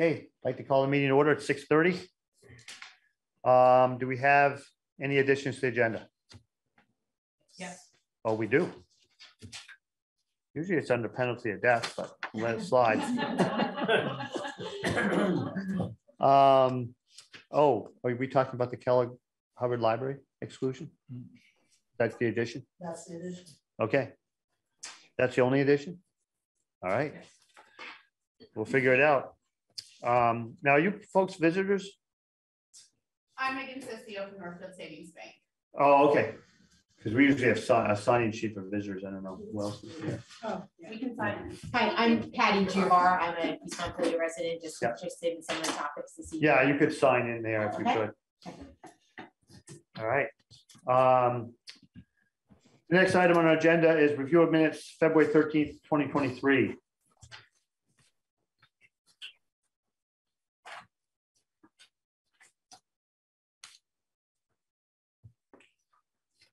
Okay, I'd like to call the meeting to order at six thirty. Um, do we have any additions to the agenda? Yes. Oh, we do. Usually it's under penalty of death, but let it slide. Um, oh, are we talking about the Kellogg Hubbard Library exclusion? That's the addition? That's the addition. Okay. That's the only addition? All right. We'll figure it out. Um, now, you folks visitors? I'm Megan Sissio from Northfield Savings Bank. Oh, okay. Because we usually have sign, a signing sheet for visitors. I don't know who else. Oh, yeah. we can sign. Hi, I'm Patty Juvar. I'm a East resident, just yeah. interested in some of the topics this evening. Yeah, you could sign in there if okay. you could. All right. Um, the next item on our agenda is review of minutes, February 13th, 2023.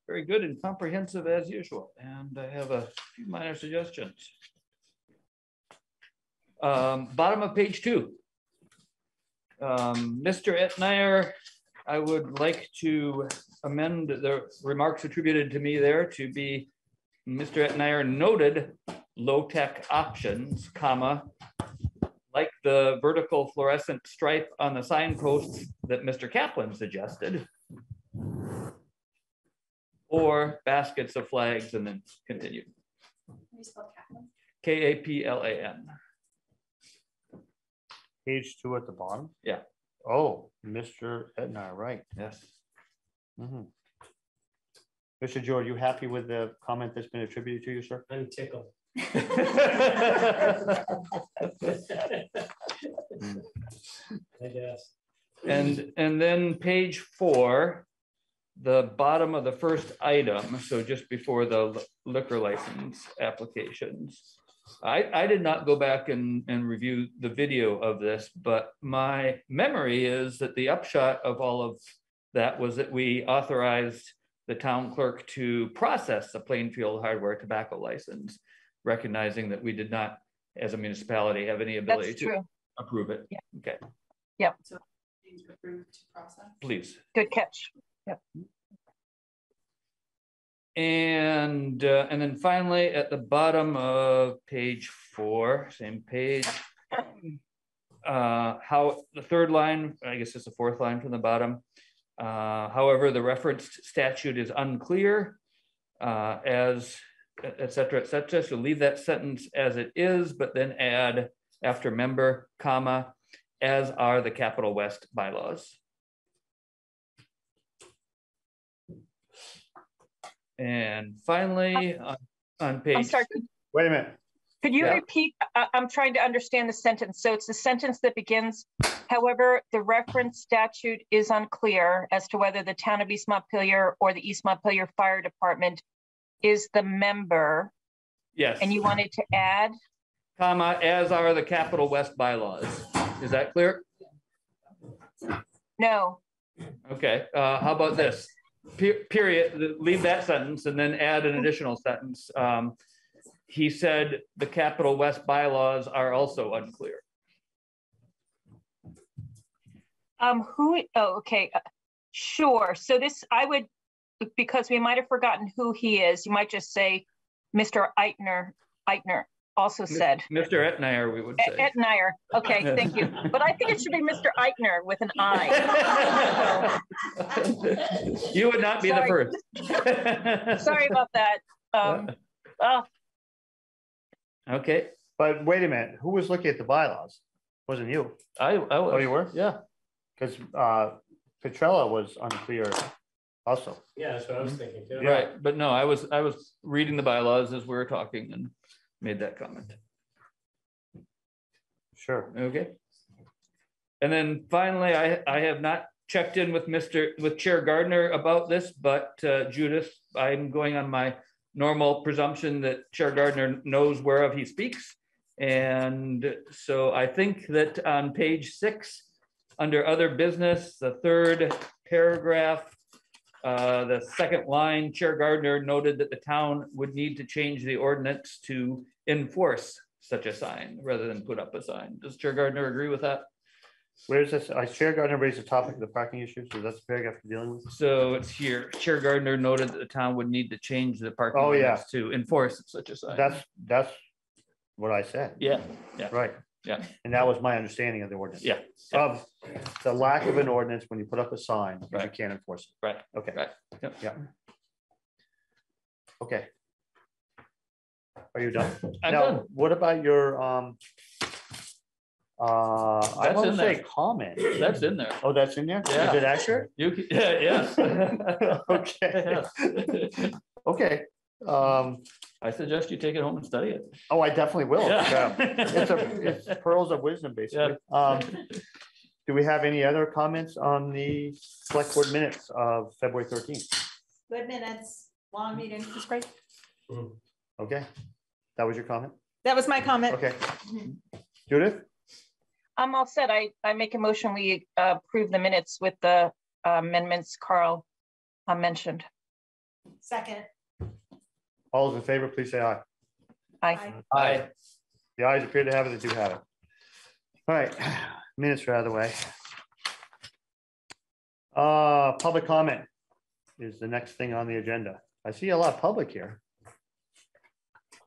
Very good and comprehensive as usual, and I have a few minor suggestions. Um, bottom of page two. Um, Mr. Etnier, I would like to amend the remarks attributed to me there to be Mr. Etnier noted low-tech options, comma, like the vertical fluorescent stripe on the signposts that Mr. Kaplan suggested. Or baskets of flags and then continue. K A P L A N. Page two at the bottom? Yeah. Oh, Mr. Etnar, right. Yes. Mhm. Mr. are you happy with the comment that's been attributed to you, sir? I'm tickled. I guess. And, and then page four, the bottom of the first item, so just before the liquor license applications. I, I did not go back and, and review the video of this, but my memory is that the upshot of all of that was that we authorized the town clerk to process the Plainfield hardware tobacco license, recognizing that we did not, as a municipality, have any ability That's to true. approve it. Yeah. Okay, Approved to process. please. Good catch. And, uh, and then finally, at the bottom of page four, same page. Uh, how, the third line, I guess it's the fourth line from the bottom. Uh, however, the referenced statute is unclear. Uh, as, et cetera, et cetera, so leave that sentence as it is, but then add after member, comma, as are the Capital West bylaws. And finally, on- on I'm page, sorry, could- Wait a minute. could you Yeah. repeat? I, I'm trying to understand the sentence. So it's the sentence that begins, however, the reference statute is unclear as to whether the town of East Montpelier or the East Montpelier Fire Department is the member, yes, and you wanted to add? comma, as are the Capital West bylaws. Is that clear? No, Okay, uh, how about this? Pe- Period, leave that sentence and then add an additional sentence. Um, He said the Capital West bylaws are also unclear. um, who, oh, okay, uh, sure. So this, I would, because we might have forgotten who he is, you might just say, Mr. Eitner, Eitner also said. Mr. Etnier, we would Et- say. Etnier, okay, thank you. But I think it should be Mr. Eitner with an I. You would not be the first. Sorry about that. Um, oh, Okay, But wait a minute, who was looking at the bylaws? Wasn't you? I, I was. Oh, you were? Yeah, Because uh, Petrella was unclear also. Yeah, that's what I was thinking too. right, but no, I was, I was reading the bylaws as we were talking and made that comment. Sure. Okay. And then finally, I, I have not checked in with Mr., with Chair Gardner about this, but uh, Judith, I'm going on my normal presumption that Chair Gardner knows whereof he speaks. And so I think that on page six, under other business, the third paragraph, uh, the second line, Chair Gardner noted that the town would need to change the ordinance to enforce such a sign rather than put up a sign. Does Chair Gardner agree with that? Where's this? I Chair Gardner raised the topic of the parking issues. So that's the paragraph you're dealing with. So it's here. Chair Gardner noted that the town would need to change the parking. Oh, yeah. limits To enforce such a sign. That's, that's what I said. Yeah, Yeah, Right. Yeah. And that was my understanding of the ordinance. Yeah. Of the lack of an ordinance when you put up a sign, you Right. can't enforce it. Right. Okay. Right. Yep. Yeah. Okay. Are you done? I'm Now, done. what about your, um, uh, I That's want to in say there. comment. That's in there. Oh, that's in there? Yeah. Is it accurate? You, can- yeah, yeah. Okay, okay. Um, I suggest you take it home and study it. oh, I definitely will. Yeah. Yeah. It's a, it's pearls of wisdom, basically. Um, do we have any other comments on the select board minutes of February thirteenth? Good minutes, long meeting. It's great. Okay, that was your comment? That was my comment. Okay. Judith? I'm all set. I, I make a motion, we uh, approve the minutes with the amendments Carl uh, mentioned. Second. All those in favor, please say aye. Aye. Aye. The ayes appear to have it, they do have it. All right, minutes are out of the way. Uh, public comment is the next thing on the agenda. I see a lot of public here.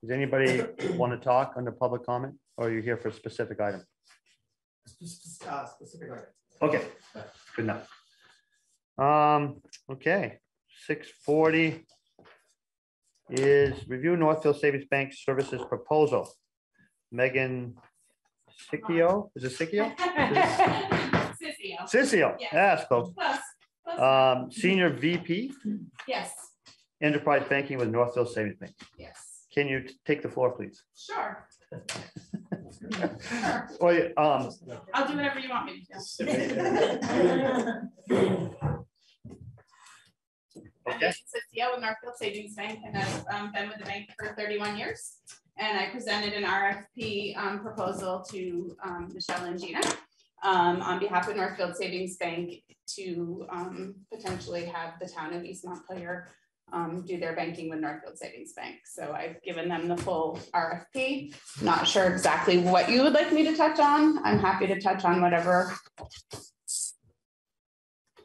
Does anybody want to talk under public comment, or are you here for a specific item? Uh, specific item. Okay, good enough. Um, okay, six forty is review Northfield Savings Bank Services proposal. Megan Sicchio, is it Sicchio? Sissy. Sicchio, Yes. yeah, that's close. Close, close. Um, Senior VP Yes, Enterprise Banking with Northfield Savings Bank. yes, Can you take the floor, please? sure. Sure. Well, yeah, um, I'll do whatever you want me to do. I'm Okay. Cynthia with Northfield Savings Bank, and I've um, been with the bank for thirty-one years. And I presented an RFP um, proposal to um, Michelle and Gina um, on behalf of Northfield Savings Bank to um, potentially have the town of East Montpelier um, do their banking with Northfield Savings Bank. So I've given them the full RFP. Not sure exactly what you would like me to touch on. I'm happy to touch on whatever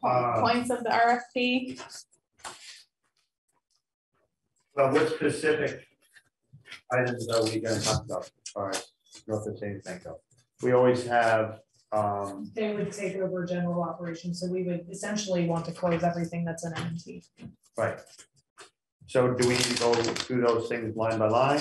Uh, points of the RFP. Well, what specific items are we gonna talk about as far as Northfield Savings Bank go? We always have, um, They would take over general operations, so we would essentially want to close everything that's an M T. right. So do we need to go through those things line by line?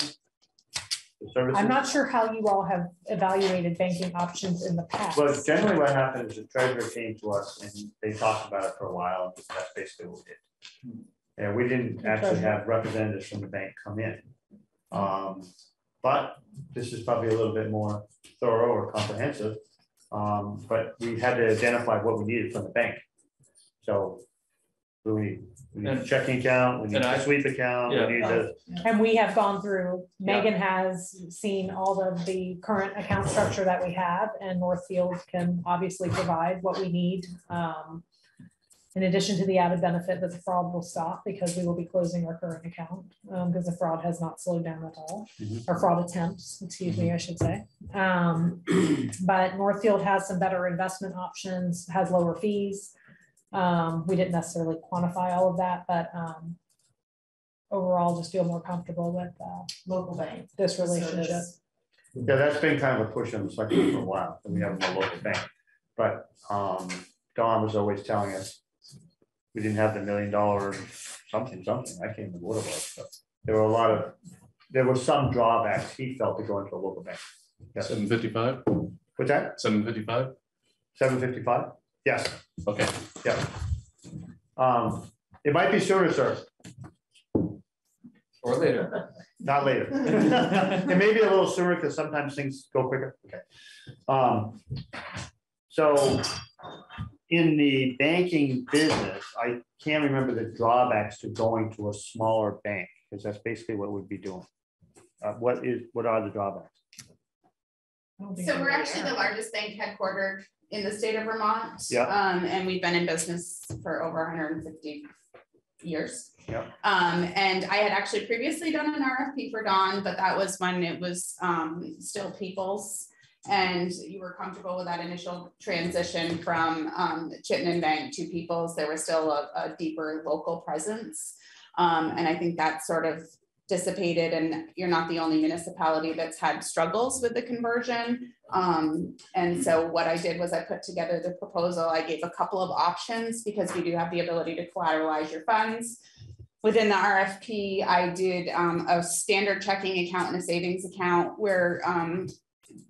The services? I'm not sure how you all have evaluated banking options in the past. Well, generally what happened is the treasurer came to us and they talked about it for a while, and that's basically what we did. And we didn't actually have representatives from the bank come in. Um, but this is probably a little bit more thorough or comprehensive. Um, but we had to identify what we needed from the bank. So we, we need a checking account, we need and I- a sweep account, we Yeah. need the, And we have gone through, Yeah. Megan has seen all of the current account structure that we have, and Northfield can obviously provide what we need. Um, In addition to the added benefit that the fraud will stop, because we will be closing our current account, um, because the fraud has not slowed down at all. Mhm. Or fraud attempts, excuse me, I should say. Um, But Northfield has some better investment options, has lower fees. Um, We didn't necessarily quantify all of that, but um, overall just feel more comfortable with uh, Local bank. this relationship. Service. yeah, that's been kind of a push on the section for a while, and we have a local bank. But, um, Don was always telling us, we didn't have the million dollar something, something, I can't remember what it was, but there were a lot of, there were some drawbacks he felt to go into a local bank. Yes, Seven fifty-five, what's that, seven fifty-five? seven fifty-five? Yes, Okay, yeah. Um, it might be sooner, sir, Or later. not later. It may be a little sooner because sometimes things go quicker, okay. Um, so in the banking business, I can't remember the drawbacks to going to a smaller bank, because that's basically what we'd be doing. Uh, what is, what are the drawbacks? I don't think So so. we're actually the largest bank headquartered in the state of Vermont. Yeah. Um, and we've been in business for over hundred and fifty years. Yeah. Um, and I had actually previously done an RFP for Dawn, but that was when it was, um, still Peoples. And you were comfortable with that initial transition from um, Chittenden Bank to Peoples, there was still a, a deeper local presence. Um, and I think that sort of dissipated and you're not the only municipality that's had struggles with the conversion. Um, and so what I did was I put together the proposal. I gave a couple of options because we do have the ability to collateralize your funds. Within the RFP, I did um, a standard checking account and a savings account where um,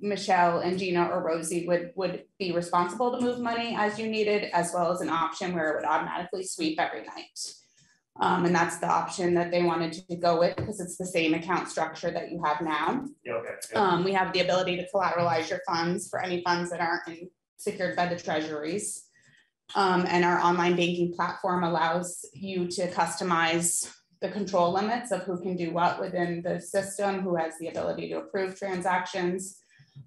Michelle and Gina or Rosie would, would be responsible to move money as you needed, as well as an option where it would automatically sweep every night. Um, and that's the option that they wanted to go with because it's the same account structure that you have now. Yeah, okay. yeah. Um, we have the ability to collateralize your funds for any funds that aren't in- secured by the treasuries. Um, and our online banking platform allows you to customize the control limits of who can do what within the system, who has the ability to approve transactions.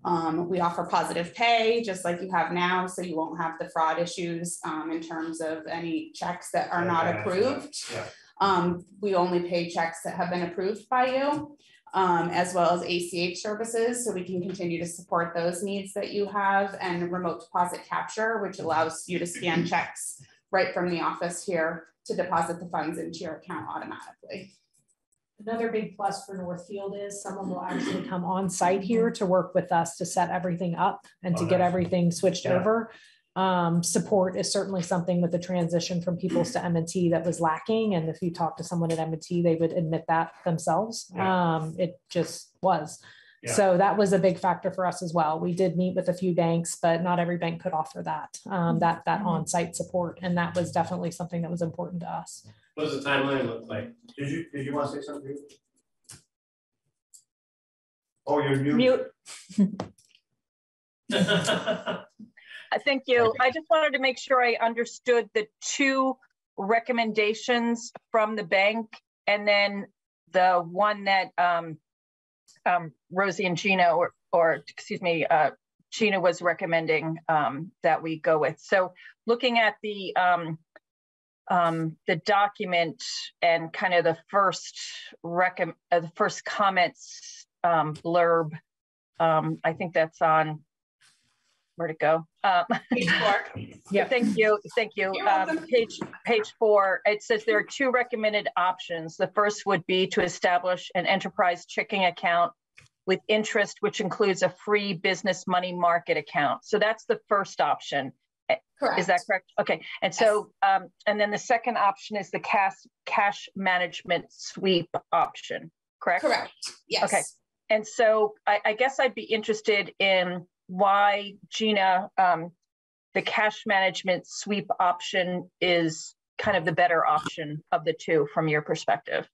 Um, we offer positive pay, just like you have now, so you won't have the fraud issues, um, in terms of any checks that are not approved. yeah. Um, we only pay checks that have been approved by you, um, as well as ACH services, so we can continue to support those needs that you have and remote deposit capture, which allows you to scan checks right from the office here to deposit the funds into your account automatically. Another big plus for Northfield is someone will actually come on site here to work with us to set everything up and to Oh, get nice. everything switched Yeah. over. Um, support is certainly something with the transition from Peoples to M and T that was lacking. And if you talk to someone at M and T, they would admit that themselves. Um, it just was. Yeah. So that was a big factor for us as well. We did meet with a few banks, but not every bank could offer that, um, that, that Mm-hmm. on-site support. And that was definitely something that was important to us. What does the timeline look like? Did you, did you want to say something? Oh, you're new. Mute. Uh, Thank you. I just wanted to make sure I understood the two recommendations from the bank and then the one that um, um, Rosie and Gina, or, or excuse me, uh, Gina was recommending um, that we go with. So looking at the um, the document and kind of the first recom, uh, the first comments um, blurb, um, I think that's on where'd it go? Um, Yeah. Thank you, thank you. Um. Page, page four, it says there are two recommended options. The first would be to establish an enterprise checking account with interest, which includes a free business money market account. So that's the first option. Correct. Is that correct? Okay, and so, um, and then the second option is the cash, cash management sweep option, correct? Correct, yes. Okay. And so I, I guess I'd be interested in why Gina, um, the cash management sweep option is kind of the better option of the two from your perspective.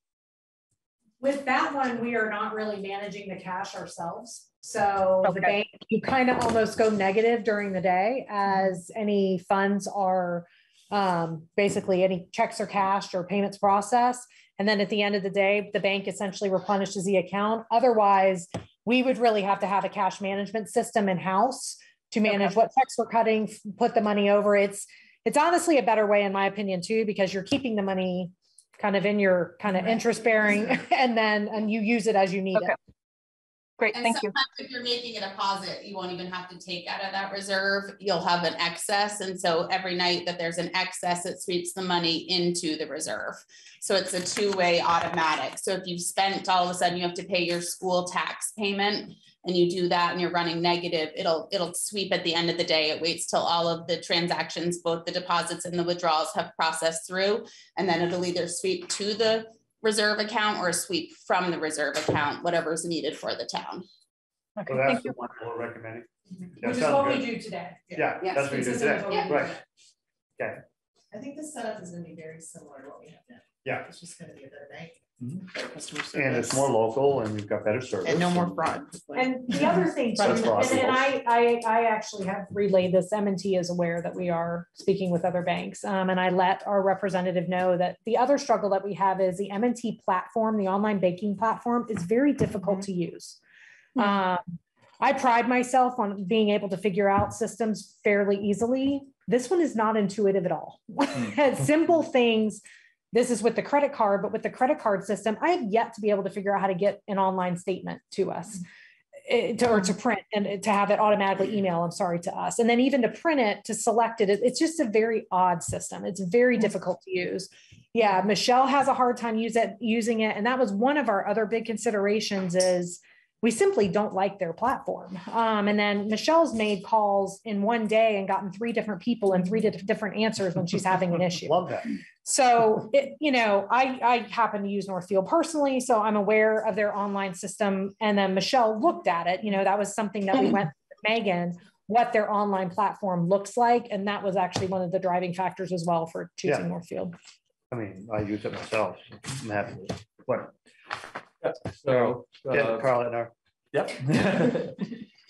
With that one, we are not really managing the cash ourselves. So the Okay. bank, you kind of almost go negative during the day as any funds are um, basically any checks are cashed or payments processed. And then at the end of the day, the bank essentially replenishes the account. Otherwise, we would really have to have a cash management system in-house to manage Okay. what checks we're cutting, put the money over. It's, it's honestly a better way, in my opinion, too, because you're keeping the money kind of in your kind of interest bearing and then, and you use it as you need Okay. it. Great, And thank you. sometimes if you're making a deposit, you won't even have to take out of that reserve. You'll have an excess. And so every night that there's an excess, it sweeps the money into the reserve. So it's a two-way automatic. So if you've spent, all of a sudden you have to pay your school tax payment and you do that and you're running negative, it'll, it'll sweep at the end of the day. It waits till all of the transactions, both the deposits and the withdrawals have processed through. And then it'll either sweep to the reserve account or a sweep from the reserve account, whatever's needed for the town. Okay, So that's thank the you. one we're recommending. That Which is sounds what we do today. Yeah, Yes, that's what you did Consistent today. with what we do Right. today. I think the setup is gonna be very similar to what we have now. Yeah. It's just gonna be a better bank. Mhm. Better customer And it's service, more local and you've got better service. And no more fraud. And the other thing too, That's and possible. and I, I, I actually have relayed this, M and T is aware that we are speaking with other banks. Um, and I let our representative know that the other struggle that we have is the M and T platform, the online banking platform is very difficult to use. Um, I pride myself on being able to figure out systems fairly easily. This one is not intuitive at all. Simple things. This is with the credit card, but with the credit card system, I have yet to be able to figure out how to get an online statement to us it- to- or to print and eh, to have it automatically email, I'm sorry, to us. And then even to print it, to select it, it- it's just a very odd system. It's very mm-hmm. difficult to use. Yeah, Michelle has a hard time use it, using it. And that was one of our other big considerations is we simply don't like their platform. Um, and then Michelle's made calls in one day and gotten three different people and three di- different answers when she's having an issue. Love that. So it, you know, I, I happen to use Northfield personally, so I'm aware of their online system. And then Michelle looked at it, you know, that was something that we went with Megan, what their online platform looks like. And that was actually one of the driving factors as well for Yeah. choosing Northfield. I mean, I use it myself. I'm happy. with it. What? So. Yeah, uh, Carl, and our- Yep.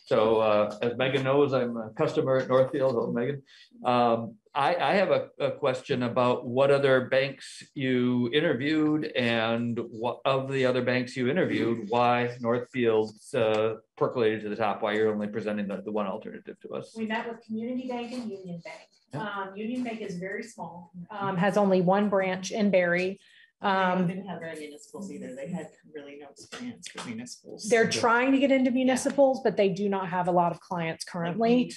So uh, as Megan knows, I'm a customer at Northfield, oh Megan. Um, I, I have a, a question about what other banks you interviewed and what of the other banks you interviewed, why Northfield uh, percolated to the top, why you're only presenting the, the one alternative to us. We met with Community Bank and Union Bank. Yeah. Um, Union Bank is very small, um, has only one branch in Barre. They Um, didn't have very municipals either. They had really no experience with municipals. they're trying to get into municipals, but they do not have a lot of clients currently.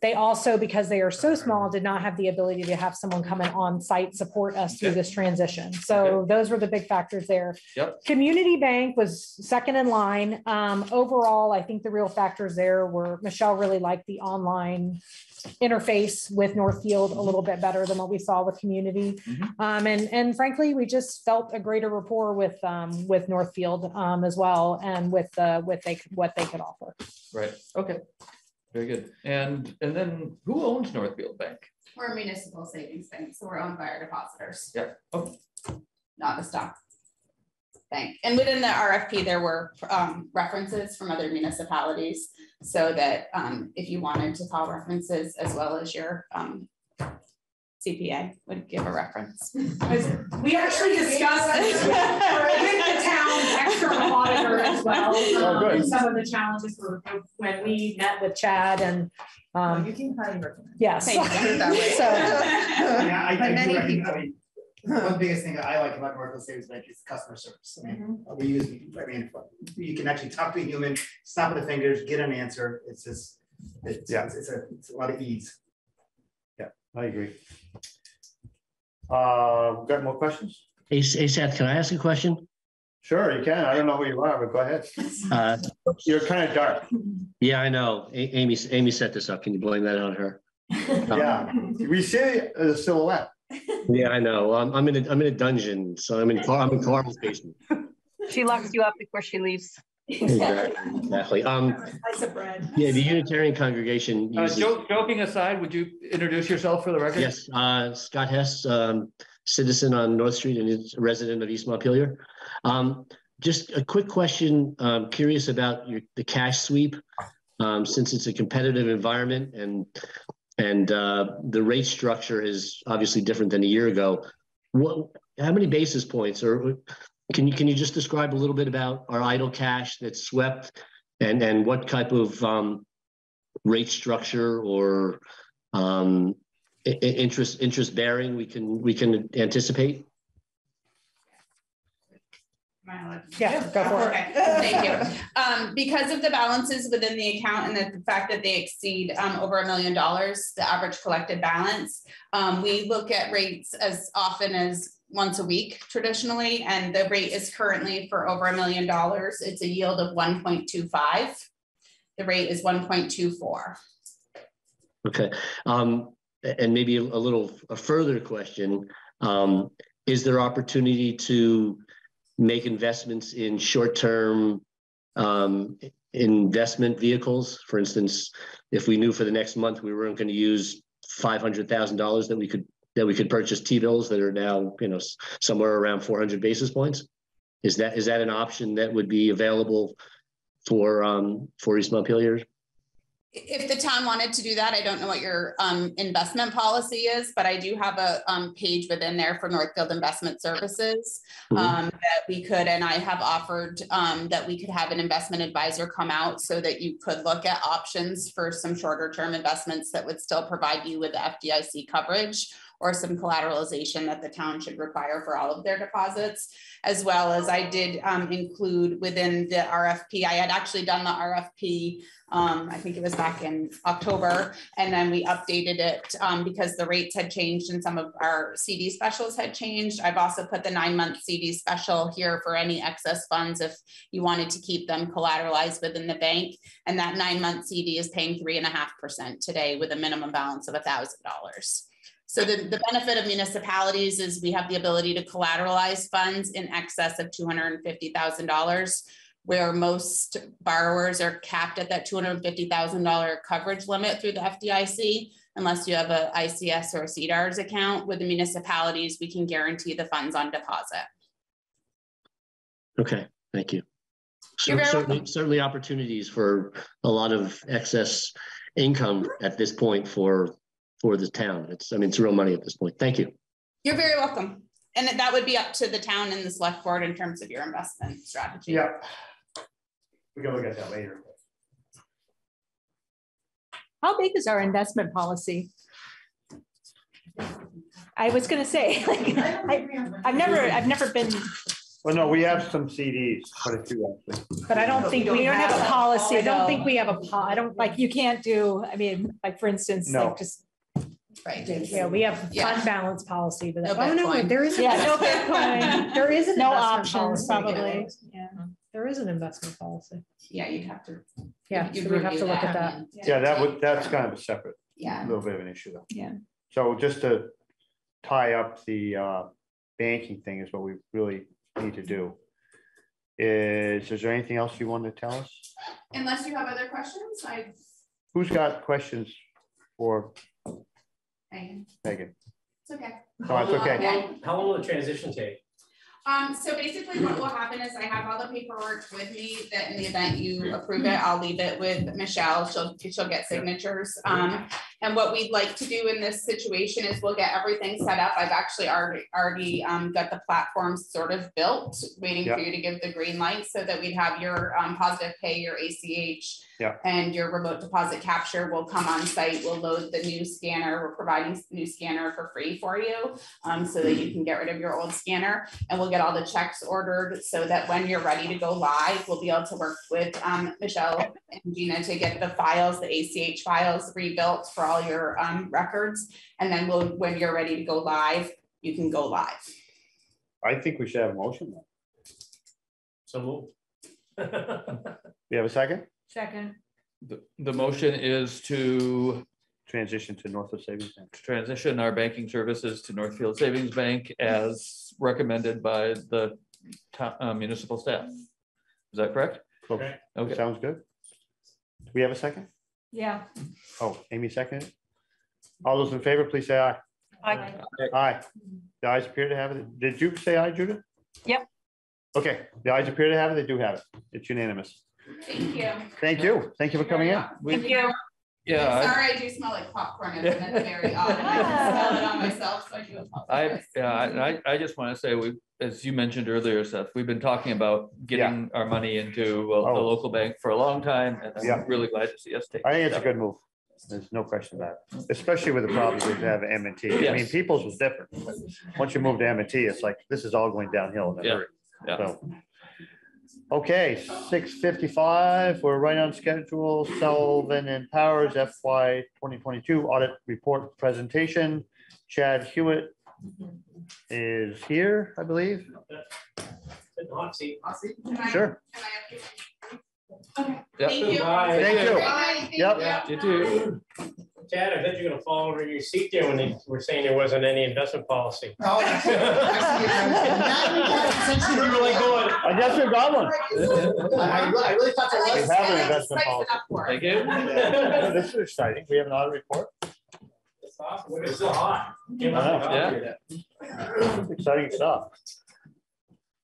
They also, because they are so small, did not have the ability to have someone come in on site, support us through this transition. So those were the big factors there. Yep. Community Bank was second in line. Um, overall, I think the real factors there were Michelle really liked the online interface with Northfield a little bit better than what we saw with Community. Mhm. Um, and, and frankly, we just felt a greater rapport with, um, with Northfield, um, as well and with, uh, with they, what they could offer. Right, okay, very good. And, and then who owns Northfield Bank? We're a municipal savings bank, so we're owned by our depositors. Yeah, okay. Not a stock bank. And within the RFP, there were um, references from other municipalities. So that um, if you wanted to call references as well as your um, CPA would give a reference. We actually discussed this with with the town external auditor as well. Oh, um, good. Some of the challenges were when we met with Chad and, Um, um, you can highly recommend. yes. Thank you. So, Yeah, I, But I many do people- I mean, one biggest thing that I like about Northfield Savings Bank is customer service. I mean, we use, I mean, you can actually talk to a human, snap of the fingers, get an answer. It's just, it's, Yeah. it's it's a, it's a lot of ease. I agree. Uh, got more questions? Hey, hey, Seth, can I ask a question? Sure, you can. I don't know who you are, but go ahead. Uh, You're kind of dark. yeah, I know. A- Amy, Amy set this up. Can you blame that on her? Yeah, we see a silhouette. Yeah, I know. I'm, I'm in a, I'm in a dungeon, so I'm in, I'm in Carl's basement. She locks you up before she leaves. Exactly, Exactly. Um, Slice of bread. yeah, the Unitarian congregation Uh, uses, joke- Joking aside, would you introduce yourself for the record? yes, uh, Scott Hess, um, citizen on North Street and is a resident of East Montpelier. Um, just a quick question. Um, curious about your, the cash sweep. Um, since it's a competitive environment and, and, uh, the rate structure is obviously different than a year ago. What, how many basis points or can you, can you just describe a little bit about our idle cash that's swept? And, and what type of, um, rate structure or, um, i- i- interest, interest bearing we can, we can anticipate? Am I allowed to- Yeah, go for it. Thank you. Um, because of the balances within the account and the fact that they exceed um over a million dollars, the average collected balance. Um, we look at rates as often as once a week traditionally, and the rate is currently for over a million dollars. It's a yield of one point two five. The rate is one point two four. Okay, um, and maybe a little, a further question. Um, is there opportunity to make investments in short-term um, investment vehicles? For instance, if we knew for the next month we weren't going to use five hundred thousand dollars that we could, that we could purchase T-bills that are now, you know, somewhere around four hundred basis points? Is that, is that an option that would be available for, um, for East Montpelier? If the town wanted to do that, I don't know what your um investment policy is, but I do have a um page within there for Northfield Investment Services. Mhm. Um, that we could, and I have offered um that we could have an investment advisor come out so that you could look at options for some shorter term investments that would still provide you with FDIC coverage. Or some collateralization that the town should require for all of their deposits. As well as I did um, include within the RFP, I had actually done the RFP, um, I think it was back in October. And then we updated it um, because the rates had changed and some of our CD specials had changed. I've also put the nine month CD special here for any excess funds if you wanted to keep them collateralized within the bank. And that nine month CD is paying three and a half percent today with a minimum balance of a thousand dollars. So the, the benefit of municipalities is we have the ability to collateralize funds in excess of two hundred and fifty thousand dollars where most borrowers are capped at that two hundred and fifty thousand dollar coverage limit through the FDIC. Unless you have a ICS or a CDARS account with the municipalities, we can guarantee the funds on deposit. Okay, thank you. So certainly, certainly opportunities for a lot of excess income at this point for, for the town. It's, I mean, it's real money at this point. Thank you. You're very welcome. And that would be up to the town and the select board in terms of your investment strategy. Yeah. We can look at that later. How big is our investment policy? I was gonna say, like, I, I've never, I've never been, Well, no, we have some CDs, quite a few actually. But I don't think we don't have a policy I don't though. think we have a, po- I don't, like, you can't do, I mean, like, for instance, No. like, just, Right. yeah, we have Yeah. fund balance policy, but. No oh, no, Bitcoin. There is. an Yeah, no investment- Bitcoin. There is an No investment options, policy. probably. Yeah, there is an investment policy. Yeah, you'd have to. Yeah, you'd so we have review to look at that. and- Yeah, that would, that's kind of a separate, Yeah. little bit of an issue though. Yeah. So just to tie up the uh, banking thing is what we really need to do. Is, is there anything else you want to tell us? Unless you have other questions, I, Who's got questions for I- Megan? it's okay. No, it's okay. Okay. How long will the transition take? Um, so basically what will happen is I have all the paperwork with me that in the event you approve it, I'll leave it with Michelle. She'll, she'll get signatures. Um, and what we'd like to do in this situation is we'll get everything set up. I've actually already, already, um, got the platform sort of built, waiting for you to give the green light so that we'd have your, um, positive pay, your ACH. Yeah. And your remote deposit capture will come on site. We'll load the new scanner. We're providing new scanner for free for you. Um, so that you can get rid of your old scanner and we'll get all the checks ordered so that when you're ready to go live, we'll be able to work with um, Michelle and Gina to get the files, the ACH files rebuilt for all your um, records. And then we'll, when you're ready to go live, you can go live. I think we should have a motion. then. So move. We have a second? Second. The, the motion is to Transition to Northwood Savings Bank. transition our banking services to Northfield Savings Bank as recommended by the to- uh, municipal staff. Is that correct? Okay. Okay, Sounds good. Do we have a second? Yeah. Oh, Amy seconded? All those in favor, please say aye. Aye. Aye. The ayes appear to have it. Did you say aye, Judith? Yep. Okay, the ayes appear to have it. They do have it. It's unanimous. Thank you. Thank you. Thank you for coming in. Thank you. yeah, I- Sorry, I do smell like popcorn. It's been very odd. and I can smell it on myself, so I do apologize. I, yeah, I, I- I just want to say, we, as you mentioned earlier, Seth, we've been talking about getting our money into uh, the Oh. local bank for a long time, and Yeah. I'm really glad to see us take. I think it's a good move. There's no question about it, especially with the problems we have at M and T. I mean, Yes. People's was different. Once you move to M and T, it's like, this is all going downhill in a Yeah, hurry. yeah. So. Okay, six fifty-five, we're right on schedule. Sullivan and Powers FY twenty twenty-two audit report presentation. Chad Hewitt is here, I believe. Sit in the hot seat. Can I- Sure. can I have you? Yep. Thank you. Bye. Thank you. Bye, Yep. you. You too. Chad, I bet you're gonna fall over your seat there when they were saying there wasn't any investment policy. Oh, Where you really going? I guess we've got one. I really, I really thought there was. We have an investment policy. it up for Thank it. you. This is exciting. We have an audit report. It's awesome. It's so hot. Came out of the Yeah. Exciting stuff.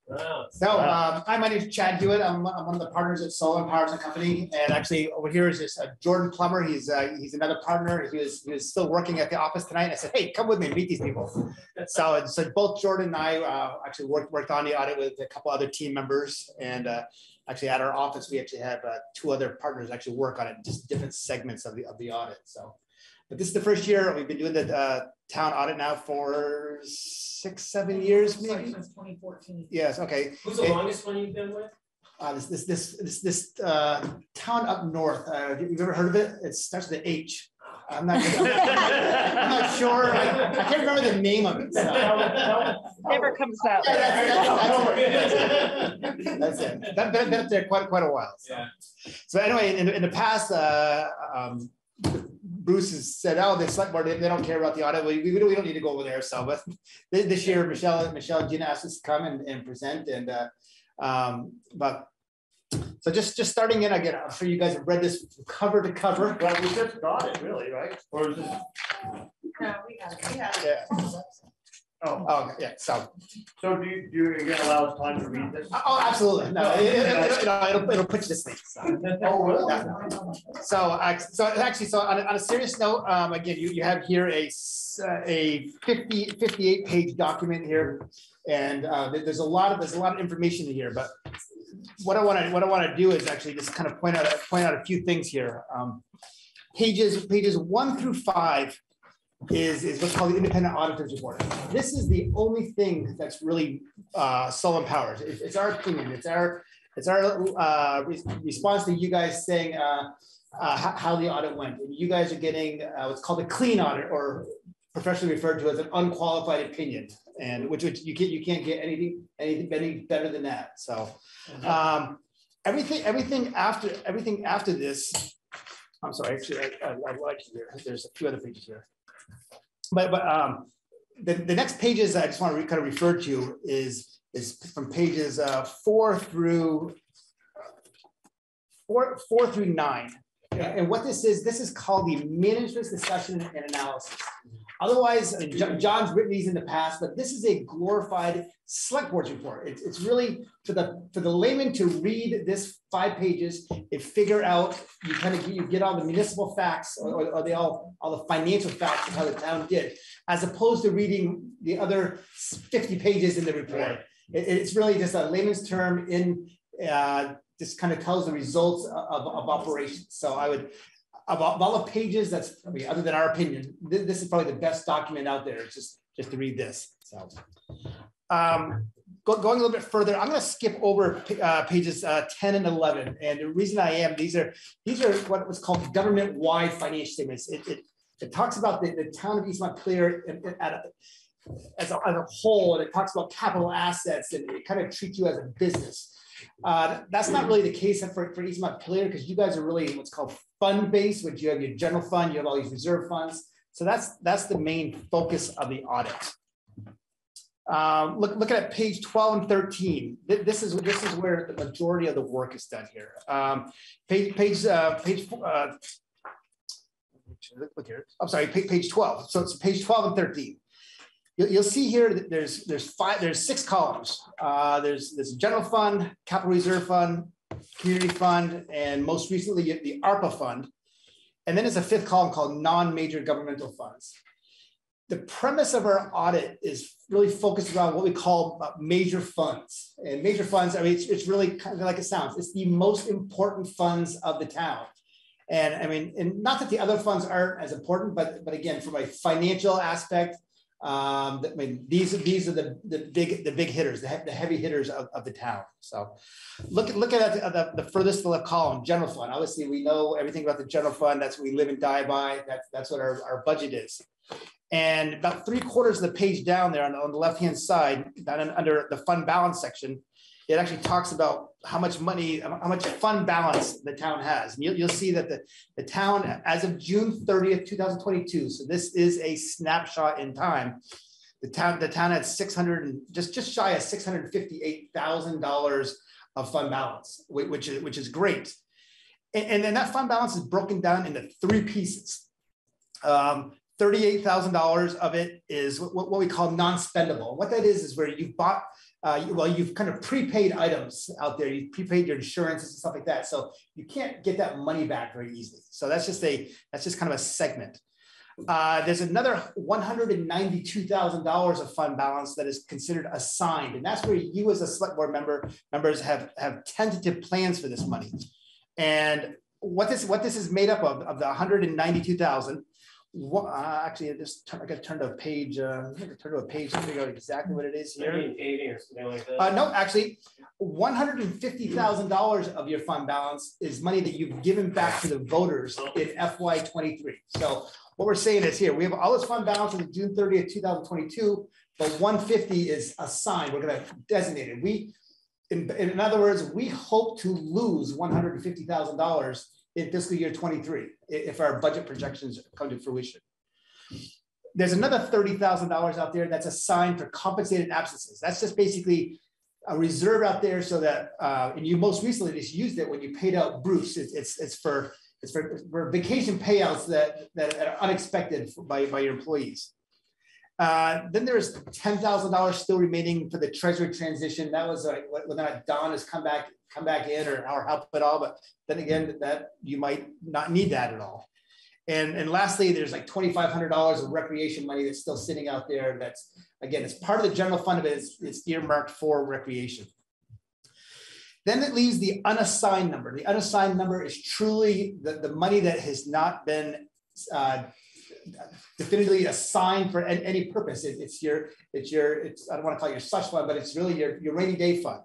Wow. So, um, hi, my name is Chad Hewitt. I'm, I'm one of the partners at Sullivan Powers and Company. And actually over here is this uh, Jordan Plummer. He's, uh, he's another partner. He was, he was still working at the office tonight. I said, hey, come with me, meet these people. So, so both Jordan and I, uh, actually worked, worked on the audit with a couple other team members. And, uh, actually at our office, we actually have, uh, two other partners actually work on it, just different segments of the, of the audit. So but this is the first year, we've been doing the uh, town audit now for six, seven years, maybe? Since twenty fourteen. Yes, okay. Who's the It- longest one you've been with? Uh, this, this, this, this, this, uh, town up north, uh, you've ever heard of it? It starts with an H. I'm not, I'm not sure. I I can't remember the name of it. so. Never comes out. Yeah, that's- that's- That's it. That, that, been up there quite, quite a while. so. Yeah. So anyway, in, in the past, uh, um, Bruce has said, oh, the select board, they, they don't care about the audit. We, we don't, we don't need to go over there. So, but this, this year, Michelle, Michelle and Gina asked us to come and, and present and, uh, um, but so just, just starting in, again, I'm sure you guys have read this cover to cover. Well, we just got it, really, right? Or is it, No, we got it. Yeah. Oh, Oh, yeah, so, so do you, do you again allow us time to read this? oh, absolutely. No, it, it, you know, it'll, it'll put you to sleep. so. Oh, really? Yeah. So, uh, so actually, so on a, on a serious note, um, again, you, you have here a, uh, a 50 58 page document here. And, uh, there's a lot of, there's a lot of information in here, but what I want to, what I want to do is actually just kind of point out, point out a few things here. Um, pages, pages one through five is, is what's called the independent auditors report. This is the only thing that's really, uh, Sullivan Powers. It's, it's our opinion, it's our, it's our, uh, re- response to you guys saying, uh, uh, how, the audit went. And you guys are getting uh, what's called a clean audit or professionally referred to as an unqualified opinion. And which, which you can't, you can't get anything, anything any better than that. So um, everything, everything after, everything after this, I'm sorry, actually, I, I I lied there. There's a few other pages here. But, but um, the, the next pages I just want to kind of refer to is, is from pages uh, four through four, four through nine. And and what this is, this is called the management's discussion and analysis. Otherwise, John's written these in the past, but this is a glorified select board's report. It's, it's really for the, for the layman to read this five pages and figure out, you kind of, you get all the municipal facts or, or- or the, all, all the financial facts of how the town did, as opposed to reading the other fifty pages in the report. It- it's really just a layman's term in, uh, just kind of tells the results of, of operations. So I would, of all, the pages, that's, I mean, other than our opinion, this, is probably the best document out there, It's just, just to read this, so. Um, go- going a little bit further, I'm gonna skip over, uh, pages, uh, ten and eleven, and the reason I am, these are, these are what was called government-wide financial statements. It, it, it talks about the, the town of East Montpelier at, at a- as a, as a whole, and it talks about capital assets, and it kind of treats you as a business. Uh, that's not really the case for, for East Montpelier, because you guys are really what's called fund-based, which you have your general fund, you have all these reserve funds. So that's, that's the main focus of the audit. Um, look, looking at page twelve and thirteen, Th- this is, this is where the majority of the work is done here. Um, page, page, uh, page, uh, look here, I'm sorry, pa- page twelve, so it's page twelve and thirteen. You'll, you'll see here that there's, there's five, there's six columns. Uh, there's, there's general fund, capital reserve fund, community fund, and most recently, the ARPA fund. And then there's a fifth column called non-major governmental funds. The premise of our audit is really focused around what we call uh, major funds. And major funds, I mean, it's, it's really kind of like it sounds, it's the most important funds of the town. And I mean, and not that the other funds aren't as important, but, but again, from a financial aspect, um, I mean, these, these are the, the big, the big hitters, the, he- the heavy hitters of, of the town. So look, at look at the, the furthest left column, general fund. Obviously, we know everything about the general fund. That's what we live and die by. That's, that's what our, our budget is. And about three quarters of the page down there on, the- on the left-hand side, down under the fund balance section, it actually talks about how much money, how much fund balance the town has. And you'll, you'll see that the, the town, as of June thirtieth, two thousand twenty-two, so this is a snapshot in time. The town, the town had six hundred and, just, just shy of six hundred and fifty-eight thousand dollars of fund balance, whi- which is, which is great. And, and then that fund balance is broken down into three pieces. Um, thirty-eight thousand dollars of it is what, what we call non-spendable. What that is, is where you've bought, uh, well, you've kind of prepaid items out there. You've prepaid your insurances and stuff like that. So you can't get that money back very easily. So that's just a, that's just kind of a segment. Uh, there's another one hundred and ninety-two thousand dollars of fund balance that is considered assigned, and that's where you as a select board member, members have, have tentative plans for this money. And what this, what this is made up of, of the hundred and ninety-two thousand, What, uh, actually, I just I gotta turn to a page, uh, I gotta turn to a page to figure out exactly what it is here. Or something like that. Uh, no, actually, one hundred and fifty thousand dollars of your fund balance is money that you've given back to the voters in FY twenty-three. So what we're saying is here, we have all this fund balance on June thirtieth, two thousand twenty-two, but one fifty is assigned, we're gonna designate it. We, in, in other words, we hope to lose one hundred and fifty thousand dollars in fiscal year twenty-three, if our budget projections come to fruition. There's another thirty thousand dollars out there that's assigned for compensated absences. That's just basically a reserve out there so that, uh, and you most recently just used it when you paid out Bruce. It's, it's, it's for, it's for, for vacation payouts that, that are unexpected by, by your employees. Uh, then there's ten thousand dollars still remaining for the treasury transition. That was like, whether or not Don has come back, come back in or, or help at all, but then again, that, you might not need that at all. And, and lastly, there's like twenty-five hundred dollars of recreation money that's still sitting out there. That's, again, it's part of the general fund, but it's, it's earmarked for recreation. Then it leaves the unassigned number. The unassigned number is truly the, the money that has not been uh, definitively assigned for any, any purpose. It- it's your, it's your, it's, I don't want to call it your slush fund, but it's really your, your rainy day fund.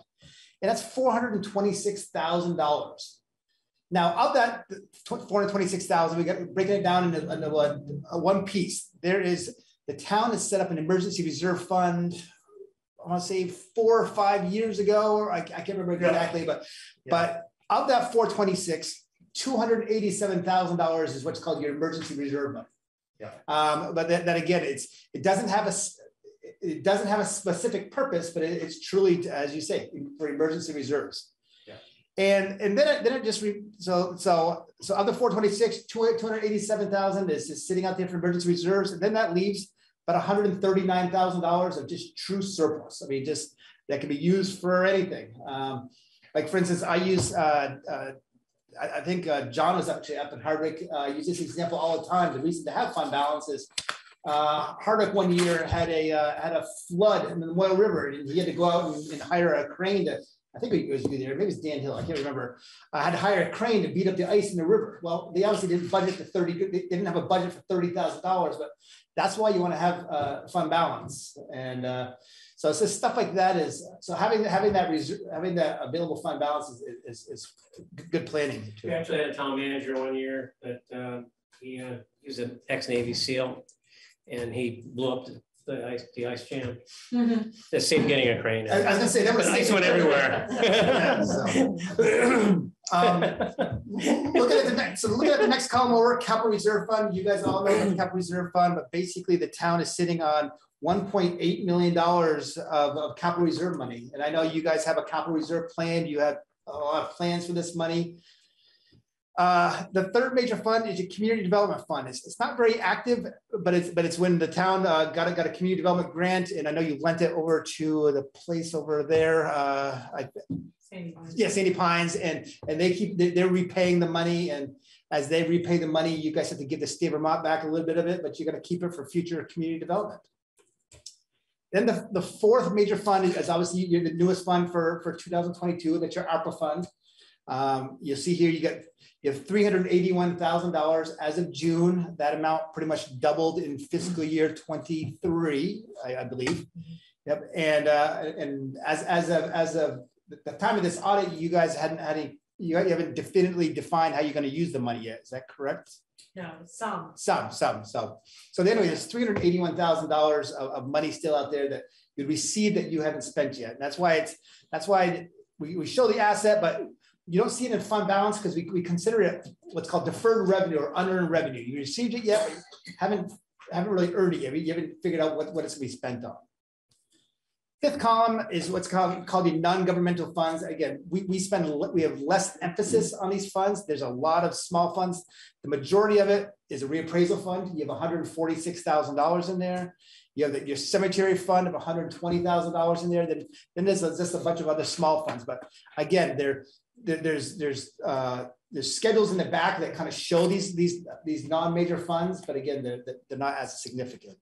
And that's four hundred and twenty-six thousand dollars. Now, of that four hundred twenty-six thousand, we got breaking it down into, into one, uh, one piece. There is the town has set up an emergency reserve fund. I want to say four or five years ago, or I, I can't remember Yeah. exactly, but Yeah. but of that four twenty-six, two hundred eighty-seven thousand dollars is what's called your emergency reserve money. Yeah. Um, but then, then again, it's it doesn't have a it doesn't have a specific purpose, but it- it's truly, as you say, for emergency reserves. Yeah. And and then it, then it just re, so so so of the 426, 287,000 is just sitting out there for emergency reserves, and then that leaves about $139,000 of just true surplus. I mean, just that can be used for anything. Um, like for instance, I use uh, uh, I, I think uh, John was actually up in Hardwick. Uh, use this example all the time. The reason to have fund balance is uh, Hardwick one year had a uh, had a flood in the Lamoille River, and he had to go out and, and hire a crane to. I think it was you there. Maybe it's Dan Hill. I can't remember. I had to hire a crane to beat up the ice in the river. Well, they obviously didn't budget for thirty. They didn't have a budget for thirty thousand dollars, but that's why you want to have uh, fund balance. And uh, so it's just stuff like that is so having having that reserve, having that available fund balance is is, is good planning. Too. We actually had a town manager one year that, uh, he, uh, he was an ex-Navy SEAL. And he blew up the- the ice, the ice jam. It saved getting a crane. I, I was gonna say that was But ice went everywhere. Yeah, so. Um, looking at the next, so looking at the next column over, capital reserve fund, you guys all know about the capital reserve fund, but basically the town is sitting on one point eight million dollars of, of capital reserve money. And I know you guys have a capital reserve plan, you have a lot of plans for this money. Uh, the third major fund is a community development fund. It's, it's not very active, but it's, but it's when the town, uh, got a, got a community development grant, and I know you lent it over to the place over there, uh, I, Sandy Pines. yeah, Sandy Pines, and, and they keep, they- they're repaying the money, and as they repay the money, you guys have to give the state of Vermont back a little bit of it, but you're gonna keep it for future community development. Then the, the fourth major fund is- obviously you're the newest fund for, for two thousand twenty-two, that's your ARPA fund. Um, you'll see here, you got, you have three hundred eighty-one thousand dollars as of June, that amount pretty much doubled in fiscal year twenty-three, I, I believe. Yep, and, uh, and as, as of, as of the time of this audit, you guys hadn't had any, you haven't definitively defined how you're gonna use the money yet, is that correct? No, some. Some, some, some. So then anyway, there's three hundred eighty-one thousand dollars of, of money still out there that you received that you haven't spent yet. And that's why it's, that's why we, we show the asset, but you don't see it in fund balance because we, we consider it what's called deferred revenue or unearned revenue. You received it yet, but haven't, haven't really earned it yet. You haven't figured out what, what it's gonna be spent on. Fifth column is what's called, called the non-governmental funds. Again, we, we spend, we have less emphasis on these funds. There's a lot of small funds. The majority of it is a reappraisal fund. You have hundred and forty-six thousand dollars in there. You have the- your cemetery fund of hundred and twenty thousand dollars in there. Then, then there's just a bunch of other small funds. But again, there, there- there's, there's, uh, there's schedules in the back that kind of show these, these, these non-major funds, but again, they're, they're not as significant.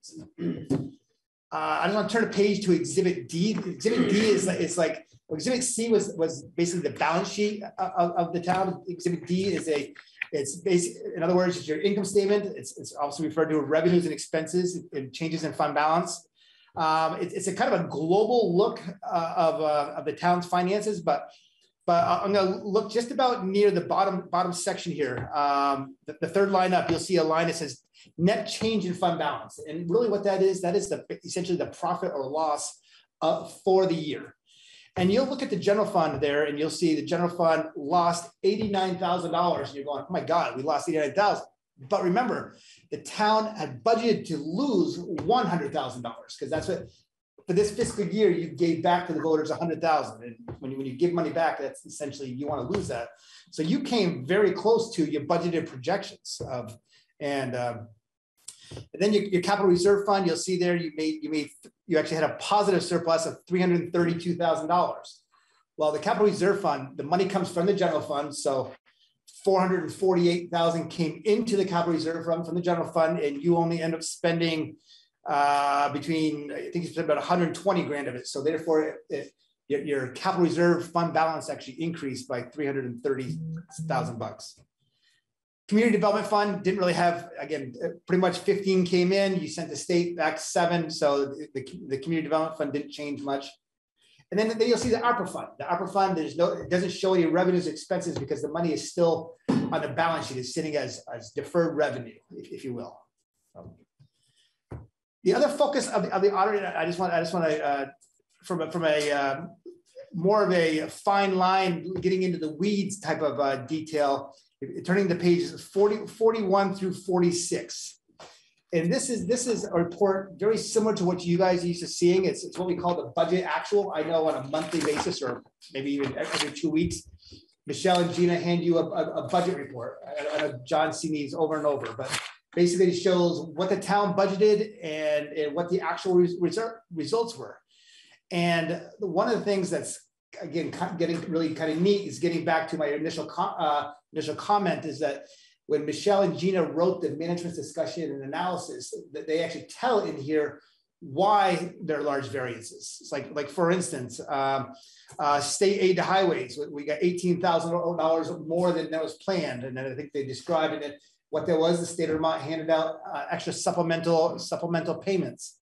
Uh, I just want to turn a page to Exhibit D. Exhibit D is like, it's like, Exhibit C was, was basically the balance sheet of, of the town. Exhibit D is a, it's basic, in other words, it's your income statement. It's, it's also referred to as revenues and expenses and changes in fund balance. Um, it- it's a kind of a global look uh, of, uh, of the town's finances, but but I'm gonna look just about near the bottom, bottom section here. Um, the, the third line up, you'll see a line that says net change in fund balance. And really what that is, that is the, essentially the profit or loss uh, for the year. And you'll look at the general fund there and you'll see the general fund lost eighty-nine thousand dollars. And you're going, oh my God, we lost eighty-nine thousand. But remember, the town had budgeted to lose one hundred thousand dollars because that's what, for this fiscal year, you gave back to the voters hundred thousand. And when you, when you give money back, that's essentially, you want to lose that. So you came very close to your budgeted projections of, and um, and then your, your capital reserve fund, you'll see there, you made, you made, you actually had a positive surplus of three hundred thirty-two thousand dollars. Well, the capital reserve fund, the money comes from the general fund, so four hundred and forty-eight thousand came into the capital reserve fund from the general fund, and you only end up spending uh, between, I think you spent about hundred and twenty grand of it, so therefore it- it, your, capital reserve fund balance actually increased by three hundred and thirty thousand bucks. Community Development Fund didn't really have, again, uh, pretty much fifteen came in, you sent the state back seven, so the, the, Community Development Fund didn't change much. And then, then you'll see the ARPA fund. The ARPA fund, there's no, it doesn't show any revenues, expenses because the money is still on the balance sheet, it's sitting as, as deferred revenue, if, if you will. Um, The other focus of the, of the audit, I just want, I just want to, uh, from a, from a, um, more of a fine line, getting into the weeds type of uh, detail, turning the pages 40, 41 through 46. And this is this is a report very similar to what you guys are used to seeing. It's, it's what we call the budget actual. I know on a monthly basis or maybe even every two weeks, Michelle and Gina hand you a, a, a budget report. I, I know John these over and over, but basically it shows what the town budgeted and, and what the actual res, result, results were. And one of the things that's again getting really kind of neat is getting back to my initial uh, initial comment is that when Michelle and Gina wrote the management discussion and analysis, that they actually tell in here why there are large variances. It's like, like for instance, um, uh, state aid to highways, we- got eighteen thousand dollars more than that was planned, and then I think they described in it what there was. The state of Vermont handed out uh, extra supplemental supplemental payments.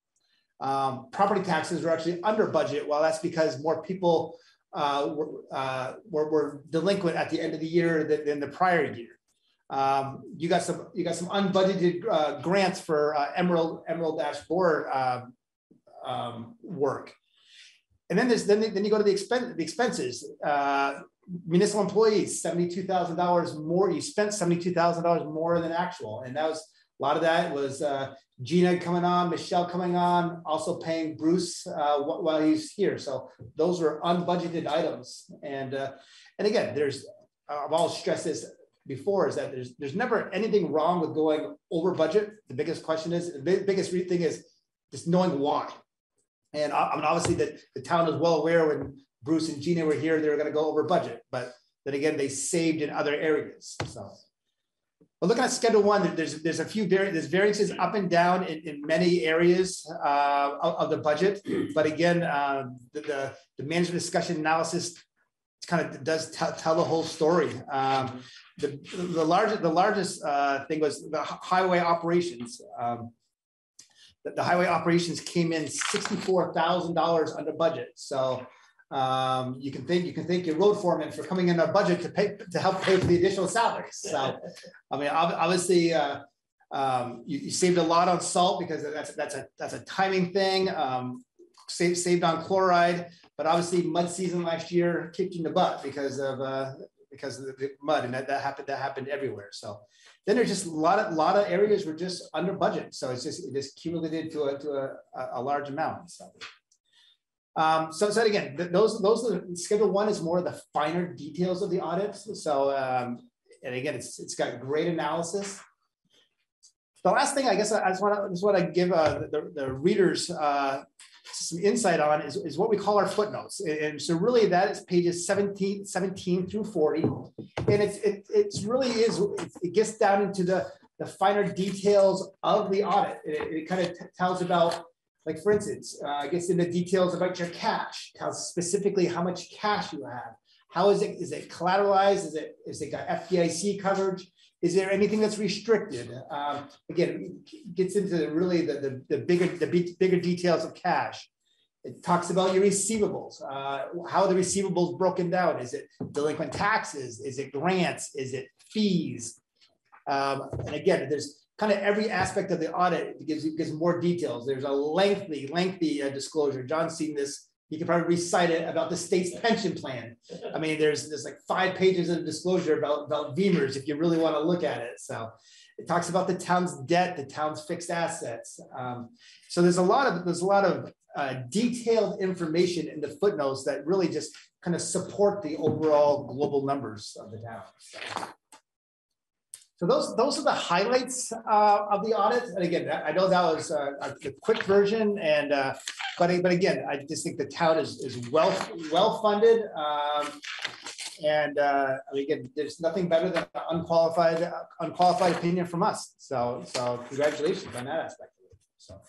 Um, property taxes were actually under budget. Well, that's because more people uh, were, uh, were, were delinquent at the end of the year than, than the prior year. Um, you got some you got some unbudgeted uh, grants for uh, Emerald Emerald Ash Borer um, um, work, and then there's then, then you go to the expense the expenses. Uh, municipal employees seventy two thousand dollars more. You spent seventy two thousand dollars more than actual, and that was a lot of that was uh, Gina coming on, Michelle coming on, also paying Bruce uh, while he's here. So those were unbudgeted items, and uh, and again, there's I've always stressed this before is that there's there's never anything wrong with going over budget. The biggest question is the big- biggest thing is just knowing why. And I, I mean, obviously that the town is well aware when Bruce and Gina were here, they were going to go over budget, but then again, they saved in other areas. So, but looking at Schedule One, there's there's a few vari- there's variances up and down in, in many areas uh, of, of the budget. But again, um, the, the the management discussion analysis kind of does tell, tell the whole story. Um, the, the largest, the largest uh, thing was the hi- highway operations. Um, the, the highway operations came in sixty-four thousand dollars under budget. So um, you can thank you can thank your road foreman for coming in our budget to pay to help pay for the additional salaries. So I mean, obviously. Uh, um, you, you saved a lot on salt because that's that's a that's a timing thing. Um, saved saved on chloride, but obviously mud season last year kicked you in the butt because of uh, because of the mud, and that, that happened that happened everywhere. So then there's just a lot of lot of areas were just under budget, so it's just it just accumulated to a to a, a large amount. So. Um, so, so again, th- those those are the, schedule one is more of the finer details of the audits. So, um, and again, it's it's got great analysis. The last thing I guess I just want to just want to give uh, the, the readers uh, some insight on is, is what we call our footnotes. And, and so really that is pages 17, 17 through 40. And it's, it, it's really is, it gets down into the, the finer details of the audit. It, it kind of tells about Like for instance, uh, I guess in the details about your cash, tells specifically how much cash you have. How is it, is it collateralized? Is it, is it got FDIC coverage? Is there anything that's restricted? Um, again, it gets into really the, the, the bigger, the big- bigger details of cash. It talks about your receivables. Uh, how the receivables broken down? Is it delinquent taxes? Is it grants? Is it fees? Um, and again, there's kind of every aspect of the audit It gives you gives more details. There's a lengthy, lengthy uh, disclosure. John's seen this. He could probably recite it about the state's pension plan. I mean, there's there's like five pages of disclosure about about VMERS if you really want to look at it. So it talks about the town's debt, the town's fixed assets. Um, so there's a lot of there's a lot of uh, detailed information in the footnotes that really just kind of support the overall global numbers of the town. So. So those, those are the highlights uh, of the audit. And again, I know that was uh, a, a quick version and, uh, but, but again, I just think the town is, is well, well funded. Um, and uh, again, there's nothing better than unqualified, unqualified opinion from us. So, so congratulations on that aspect. So.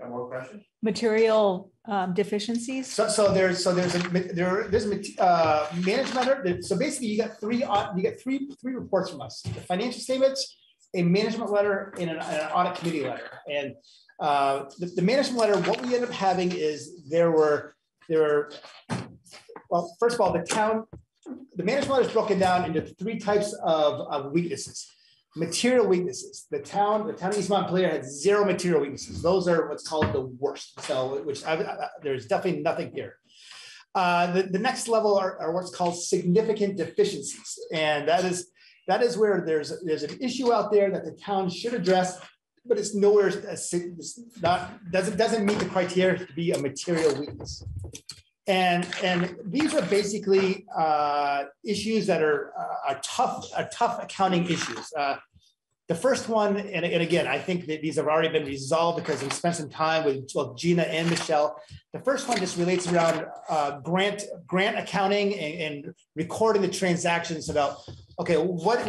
Got more questions? Material um, deficiencies? So, so there's, so there's a, there, there's a, uh, management, so basically you got three, you get three, three reports from us. The financial statements, a management letter and an, an audit committee letter. And uh, the, the management letter, what we end up having is there were, there were, well, first of all, the town, the management letter is broken down into three types of, of weaknesses. Material weaknesses. The town, the town of East Montpelier had zero material weaknesses. Those are what's called the worst. So, which I, I, there's definitely nothing here. Uh, the, the next level are, are what's called significant deficiencies, and that is that is where there's there's an issue out there that the town should address, but it's nowhere it's not doesn't doesn't meet the criteria to be a material weakness. And, and these are basically uh, issues that are, uh, are tough, are tough accounting issues. Uh, the first one, and, and again, I think that these have already been resolved because we spent some time with both Gina and Michelle. The first one just relates around uh, grant grant accounting and, and recording the transactions about okay, what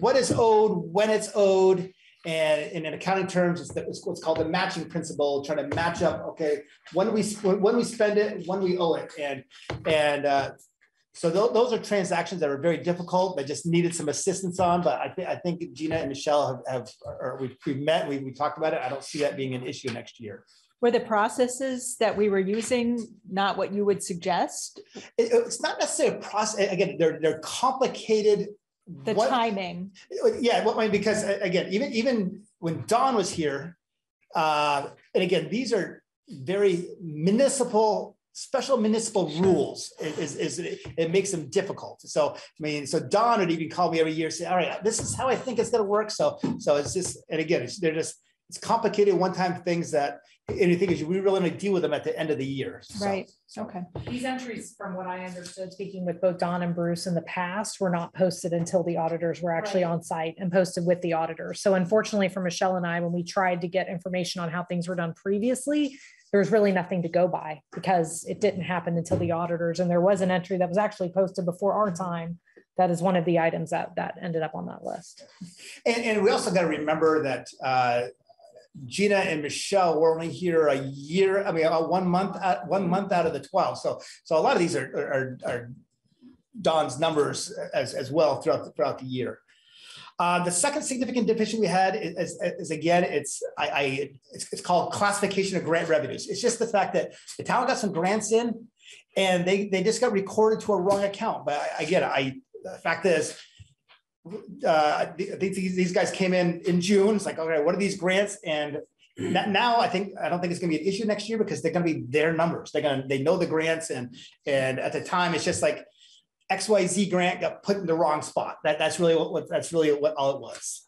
what is owed, when it's owed, and in accounting terms, it's, the, it's what's called the matching principle, trying to match up, okay, when we, when we spend it, when we owe it. And, and uh, so th those are transactions that are very difficult, that just needed some assistance on. But I, th I think Gina and Michelle have, have or we've, we've met, we, we talked about it. I don't see that being an issue next year. Were the processes that we were using not what you would suggest? It, it's not necessarily a process. Again, they're, they're complicated The what- timing? Yeah, what might because again, even even when Don was here, uh, and again, these are very municipal, special municipal rules. It is is it makes them difficult. So I mean, so Don would even call me every year, say, "All right, this is how I think it's going to work." So so it's just, and again, it's, they're just it's complicated one-time things that anything is we really want to deal with them at the end of the year. So- Right, okay. These entries, from what I understood, speaking with both Don and Bruce in the past, were not posted until the auditors were actually on site and posted with the auditors. So unfortunately for Michelle and I, when we tried to get information on how things were done previously, there was really nothing to go by because it didn't happen until the auditors. And there was an entry that was actually posted before our time. That is one of the items that, that ended up on that list. And, and we also got to remember that uh, Gina and Michelle were only here a year, I mean, uh, one month, out- one month out of the 12. So, so a lot of these are, are, are Don's numbers as, as well throughout, the- throughout the year. Uh, the second significant deficiency we had is, is, is again, it's, I, I, it's, it's called classification of grant revenues. It's just the fact that the town got some grants in and they, they just got recorded to a wrong account. But I- again, I, the fact is, uh, th- these, these guys came in in June. It's like, okay, what are these grants? And now I think, I don't think it's gonna be an issue next year because they're gonna be their numbers. They're gonna, they know the grants and, and at the time, it's just like XYZ grant got put in the wrong spot. That, that's really what, that's really what all it was.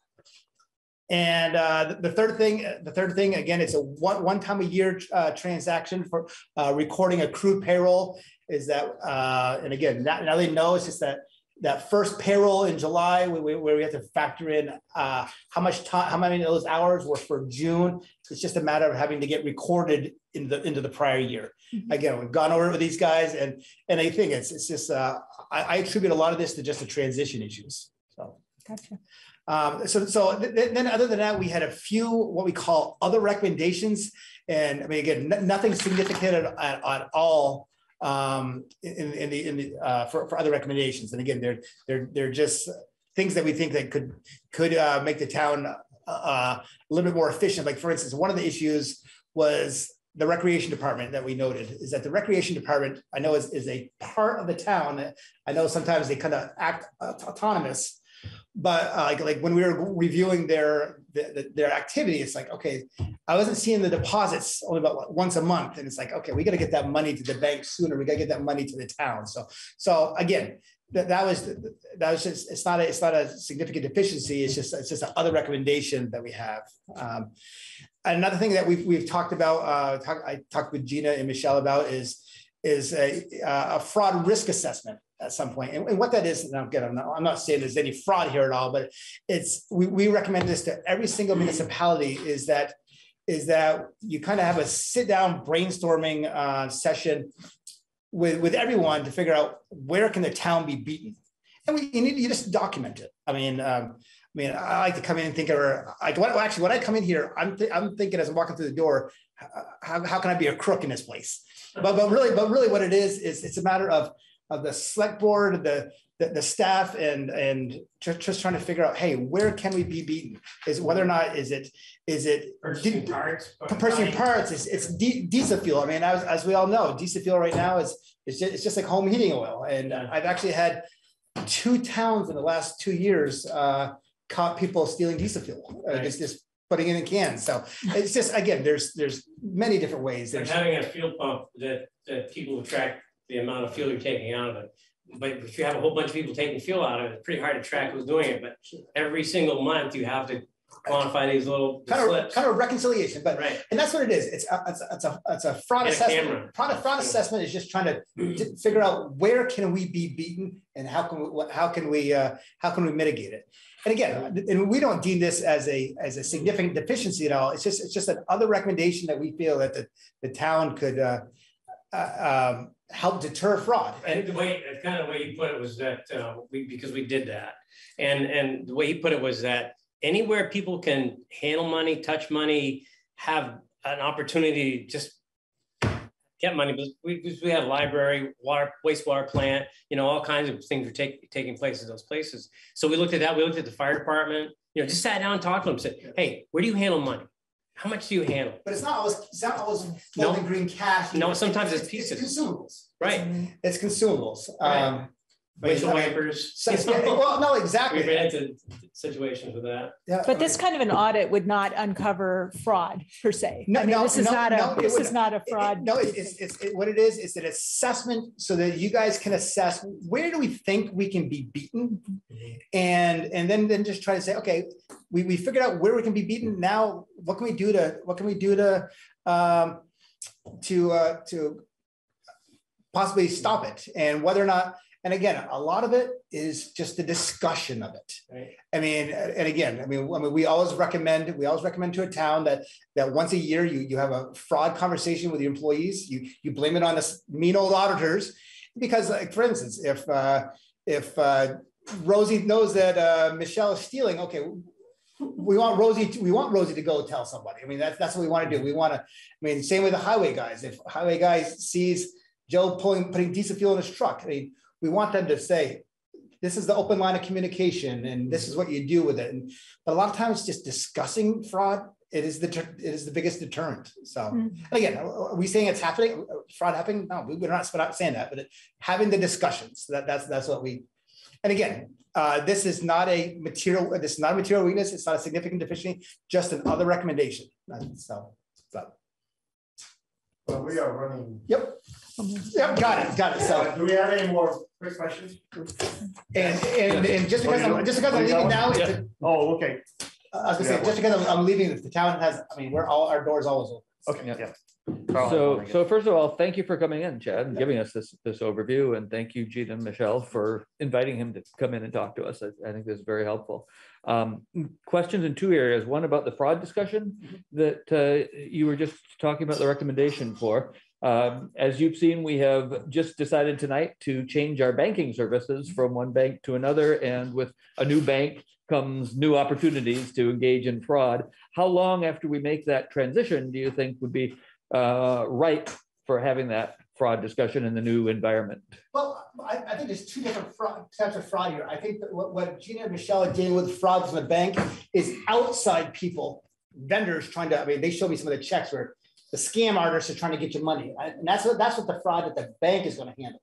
And uh, the- the third thing, the third thing, again, it's a one, one time a year uh, transaction for uh, recording accrued payroll is that, uh, and again, now, now they know it's just that that first payroll in July, where, we- where we have to factor in uh, how much time, how many of those hours were for June. It's just a matter of having to get recorded in the, into the prior year. Again, we've gone over it with these guys and, and I think it's, it's just, uh, I, I attribute a lot of this to just the transition issues, so. Gotcha. Um, so, so th- then other than that, we had a few, what we call other recommendations. And I mean, again, n- nothing significant at, at, at all um, in, in the, in the, uh, for, for other recommendations. And again, they're, they're, they're just things that we think that could, could uh, make the town uh, a little bit more efficient. Like for instance, one of the issues was the recreation department that we noted is that the recreation department, I know is, is a part of the town. I know sometimes they kind of act uh, autonomous, but uh, like, like when we were reviewing their, their, their activity, it's like, okay, I wasn't seeing the deposits only about what, once a month. And it's like, okay, we got to get that money to the bank sooner. We got to get that money to the town. So, so again, that, that was, that was just, it's not, a it's not a significant deficiency. It's just, it's just another recommendation that we have. Um, Another thing that we've, we've talked about, uh, talk, I talked with Gina and Michelle about is, is a, a fraud risk assessment at some point. And, and what that is, and I'm not, I'm not saying there's any fraud here at all, but it's, we, we recommend this to every single municipality is that, is that you kind of have a sit down brainstorming uh, session with, with everyone to figure out where can the town be beaten? And we, you need, you just document it. I mean, um, I mean, I like to come in and think of, like, what, actually, when I come in here, I'm, th- I'm thinking as I'm walking through the door, how, how can I be a crook in this place? But, but really, but really what it is, is it's a matter of, of the select board, the, the, the staff and, and just, just trying to figure out, hey, where can we be beaten? Is whether or not, is it, is it Purchasing parts. purchasing parts, it's, it's di- diesel fuel. I mean, as, as we all know, diesel fuel right now is, it's just, it's just like home heating oil. And I've actually had two towns in the last two years, uh, caught people stealing diesel fuel, uh, just, just putting it in cans. So it's just, again, there's, there's many different ways. Like There's, having a fuel pump that, that people track the amount of fuel you're taking out of it. But if you have a whole bunch of people taking fuel out of it, it's pretty hard to track who's doing it, but every single month you have to quantify these little kind of, slips. kind of reconciliation, but, Right, and that's what it is. It's, a- it's, a- it's a, it's a fraud And a assessment. camera. Fraud, fraud assessment is just trying to to figure out where can we be beaten and how can we, how can we, uh, how can we mitigate it? And again, and we don't deem this as a, as a significant deficiency at all. It's just, it's just another recommendation that we feel that the, the town could, uh, uh, um, help deter fraud. And the way, kind of way he put it was that, uh, we, because we did that. And, and the way he put it was that anywhere people can handle money, touch money, have an opportunity to just get money, but we, we- we have library, water, wastewater plant, you know, all kinds of things are taking, taking place in those places. So we looked at that, we looked at the fire department, you know, just sat down and talked to them, said, hey, where do you handle money? How much do you handle? But it's not always, it's not always No. green cash. No, sometimes it's It's pieces. consumables. Right, It's consumables. Right. Um. But, I mean, wipers. so- yeah, Well, no, exactly. We've ran into situations with that. Yeah, But this kind of an audit would not uncover fraud per se. No, I mean, no, this is no, not a, it this is wouldn't. not a It- it- fraud. No, it's, it's, it's, it- what it is, is an assessment so that you guys can assess where do we think we can be beaten? And, and then, then just try to say, okay, we, we figured out where we can be beaten. Now, what can we do to, what can we do to, um, to, uh, to possibly stop it? And whether or not, and again, a lot of it is just the discussion of it. Right. I mean, and again, I mean, I mean, we always recommend, we always recommend to a town that that once a year you you have a fraud conversation with your employees. You you blame it on the mean old auditors, because like for instance, if uh, if uh, Rosie knows that uh, Michelle is stealing, okay, we want Rosie. To, we want Rosie to go tell somebody. I mean, that's that's what we want to do. We want to. I mean, same with the highway guys. If highway guys sees Joe pulling putting diesel fuel in his truck, I mean, we want them to say, this is the open line of communication and this is what you do with it. And but a lot of times just discussing fraud, it is the, ter- it is the biggest deterrent. So Mm. and again, are we saying it's happening, fraud happening? No, we- we're not, we're not saying that, but it- having the discussions, that, that's, that's what we, and again, uh, this is not a material, this is not a material weakness. It's not a significant deficiency, just another recommendation. So, so, Well, we are running. yep, yep, got it, got it. So, Do we have any more quick questions? and, and, and just because, I'm just because I'm leaving now, it's- Oh, okay, I was gonna say, just because I'm, I'm leaving, the town has, I mean, we're all, our doors always open. okay, Yeah. yeah. So, so first of all, thank you for coming in, Chad, and giving us this, this overview, and thank you, Gina and Michelle, for inviting him to come in and talk to us. I, I think this is very helpful. Um, questions in two areas, one about the fraud discussion that, uh, you were just talking about the recommendation for. Um, as you've seen, we have just decided tonight to change our banking services from one bank to another, and with a new bank comes new opportunities to engage in fraud. How long after we make that transition do you think would be uh, for having that fraud discussion in the new environment? Well, I, I think there's two different fraud, types of fraud here. I think that what, what Gina and Michelle are dealing with fraud from the bank is outside people, vendors trying to, I mean, they showed me some of the checks where the scam artists are trying to get your money. And that's what, that's what the fraud that the bank is gonna handle.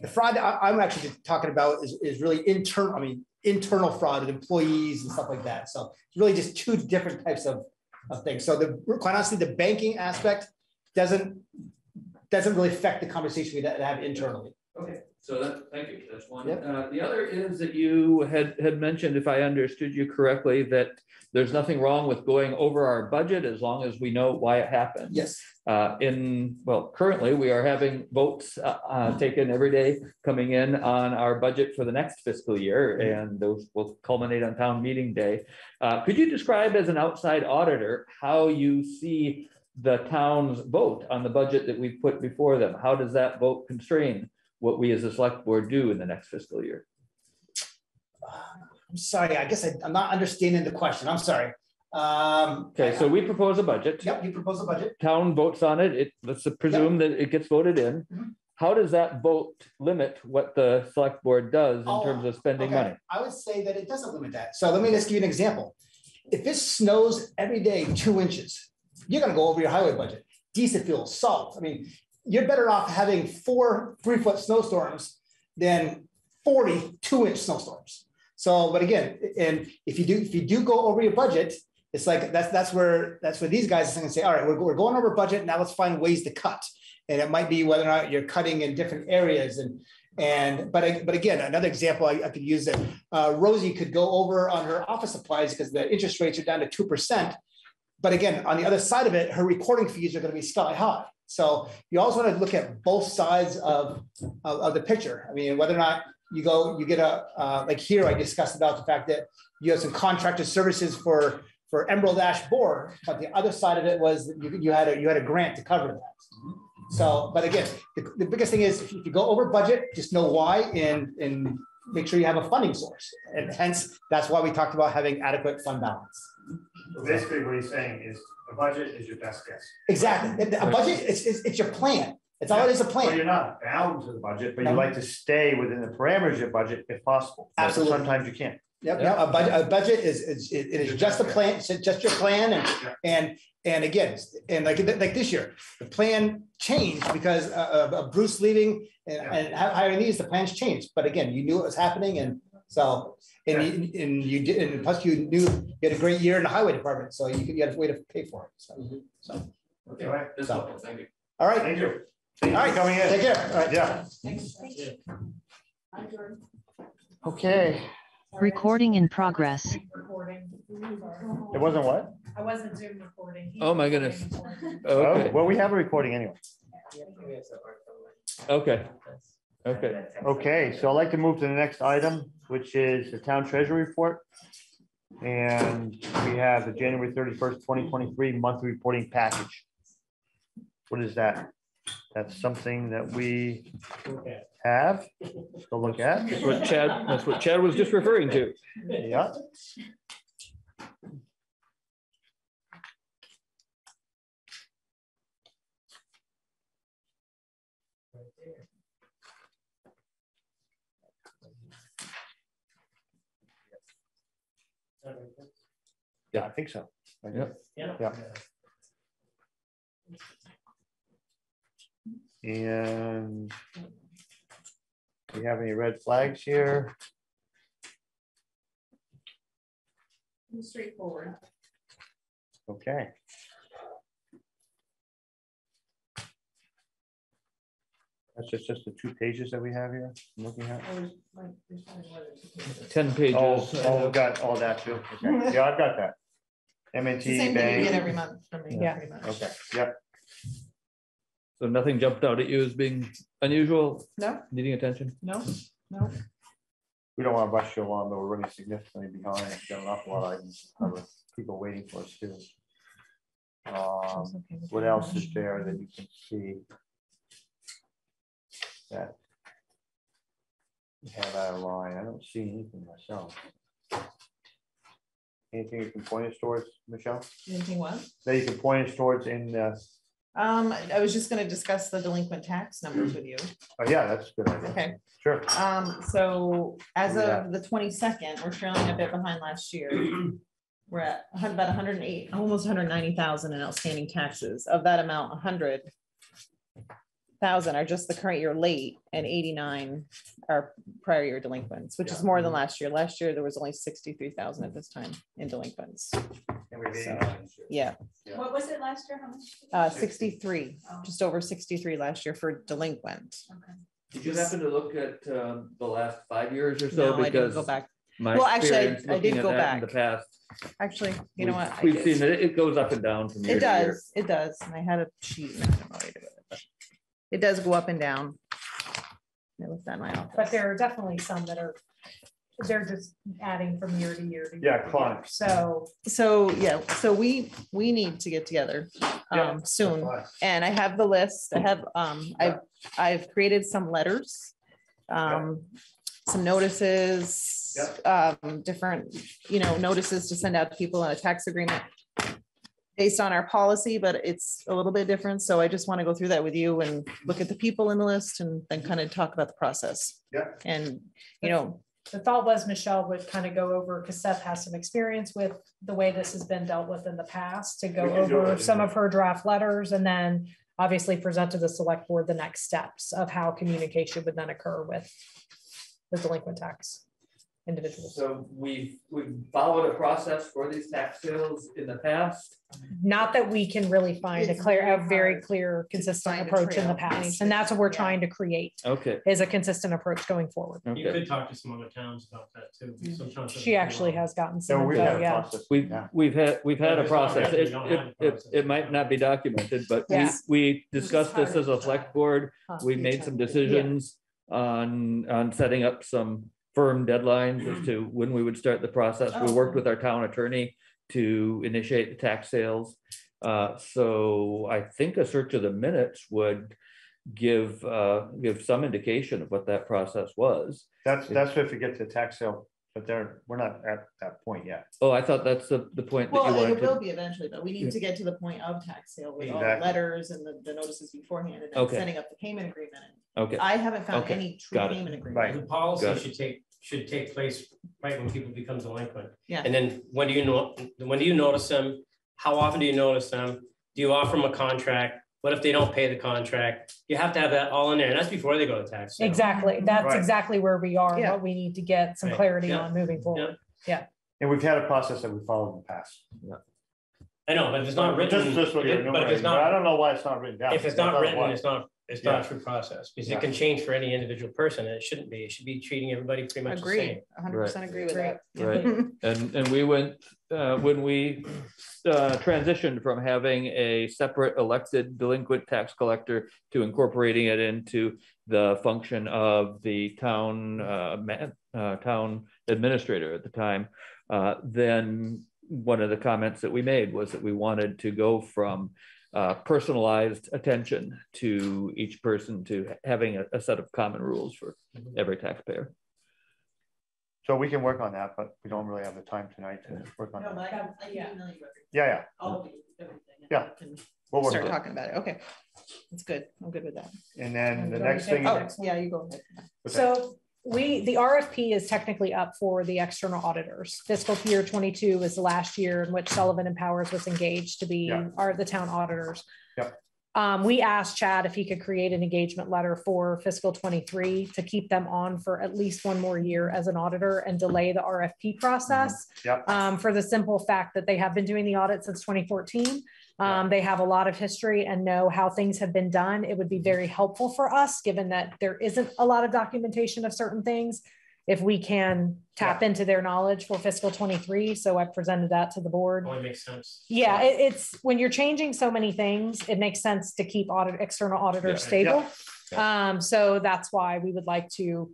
The fraud I, I'm actually talking about is, is really internal, I mean, internal fraud with employees and stuff like that. So it's really just two different types of, of things. So the, quite honestly, the banking aspect doesn't, doesn't really affect the conversation we have internally. So that, thank you, that's one. Yep. Uh, the other is that you had, had mentioned, if I understood you correctly, that there's nothing wrong with going over our budget as long as we know why it happened. Yes. Uh, in, well, currently, we are having votes, uh, uh, taken every day coming in on our budget for the next fiscal year, and those will culminate on town meeting day. Uh, could you describe as an outside auditor, how you see the town's vote on the budget that we've put before them? How does that vote constrain what we as a select board do in the next fiscal year? I'm sorry, I guess I, I'm not understanding the question. I'm sorry. Um. Okay, so we propose a budget. Yep, you propose a budget. Town votes on it, it, let's presume that it gets voted in. Mhm. How does that vote limit what the select board does in Oh, terms of spending Okay, money? I would say that it doesn't limit that. So let me just give you an example. If it snows every day two inches, you're gonna go over your highway budget. Diesel fuel, salt. I mean, you're better off having four three-foot snowstorms than 40 two-inch snowstorms. So, but again, and if you do, if you do go over your budget, it's like, that's, that's where, that's where these guys are gonna say, all right, we're, we're going over budget, now let's find ways to cut. And it might be whether or not you're cutting in different areas and, and, but, I- but again, another example I, I could use that uh, Rosie could go over on her office supplies because the interest rates are down to two percent. But again, on the other side of it, her recording fees are gonna be sky high. So you also want to look at both sides of, of, of the picture. I mean, whether or not you go, you get a, uh, like here, I discussed about the fact that you have some contracted services for, for Emerald Ash Borer, but the other side of it was that you, you had a, you had a grant to cover that. So, but again, the, the biggest thing is if you go over budget, just know why and, and make sure you have a funding source. And hence, that's why we talked about having adequate fund balance. So Basically, what he's saying is a budget is your best guess. Exactly. A budget, it's, it's, it's your plan. It's all it is, a Well, plan. you're not bound to the budget, but you No. like to stay within the parameters of your budget if possible. But Absolutely. Sometimes you can't. Yep, yep, a budget, a budget is, is, it it is just a plan, it's just your plan and, Yeah. and, and again, and like, like this year, the plan changed because of, of Bruce leaving and, and hiring these, the plans changed, but again, you knew it was happening and so, and you, and you did, and plus you knew you had a great year in the highway department, so you could, you had a way to pay for it, so, mm-hmm. so, Okay, All right. that's helpful, thank you. all right. Thank you. All Thank you coming in. Take care, all right. Yeah. thanks Okay, Recording in progress. Recording. it wasn't what? I wasn't Zoom recording. He's Oh, my goodness. recording. Oh, Okay, well, we have a recording anyway. okay, okay. Okay, so I'd like to move to the next item, which is the town treasury report. And we have the January thirty-first, twenty twenty-three monthly reporting package. What is that? That's something that we have to look at. That's what Chad, that's what Chad was just referring to. Yeah. Yeah, I think so. Yep. Yeah. yeah And do we have any red flags here? Straightforward. Okay. That's just, just the two pages that we have here, I'm looking at. Ten pages. Oh, oh, we've got all that too. Okay. Yeah, I've got that. M and It's the T same thing you get Bank. every month from me. Yeah. pretty much. Okay, yep. So nothing jumped out at you as being unusual, No, needing attention? no, no. We don't want to rush you along, but we're running significantly behind. We've Got an awful lot of items, other people waiting for us too. Um, what else is there that you can see? That. we Have out of line. I don't see anything myself. Anything you can point us towards, Michelle? Anything what? That you can point us towards in, uh, Um, I was just gonna discuss the delinquent tax numbers with you. oh, yeah, that's a good idea. Okay, Sure. um, so as Yeah. of the twenty-second, we're trailing a bit behind last year. We're at a hun- about hundred and eight, almost hundred and ninety thousand in outstanding taxes. Of that amount, hundred thousand are just the current year late and eighty-nine are prior year delinquents, which is more than last year. Last year, there was only sixty-three thousand at this time in delinquents. And we So, did- Yeah, Yeah. What was it last year? How much? uh, sixty-three, just over sixty-three last year for delinquent. Did you happen to look at um, the last five years or so? No, I didn't Because go back. my Well, actually, I- experience I did looking at go that in the back. past. Actually, you know we've- what? I We've did. seen that it goes up and down from year It to year. does, it does, and I had a sheet. and I don't know what I did with it, but It does go up and down. I looked at my office. But there are definitely some that are, they're just adding from year to year to. year Yeah, to year. chronic. So So, yeah, so we, we need to get together Yeah, um soon. Fine. And I have the list. I have, um, I've, I've created some letters. Um, some notices, um, different, you know, notices to send out to people on a tax agreement. Based on our policy, but it's a little bit different. So I just want to go through that with you and look at the people in the list and then kind of talk about the process. Yeah. And, you know, the thought was Michelle would kind of go over, because Seth has some experience with the way this has been dealt with in the past, to go We can do over it. some of her draft letters and then obviously present to the select board the next steps of how communication would then occur with the delinquent tax individuals. So we've, we've followed a process for these tax sales in the past. Not that we can really find a clear, a very very clear, consistent approach in the past. And that's what we're trying to create, Okay, is a consistent approach going forward. You could talk to some other towns about that too. Mm-hmm. Some She actually has gotten So some, we info, have a yeah. process. We've, Yeah. we've had, we've had a process. It, it, it, it might not be documented, but we, we discussed this as a select board. Huh. We made some decisions on, on setting up some firm deadlines as to when we would start the process. We Oh. worked with our town attorney to initiate the tax sales. Uh, so I think a search of the minutes would give, uh, give some indication of what that process was. That's, that's if we get to tax sale, but there, we're not at that point yet. Oh, I thought that's the, the point that you Well, wanted it will to. be eventually, but we need to get to the point of tax sale with all the letters and the, the notices beforehand and then Okay. setting up the payment agreement. Okay, I haven't found Okay, any true got it. payment Right. agreement. The policy Got it. should take, should take place right when people become delinquent. Yeah. And then when do you know, when do you notice them? How often do you notice them? Do you offer them a contract? What if they don't pay the contract? You have to have that all in there, and that's before they go to tax. sale. Exactly. That's Right. exactly where we are, Yeah. what we need to get some Right. clarity Yeah. on moving forward. Yeah. And we've had a process that we followed in the past. I know, but if it's not written, Just, just what you're it- but if enumerating, it's but I not, don't know why it's not written down. if it's not written, was. it's not, it's not a true process, because Yeah. it can change for any individual person, and it shouldn't be. It should be treating everybody pretty much the same. Agreed, hundred percent agree with that. Right. And, and we went, uh, when we, uh, transitioned from having a separate elected delinquent tax collector to incorporating it into the function of the town, uh, man, uh, town administrator at the time, uh, then one of the comments that we made was that we wanted to go from uh, personalized attention to each person to having a, a set of common rules for every taxpayer. So we can work on that, but we don't really have the time tonight to work on No, but that. I can, I can Yeah. email you everything. Yeah, yeah, All of you, everything, and Yeah. we can we'll work Start it. talking about it, okay. That's good, I'm good with that. And then And the do you want next thing. Oh, yeah, you go ahead. Okay. So we, the RFP is technically up for the external auditors. Fiscal year twenty-two was the last year in which Sullivan and Powers was engaged to be Yeah. are the town auditors. Yep. Um, we asked Chad if he could create an engagement letter for fiscal twenty-three to keep them on for at least one more year as an auditor and delay the RFP process. Yep. Um, for the simple fact that they have been doing the audit since twenty fourteen. Um, they have a lot of history and know how things have been done. It would be very helpful for us, given that there isn't a lot of documentation of certain things. If we can tap into their knowledge for fiscal twenty-three, so I presented that to the board. Only makes sense. Yeah, it, it's, when you're changing so many things, it makes sense to keep audit, external auditors Yeah. stable. Yeah. Um, so that's why we would like to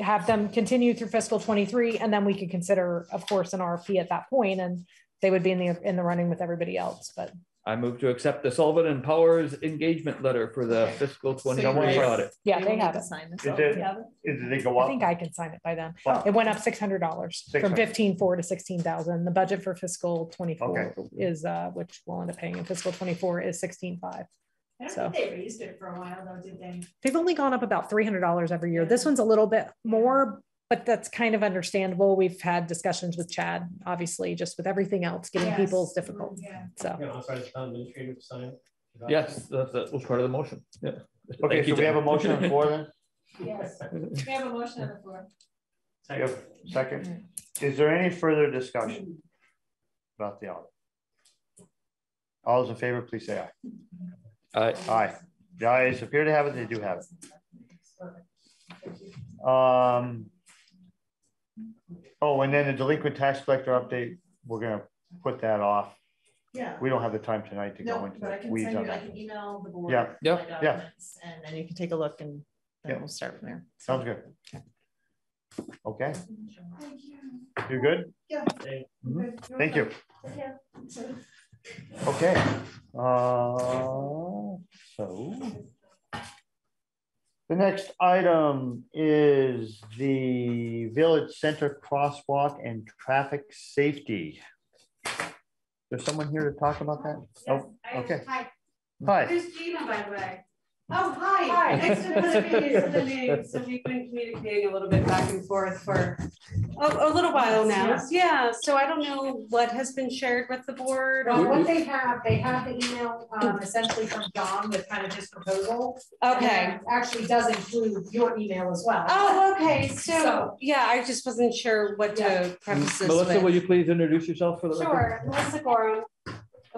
have them continue through fiscal twenty-three, and then we could consider, of course, an RFP at that point, and they would be in the, in the running with everybody else, but I move to accept the Sullivan and Powers engagement letter for the fiscal twenty-one guys- audit. Yeah, they have to it. Sign this. Is it, is it, they go I think? I can sign it by then. Wow. It went up six hundred dollars from 600. fifteen four to sixteen thousand. The budget for fiscal twenty-four Okay. is, uh, which we'll end up paying in fiscal twenty-four is sixteen five. I So- don't think they raised it for a while though, did they? They've only gone up about three hundred dollars every year. This one's a little bit more, but that's kind of understandable. We've had discussions with Chad, obviously, just with everything else, getting Yes. people's difficult. Yeah. So, You know, authorize town administrator sign. Yes, that, that was part of the motion, yeah. Okay, Thank you, so we have a motion on the floor then? Yes, we have a motion on the floor. We have a Second, is there any further discussion about the audit? All those in favor, please say aye. Aye. Aye. The ayes appear to have it, they do have it. Um. Oh, and then the delinquent tax collector update, we're gonna put that off. Yeah. We don't have the time tonight to go No, into but I the can weeds send on you, I that. can email the board. Yeah, yeah, my yeah. documents, And then you can take a look and Yeah. then we'll start from there. Sounds good. Okay, you good? Yeah. Mhm. Thank you. Okay, uh, so. The next item is the Village Center Crosswalk and Traffic Safety. There's someone here to talk about that? Oh, okay. Hi, Hi, there's Gina, by the way. Oh, hi. Nice to put you to the name. So we've been communicating a little bit back and forth for a, a little while now. Yeah, so I don't know what has been shared with the board. well, what they have, they have the email, um, essentially from John with kind of his proposal. Okay. Actually does include your email as well. Oh, okay, so, So- yeah, I just wasn't sure what to preface this Melissa, will you please introduce yourself for the record? Sure, Melissa Gorham.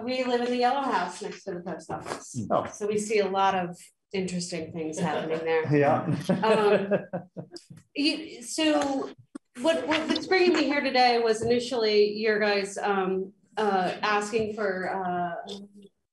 We live in the yellow house next to the post office. Oh. So we see a lot of interesting things happening there. yeah. Um, You, so what, what- what's bringing me here today was initially your guys, um, uh, asking for, uh,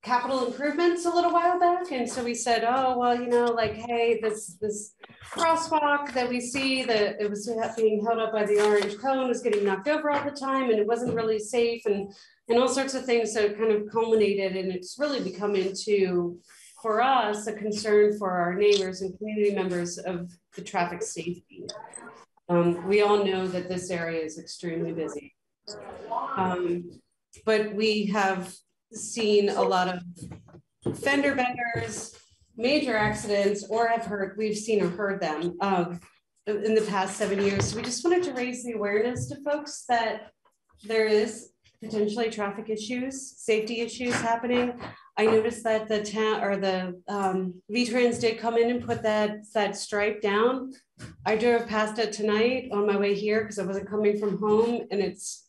capital improvements a little while back. And so we said, oh, well, you know, like, hey, this, this crosswalk that we see that it was being held up by the orange cone was getting knocked over all the time and it wasn't really safe and, and all sorts of things. So it kind of culminated and it's really become into, for us, a concern for our neighbors and community members of the traffic safety. Um, we all know that this area is extremely busy. Um, but we have seen a lot of fender benders, major accidents, or have heard, we've seen or heard them of in the past seven years. So we just wanted to raise the awareness to folks that there is potentially traffic issues, safety issues happening. I noticed that the town or the um, did come in and put that, that stripe down. I drove past it tonight on my way here because I wasn't coming from home and it's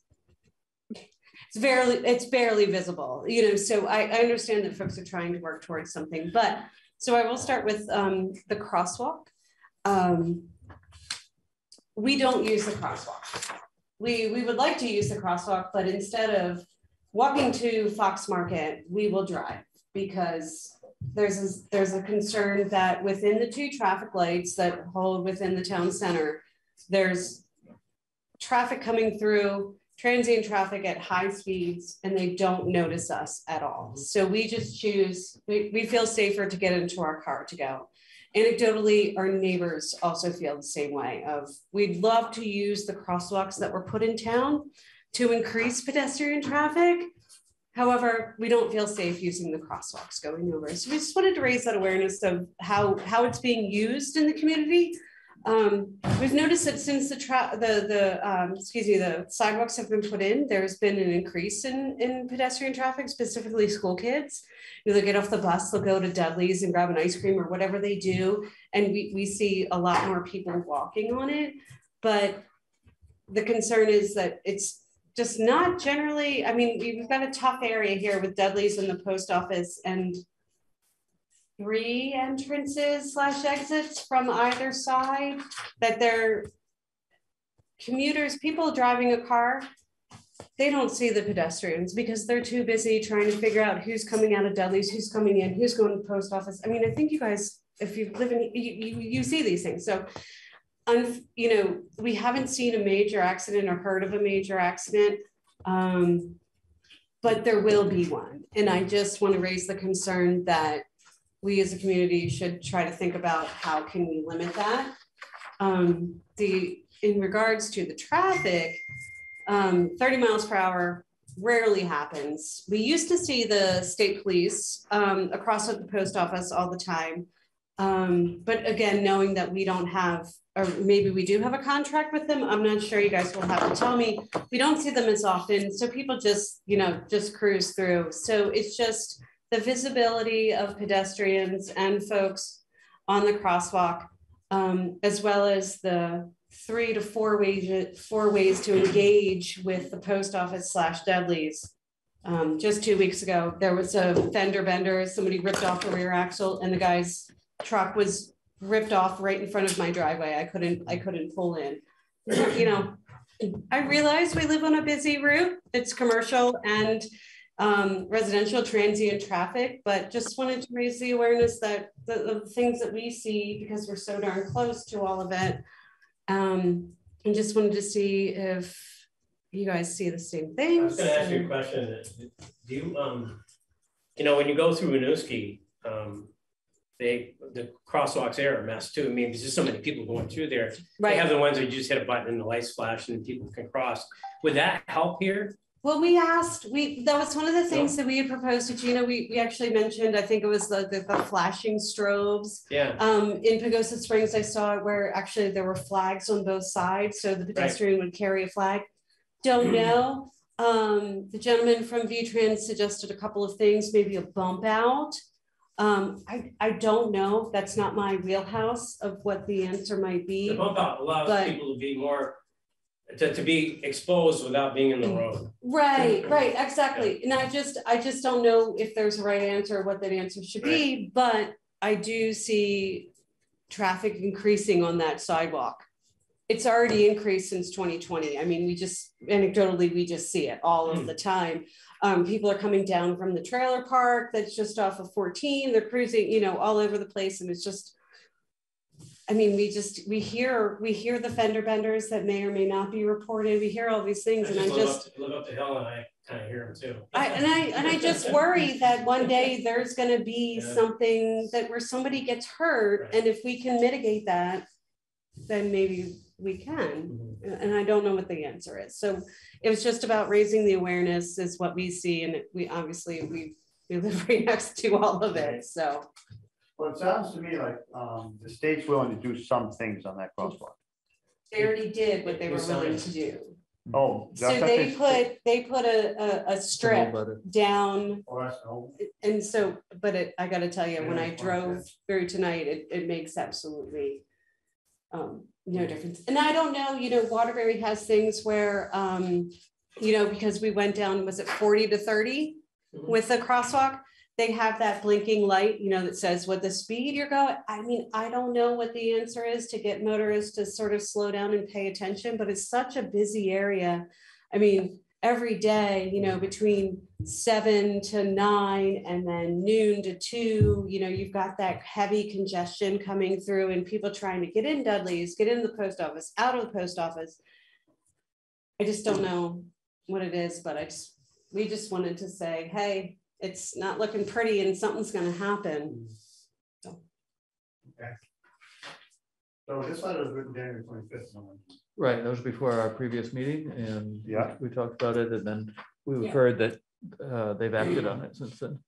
it's barely, it's barely visible, you know, so I, I understand that folks are trying to work towards something, but, so I will start with um, the crosswalk. Um, we don't use the crosswalk. We, we would like to use the crosswalk, but instead of walking to Fox Market, we will drive because there's, a- there's a concern that within the two traffic lights that hold within the town center, there's traffic coming through, transient traffic at high speeds, and they don't notice us at all. So we just choose, we, we feel safer to get into our car to go. Anecdotally, our neighbors also feel the same way of, we'd love to use the crosswalks that were put in town to increase pedestrian traffic. However, we don't feel safe using the crosswalks going over. So we just wanted to raise that awareness of how, how it's being used in the community. Um, we've noticed that since the the, the, um, excuse me, the sidewalks have been put in, there's been an increase in, in pedestrian traffic, specifically school kids. You know, they get off the bus, they'll go to Dudley's and grab an ice cream or whatever they do. And we, we see a lot more people walking on it. But the concern is that it's just not generally, I mean, we've got a tough area here with Dudley's and the post office and three entrances slash exits from either side that they're commuters, people driving a car, they don't see the pedestrians because they're too busy trying to figure out who's coming out of Dudley's, who's coming in, who's going to the post office. I mean, I think you guys, if you live in, you, you, you see these things. So, un, you know, we haven't seen a major accident or heard of a major accident. Um, but there will be one. And I just want to raise the concern that we as a community should try to think about how can we limit that. Um, the, in regards to the traffic, um, thirty miles per hour rarely happens. We used to see the state police, um, across at the post office all the time. Um, but again, knowing that we don't have, or maybe we do have a contract with them, I'm not sure, you guys will have to tell me. We don't see them as often, so people just, you know, just cruise through. So it's just the visibility of pedestrians and folks on the crosswalk, um, as well as the three to four ways, four ways to engage with the post office slash Dudley's. Um, just two weeks ago, there was a fender bender, somebody ripped off the rear axle and the guy's truck was ripped off right in front of my driveway. I couldn't, I couldn't pull in. You know, I realize we live on a busy route. It's commercial and um, residential transient traffic, but just wanted to raise the awareness that the, the things that we see because we're so darn close to all of it. Um, and just wanted to see if you guys see the same I things. was gonna ask you a question. Do you, um, you know, when you go through Winooski, um, they, the crosswalks there are a mess too. I mean, there's just so many people going through there. Right. They have the ones where you just hit a button and the lights flash and people can cross. Would that help here? Well, we asked, we, that was one of the things that we had proposed to Gina. We, we actually mentioned, I think it was the, the, the flashing strobes. Yeah, Um, in Pagosa Springs, I saw where actually there were flags on both sides, so the pedestrian would carry a flag. Don't know. Um, the gentleman from V-Trans suggested a couple of things, maybe a bump out. Um, I, I don't know. That's not my wheelhouse of what the answer might be. the bump out allows but- people to be more, to, to be exposed without being in the road. Right, right, exactly. And I just, I just don't know if there's a right answer, or what that answer should be, but I do see traffic increasing on that sidewalk. It's already increased since twenty twenty. I mean, we just anecdotally, we just see it all of the time. Um, people are coming down from the trailer park that's just off of fourteen. They're cruising, you know, all over the place and it's just I mean, we just, we hear, we hear the fender benders that may or may not be reported. We hear all these things and I just live just up, live up the hill and I kind of hear them too. I, and I, and I just worry that one day there's gonna be Yeah. something that where somebody gets hurt, Right. and if we can mitigate that, then maybe we can, Mhm. and I don't know what the answer is, so it was just about raising the awareness is what we see, and we, obviously, we, we live right next to all of it, so. Well, it sounds to me like, um, the state's willing to do some things on that crosswalk. They already did what they were Yes, willing to do, Oh. so I thought they put, they put a, a, a strip down Oh, that's, oh, And so, but it, I gotta tell you, when I it's fine, drove through tonight, it, it makes absolutely um, no difference. And I don't know, you know, Waterbury has things where, um, you know, because we went down, was it forty to thirty Mhm. with the crosswalk? They have that blinking light, you know, that says what the speed you're going. I mean, I don't know what the answer is to get motorists to sort of slow down and pay attention, but it's such a busy area. I mean, every day, you know, between seven to nine and then noon to two, you know, you've got that heavy congestion coming through and people trying to get in Dudley's, get in the post office, out of the post office. I just don't know what it is, but I just, we just wanted to say, hey, it's not looking pretty and something's gonna happen. So this letter was written January twenty-fifth. Right, that was before our previous meeting and Yeah. we talked about it and then we've Yeah. heard that uh, they've acted on it since then.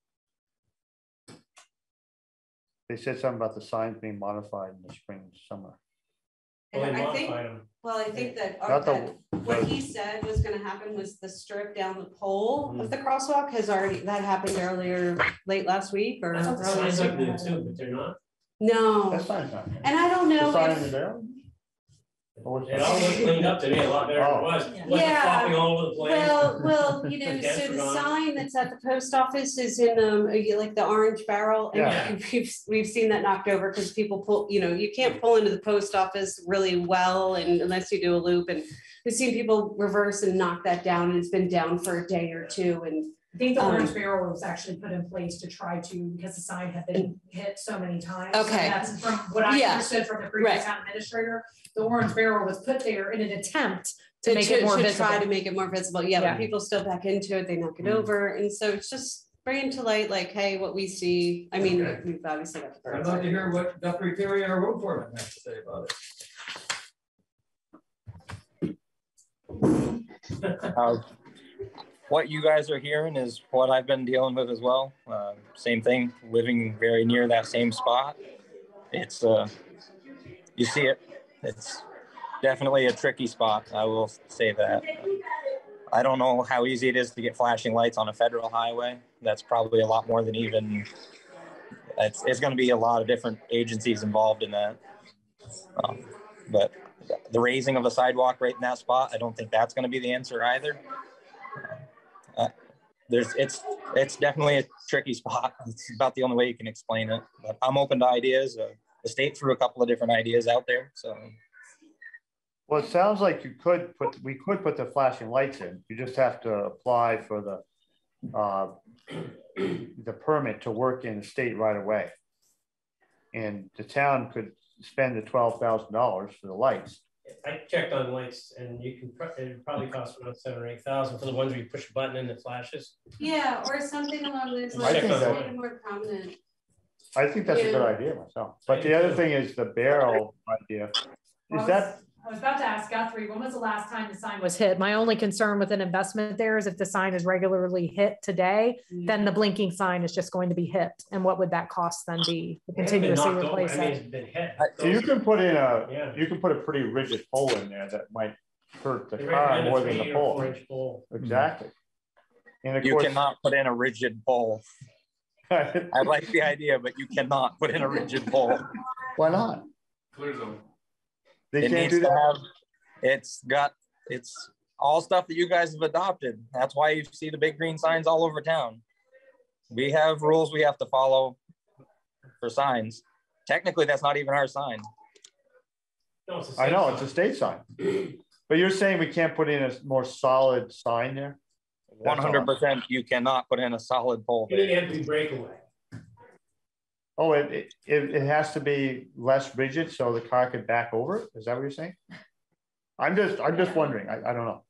They said something about the signs being modified in the spring, summer. Well, they I think, modified them. well, I think that, Not the- that what he said was gonna happen was the strip down the pole of mm. the crosswalk has already, that happened earlier, late last week or. I thought the earlier signs this are week. new too, but they're not. No, That's fine. fine. and I don't The know sign if- in there? Or was It all looked cleaned up to me a lot better than it Oh. was. Wasn't Yeah. flopping all over the place. Well, well, you know, The so the gone. sign that's at the post office is in, um, a- like the orange barrel. and Yeah. We've, we've seen that knocked over because people pull, you know, you can't pull into the post office really well and unless you do a loop and we've seen people reverse and knock that down and it's been down for a day or two and I think the Um, orange barrel was actually put in place to try to, because the sign had been hit so many times. Okay. That's from what I Yeah. understood from the previous Right. town administrator, the orange barrel was put there in an attempt to To, make to, it more to visible. try to make it more visible, yeah, Yeah. but people still back into it, they knock it Mm. over, and so it's just bringing to light, like, hey, what we see, I mean, Okay. we've obviously got. the I'd birds. like to hear what Guthrie Terry, our road foreman, has to say about it. Uh, What you guys are hearing is what I've been dealing with as well. Uh, Same thing, living very near that same spot. It's, uh, you see it, it's definitely a tricky spot, I will say that. I don't know how easy it is to get flashing lights on a federal highway. That's probably a lot more than even, it's, it's gonna be a lot of different agencies involved in that. Um, But the raising of a sidewalk right in that spot, I don't think that's gonna be the answer either. Uh, There's, it's, it's definitely a tricky spot. It's about the only way you can explain it, but I'm open to ideas. Uh, The state threw a couple of different ideas out there, so. Well, it sounds like you could put, we could put the flashing lights in. You just have to apply for the, uh, the permit to work in the state right away. And the town could spend the twelve thousand dollars for the lights. I checked on lights and you can, pro- it probably cost around seven or eight thousand for the ones where you push a button and it flashes. Yeah, or something along those I lines, think that- more prominent. I think that's a good idea myself. But the other thing is the barrel idea. Is that, I was about to ask Guthrie, when was the last time the sign was hit? My only concern with an investment there is if the sign is regularly hit today, then the mm. blinking sign is just going to be hit. And what would that cost then be to It hasn't been continuously knocked over. replace I mean, it? it's been hit. Uh, you can put in a, Yeah. you can put a pretty rigid pole in there that might hurt the They car more than the three pole. four inch pole. Exactly. And of You course. cannot put in a rigid pole. I like the idea, but you cannot put in a rigid pole. Why not? Clear zone. They It can't needs do to that? have, it's got, it's all stuff that you guys have adopted. That's why you see the big green signs all over town. We have rules we have to follow for signs. Technically, that's not even our sign. No, it's a I know, safe it's a state sign. But you're saying we can't put in a more solid sign there? One hundred percent, you cannot put in a solid pole. You need empty breakaway. Oh, it, it, it it has to be less rigid so the car could back over it? Is that what you're saying? I'm just, I'm just wondering. I, I don't know.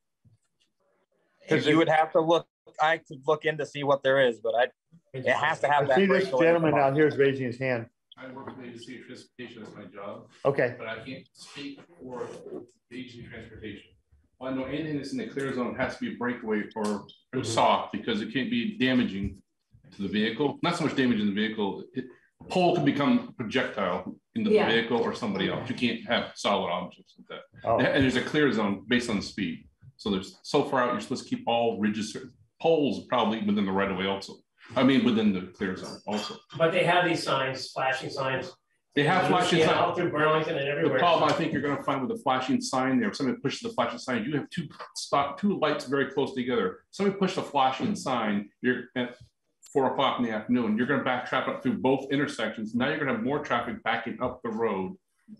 Because you would have to look, I could look in to see what there is, but I, it has to have I that. see this gentleman out here is raising his hand. I work with agency of transportation, that's my job. Okay. But I can't speak for the agency of transportation. I know anything that's in the clear zone has to be breakaway or or soft because it can't be damaging to the vehicle. Not so much damaging the vehicle, it, pole can become projectile into the Yeah. vehicle or somebody else. You can't have solid objects like that. Oh. And there's a clear zone based on speed. So there's so far out, you're supposed to keep all ridges, poles probably within the right of way also. I mean, within the clear zone also. But they have these signs, flashing signs. They have You flashing signs. All through Burlington and everywhere. The problem I think you're gonna find with the flashing sign there, if somebody pushes the flashing sign, you have two stop, two lights very close together. Somebody pushed a flashing sign, you're at four o'clock in the afternoon, you're gonna back traffic up through both intersections. Now you're gonna have more traffic backing up the road.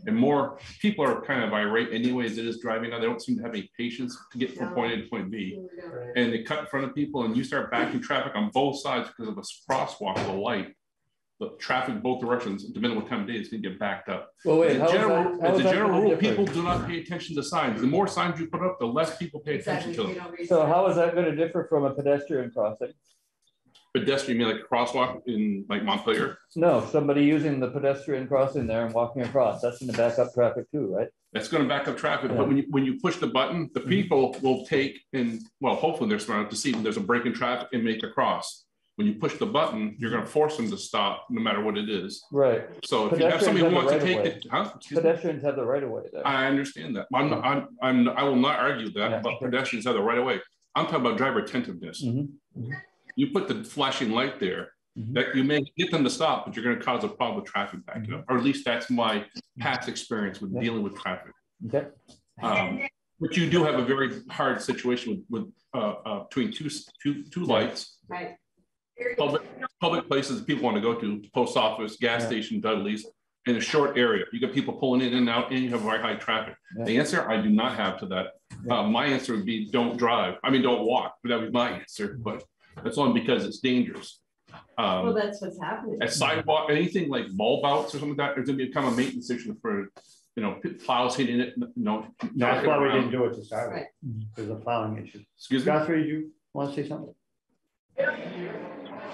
And more, people are kind of irate anyways, it is driving now, they don't seem to have any patience to get from point A to point B. And they cut in front of people and you start backing traffic on both sides because of a crosswalk, the light. The traffic both directions, depending on what time of day, it's gonna get backed up. Well, wait, As a general- that- As a general rule, differ? people do not pay attention to signs. The more signs you put up, the less people pay attention to them. So how is that gonna differ from a pedestrian crossing? Pedestrian, you mean like a crosswalk in like Montpelier? No, somebody using the pedestrian crossing there and walking across, that's gonna back up traffic too, right? That's gonna back up traffic, but when you, when you push the button, the mm-hmm. people will take and, well, hopefully they're smart enough to see when there's a break in traffic and make a cross. When you push the button, you're gonna force them to stop no matter what it is. Right. So if you have somebody who wants to take it, huh? Excuse me? Pedestrians have the right of way there. I understand that. I'm, I'm, I'm, I will not argue that, but pedestrians have the right of way. I'm talking about driver attentiveness. Mm-hmm. Mm-hmm. You put the flashing light there, that you may get them to stop, but you're gonna cause a problem with traffic backing up, or at least that's my past experience with dealing with traffic. Okay. Um, But you do have a very hard situation with, with, uh, uh, between two, two, two lights. Right. Public, public places people want to go to, post office, gas station, Dudley's, in a short area. You get people pulling in and out and you have very high traffic. The answer I do not have to that. Uh, my answer would be don't drive. I mean, don't walk, but that would be my answer. But That's only because it's dangerous. Well, Um, that's what's happening. a sidewalk, anything like bulb outs or something like that, there's gonna become a kind of maintenance issue for, you know, plows hitting it, no. That's why we didn't do it to start with. Right. There's a plowing issue. Excuse me? Guthrie, you want to say something?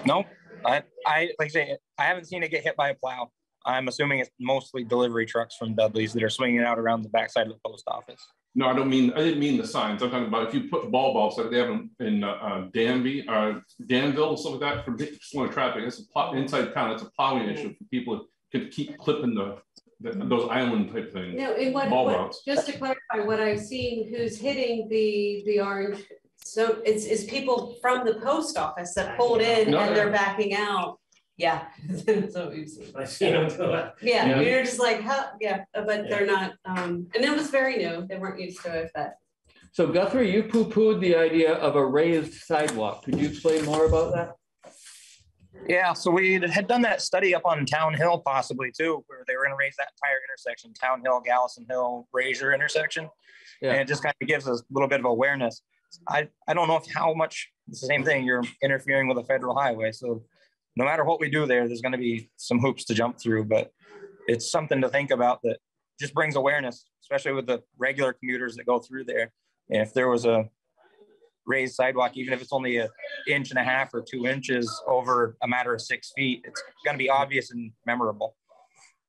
No, I, I, like I say, I haven't seen it get hit by a plow. I'm assuming it's mostly delivery trucks from Dudley's that are swinging out around the backside of the post office. No, I don't mean, I didn't mean the signs. I'm talking about if you put ball balls like they have in, in uh, uh, Danby, uh, Danville, stuff like that for slowing traffic. It's a plow, inside town. It's a plowing issue for people to keep clipping the, the- those island type things. No, and what, Bulb what, just to clarify, what I've seen, who's hitting the, the orange, so it's, it's people from the post office that pulled in No, and they're backing out. Yeah, that's what we've seen. I see them do it. Yeah, Yeah. you're just like, huh, yeah, but they're not, um, and it was very new, they weren't used to it, but. So Guthrie, you poo-pooed the idea of a raised sidewalk. Could you explain more about that? Yeah, so we had done that study up on Towne Hill possibly too, where they were gonna raise that entire intersection, Towne Hill, Gallison Hill, Brazier intersection. Yeah. And it just kind of gives us a little bit of awareness. I, I don't know if how much, it's the same thing, you're interfering with a federal highway, so no matter what we do there, there's gonna be some hoops to jump through, but it's something to think about that just brings awareness, especially with the regular commuters that go through there. And if there was a raised sidewalk, even if it's only an inch and a half or two inches over a matter of six feet, it's gonna be obvious and memorable.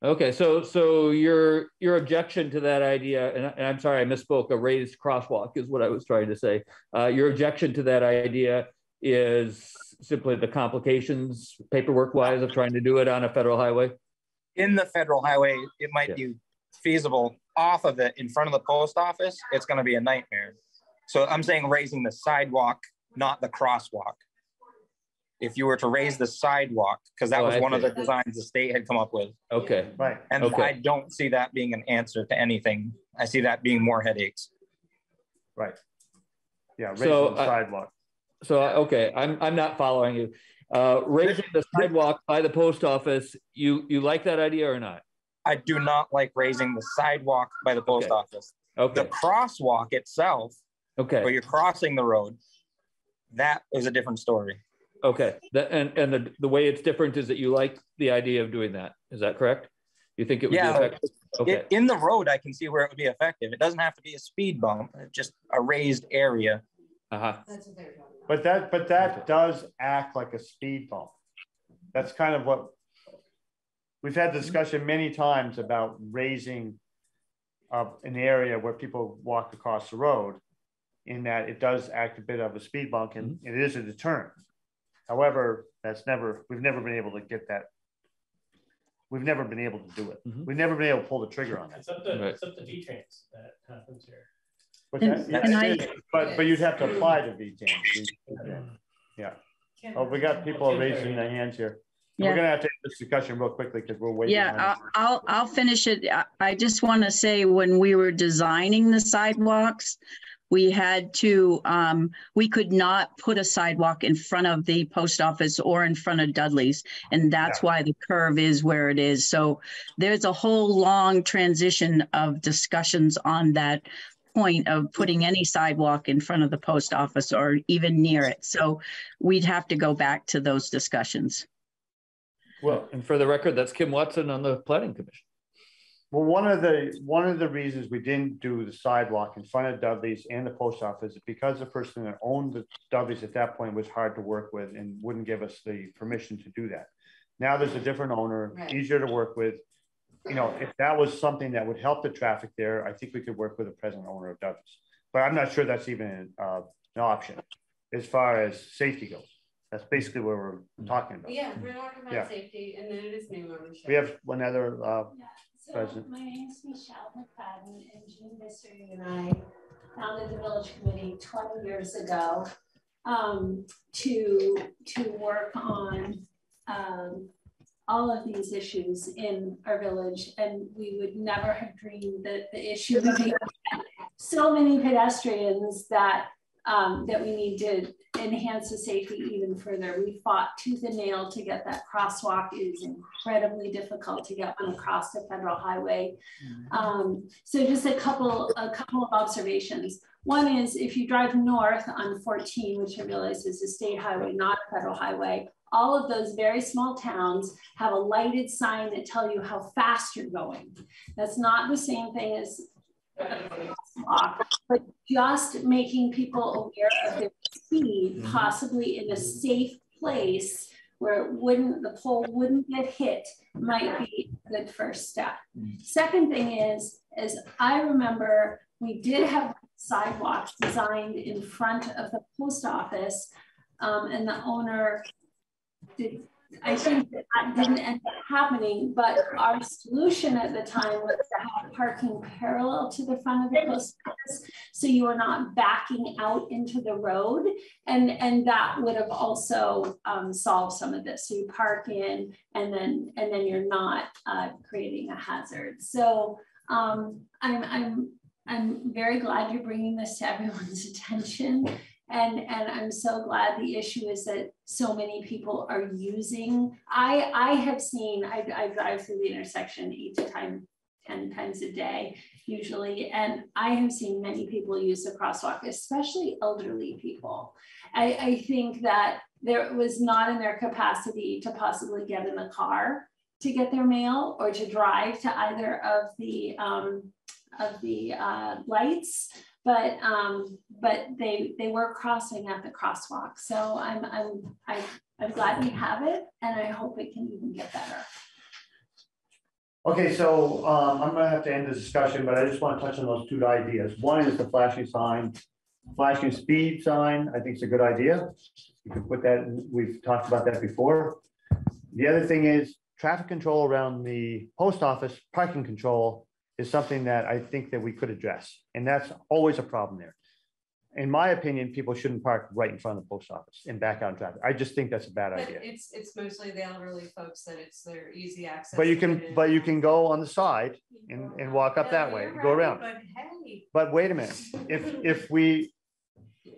Okay, so, so your, your objection to that idea, and and I'm sorry, I misspoke, a raised crosswalk is what I was trying to say. Uh, your objection to that idea is simply the complications paperwork wise of trying to do it on a federal highway? In the federal highway, it might be feasible. Off of it, in front of the post office, it's gonna be a nightmare. So I'm saying raising the sidewalk, not the crosswalk. If you were to raise the sidewalk, because that Oh, was I one of the designs the state had come up with. Okay, Right. And Okay. I don't see that being an answer to anything. I see that being more headaches. Right. Yeah, raising So, the uh, sidewalk. So, okay, I'm, I'm not following you. Uh, raising the sidewalk by the post office, you, you like that idea or not? I do not like raising the sidewalk by the post Okay. office. The crosswalk itself, Okay. where okay, you're crossing the road, that is a different story. okay. The, and, and the, the way it's different is that you like the idea of doing that. Is that correct? You think it would be Yeah. effective? Okay, It- in the road, I can see where it would be effective. It doesn't have to be a speed bump, just a raised area. uh-huh. That's what they're talking about. But that, but that does act like a speed bump. That's kind of what, we've had discussion many times about raising uh, an area where people walk across the road in that it does act a bit of a speed bump and it is a deterrent. However, that's never, we've never been able to get that. We've never been able to do it. Mhm. We've never been able to pull the trigger on that. It's up to, Right. it's up to V-Trans that happens here. But, And- that- yeah, and I- but, but you'd have to apply to V-Trans. Yeah. Oh, we got people raising their hands here. We're gonna have to have this discussion real quickly because we're waiting. Yeah, I'll, I'll, I'll finish it. I- I just want to say, when we were designing the sidewalks, we had to, um, we could not put a sidewalk in front of the post office or in front of Dudley's. And that's why the curve is where it is. So there's a whole long transition of discussions on that point of putting any sidewalk in front of the post office or even near it. So we'd have to go back to those discussions. Well, and for the record, that's Kim Watson on the planning commission. Well, one of the, one of the reasons we didn't do the sidewalk in front of Dudley's and the post office is because the person that owned the Dudley's at that point was hard to work with and wouldn't give us the permission to do that. Now there's a different owner, Right. easier to work with. You know, if that was something that would help the traffic there, I think we could work with the present owner of Dudley's. But I'm not sure that's even uh, an option as far as safety goes. That's basically what we're talking about. Yeah, we're talking Yeah. about safety and then it is new ownership. We have one other, uh, Yeah, so President. my name's Michelle McFadden and Jean Visser and I founded the village committee twenty years ago um, to, to work on um, all of these issues in our village. And we would never have dreamed that the issue would be so many pedestrians that um, that we need to enhance the safety even further. We fought tooth and nail to get that crosswalk. It is incredibly difficult to get one across the federal highway. Um, so just a couple, a couple of observations. One is if you drive north on 14, which I realize is a state highway, not a federal highway, all of those very small towns have a lighted sign that tell you how fast you're going. That's not the same thing as but just making people aware of their speed, Mm-hmm. possibly in a safe place where it wouldn't, the pole wouldn't get hit, might be a good first step. Second thing is, as I remember we did have sidewalks designed in front of the post office, um, and the owner I think that, that didn't end up happening, but our solution at the time was to have parking parallel to the front of the post office. So you are not backing out into the road. And, and that would have also um, solved some of this. So you park in and then, and then you're not uh, creating a hazard. So um, I'm, I'm, I'm very glad you're bringing this to everyone's attention. And, and I'm so glad the issue is that so many people are using. I, I have seen, I, I drive through the intersection eight to 10, 10 times a day usually, and I have seen many people use the crosswalk, especially elderly people. I, I think that there was not in their capacity to possibly get in the car to get their mail or to drive to either of the um, of the uh, lights but um, but they they were crossing at the crosswalk. So I'm I'm I, I'm glad we have it, and I hope it can even get better. Okay, so um, I'm gonna have to end the discussion, but I just want to touch on those two ideas. One is the flashing sign, flashing speed sign, I think it's a good idea. You can put that, in- we've talked about that before. The other thing is traffic control around the post office, parking control is something that I think that we could address, and that's always a problem there. In my opinion, people shouldn't park right in front of the post office and back out in traffic. I just think that's a bad But idea. it's, it's mostly the elderly folks that it's their easy access. But you to can, in. but you can go on the side and, and walk up that way, You're go right, around. But hey. But wait a minute, if, if we,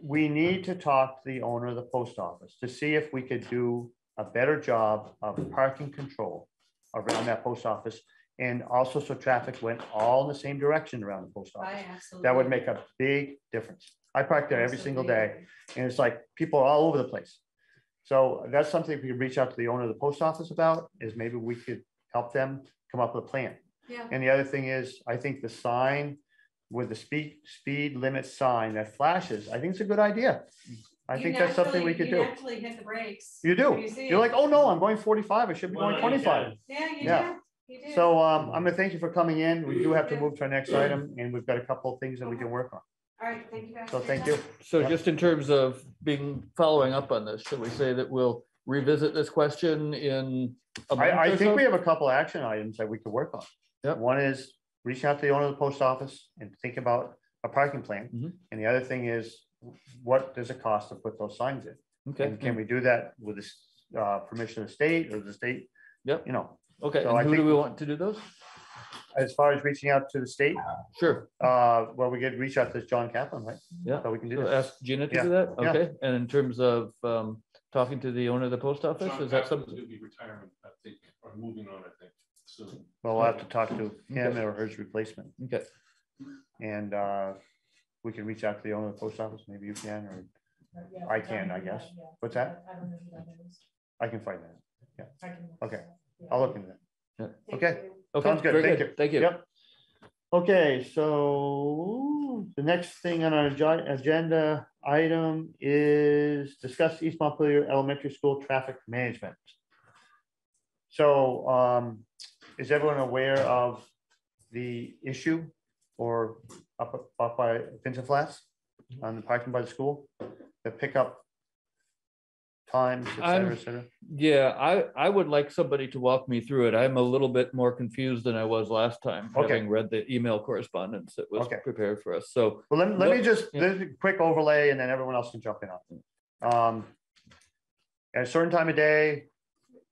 we need to talk to the owner of the post office to see if we could do a better job of parking control around that post office. And also so traffic went all in the same direction around the post office. That would make a big difference. I park there every single day and it's like people are all over the place. So that's something we could reach out to the owner of the post office about, is maybe we could help them come up with a plan. Yeah. And the other thing is, I think the sign with the speed, speed limit sign that flashes, I think it's a good idea. I You think that's something we naturally- could you do. Naturally hit the brakes. You do. when you see You're like, oh no, I'm going forty-five. I should be Well, going you twenty-five. Yeah, you Yeah. do. You do. So um, I'm gonna thank you for coming in. We do have to move to our next item and we've got a couple of things that we can work on. All right, thank you guys. So for your thank you. time. So just in terms of being, following up on this, should we say that we'll revisit this question in a month I, I or think so? we have a couple of action items that we could work on. Yep. One is reach out to the owner of the post office and think about a parking plan. Mhm. And the other thing is, what does it cost to put those signs in? Okay, And can we do that with this, uh, permission of the state or the state? Yep. You know, okay, so I and who do think- we want to do those? as far as reaching out to the state, Sure, uh, well, we could reach out to John Kaplan, right? yeah. So we can do So that. ask Gina to Yeah, do that, yeah. okay? And in terms of um, talking to the owner of the post office, John is that Kaplan's something? gonna be retiring, I think, or moving on, I think, soon. Well, we'll have to talk to him Okay. or his replacement. Okay, And, uh, we can reach out to the owner of the post office, maybe you can, or I can, I guess. What's that? I don't know who that is. I can find that. I can- Okay, I'll look into that. Yeah. Okay, okay, sounds good. very Thank good, you. thank you. Yep. Okay, so the next thing on our agenda item is discuss East Montpelier Elementary School traffic management. So um, is everyone aware of the issue or up, up by Vincent Flats on the parking by the school? The pickup times, et cetera, et cetera? Yeah, I, I would like somebody to walk me through it. I'm a little bit more confused than I was last time, Okay. having read the email correspondence that was Okay. prepared for us, so. Well, let, let me What- just, yeah. there's a quick overlay and then everyone else can jump in on it. Um, At a certain time of day,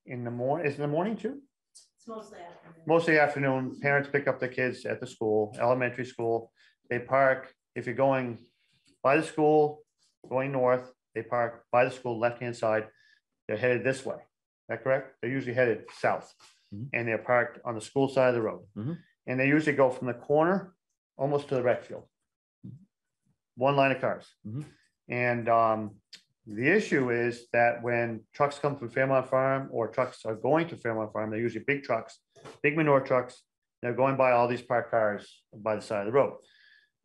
in the morning, is it in the morning too? It's mostly afternoon. Mostly afternoon, parents pick up their kids at the school, elementary school. They park, if you're going by the school, going north, they park by the school, left-hand side. They're headed this way. Is that correct? They're usually headed south. Mhm. And they're parked on the school side of the road. Mhm. And they usually go from the corner almost to the rec field. one line of cars. Mhm. And um, the issue is that when trucks come through Fairmont Farm or trucks are going to Fairmont Farm, they're usually big trucks, big manure trucks. They're going by all these parked cars by the side of the road.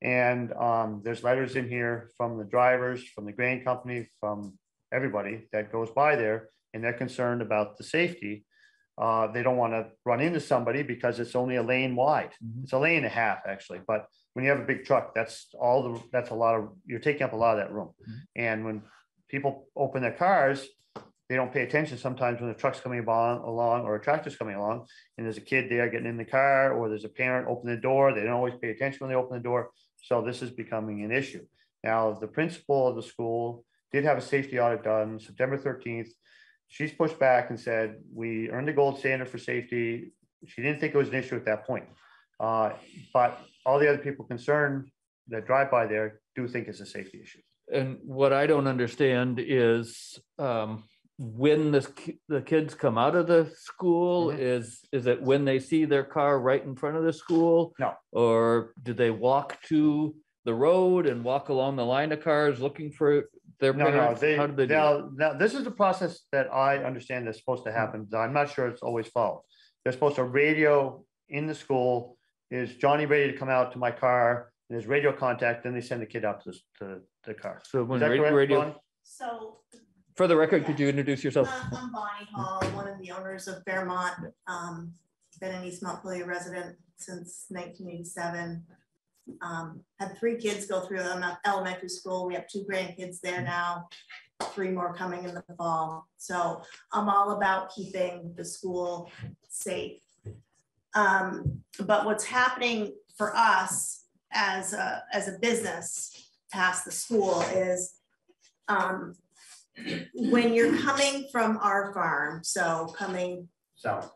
And um, there's letters in here from the drivers, from the grain company, from everybody that goes by there, and they're concerned about the safety. Uh, they don't want to run into somebody because it's only a lane wide. It's a lane and a half, actually, but when you have a big truck, that's all the, that's a lot of, you're taking up a lot of that room. And when people open their cars, they don't pay attention sometimes when the truck's coming along, along or a tractor's coming along, and there's a kid there getting in the car, or there's a parent opening the door, they don't always pay attention when they open the door. So this is becoming an issue. Now, the principal of the school did have a safety audit done September thirteenth. She's pushed back and said, we earned the gold standard for safety. She didn't think it was an issue at that point. Uh, but all the other people concerned that drive by there do think it's a safety issue. And what I don't understand is um, when the, the kids come out of the school, Mhm. is, is it when they see their car right in front of the school? No. Or do they walk to the road and walk along the line of cars looking for their No, no, they, How do they do? now, now, this is the process that I understand that's supposed to happen. I'm not sure it's always followed. They're supposed to radio in the school, is Johnny ready to come out to my car? And There's radio contact, then they send the kid out to, the- to the car. So Is when that ra- correct, radio, Bonnie? So for the record, could you introduce yourself? uh, I'm Bonnie Hall, one of the owners of Fairmont. Um, been an East Montpelier resident since nineteen eighty-seven. Um, had three kids go through ele- elementary school. We have two grandkids there now. Three more coming in the fall. So I'm all about keeping the school safe. Um, but what's happening for us as a, as a business past the school is um, when you're coming from our farm, so coming, So,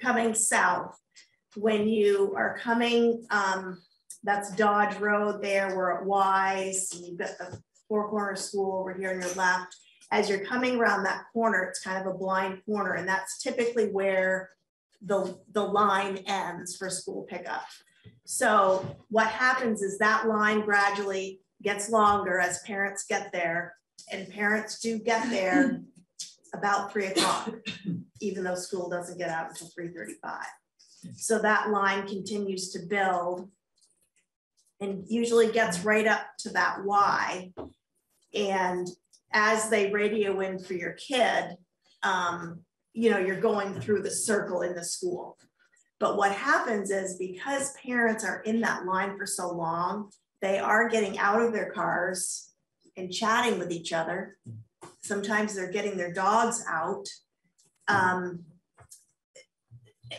coming south, when you are coming, um, that's Dodge Road there, we're at Wise, you've got the Four Corner School over here on your left. As you're coming around that corner, it's kind of a blind corner, and that's typically where the, the line ends for school pickup. So what happens is that line gradually gets longer as parents get there, and parents do get there about three o'clock, even though school doesn't get out until three thirty-five. So that line continues to build and usually gets right up to that Y. And as they radio in for your kid, um, you know, you're going through the circle in the school. But what happens is because parents are in that line for so long, they are getting out of their cars and chatting with each other. Sometimes they're getting their dogs out. Um,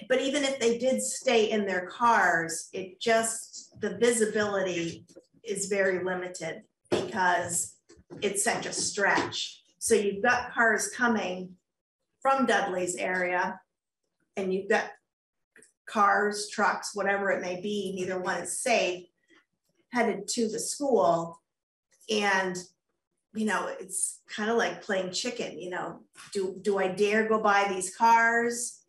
but even if they did stay in their cars, it just, the visibility is very limited because it's such a stretch. So you've got cars coming from Dudley's area and you've got cars, trucks, whatever it may be, neither one is safe, headed to the school. And, you know, it's kind of like playing chicken, you know, do, do I dare go by these cars?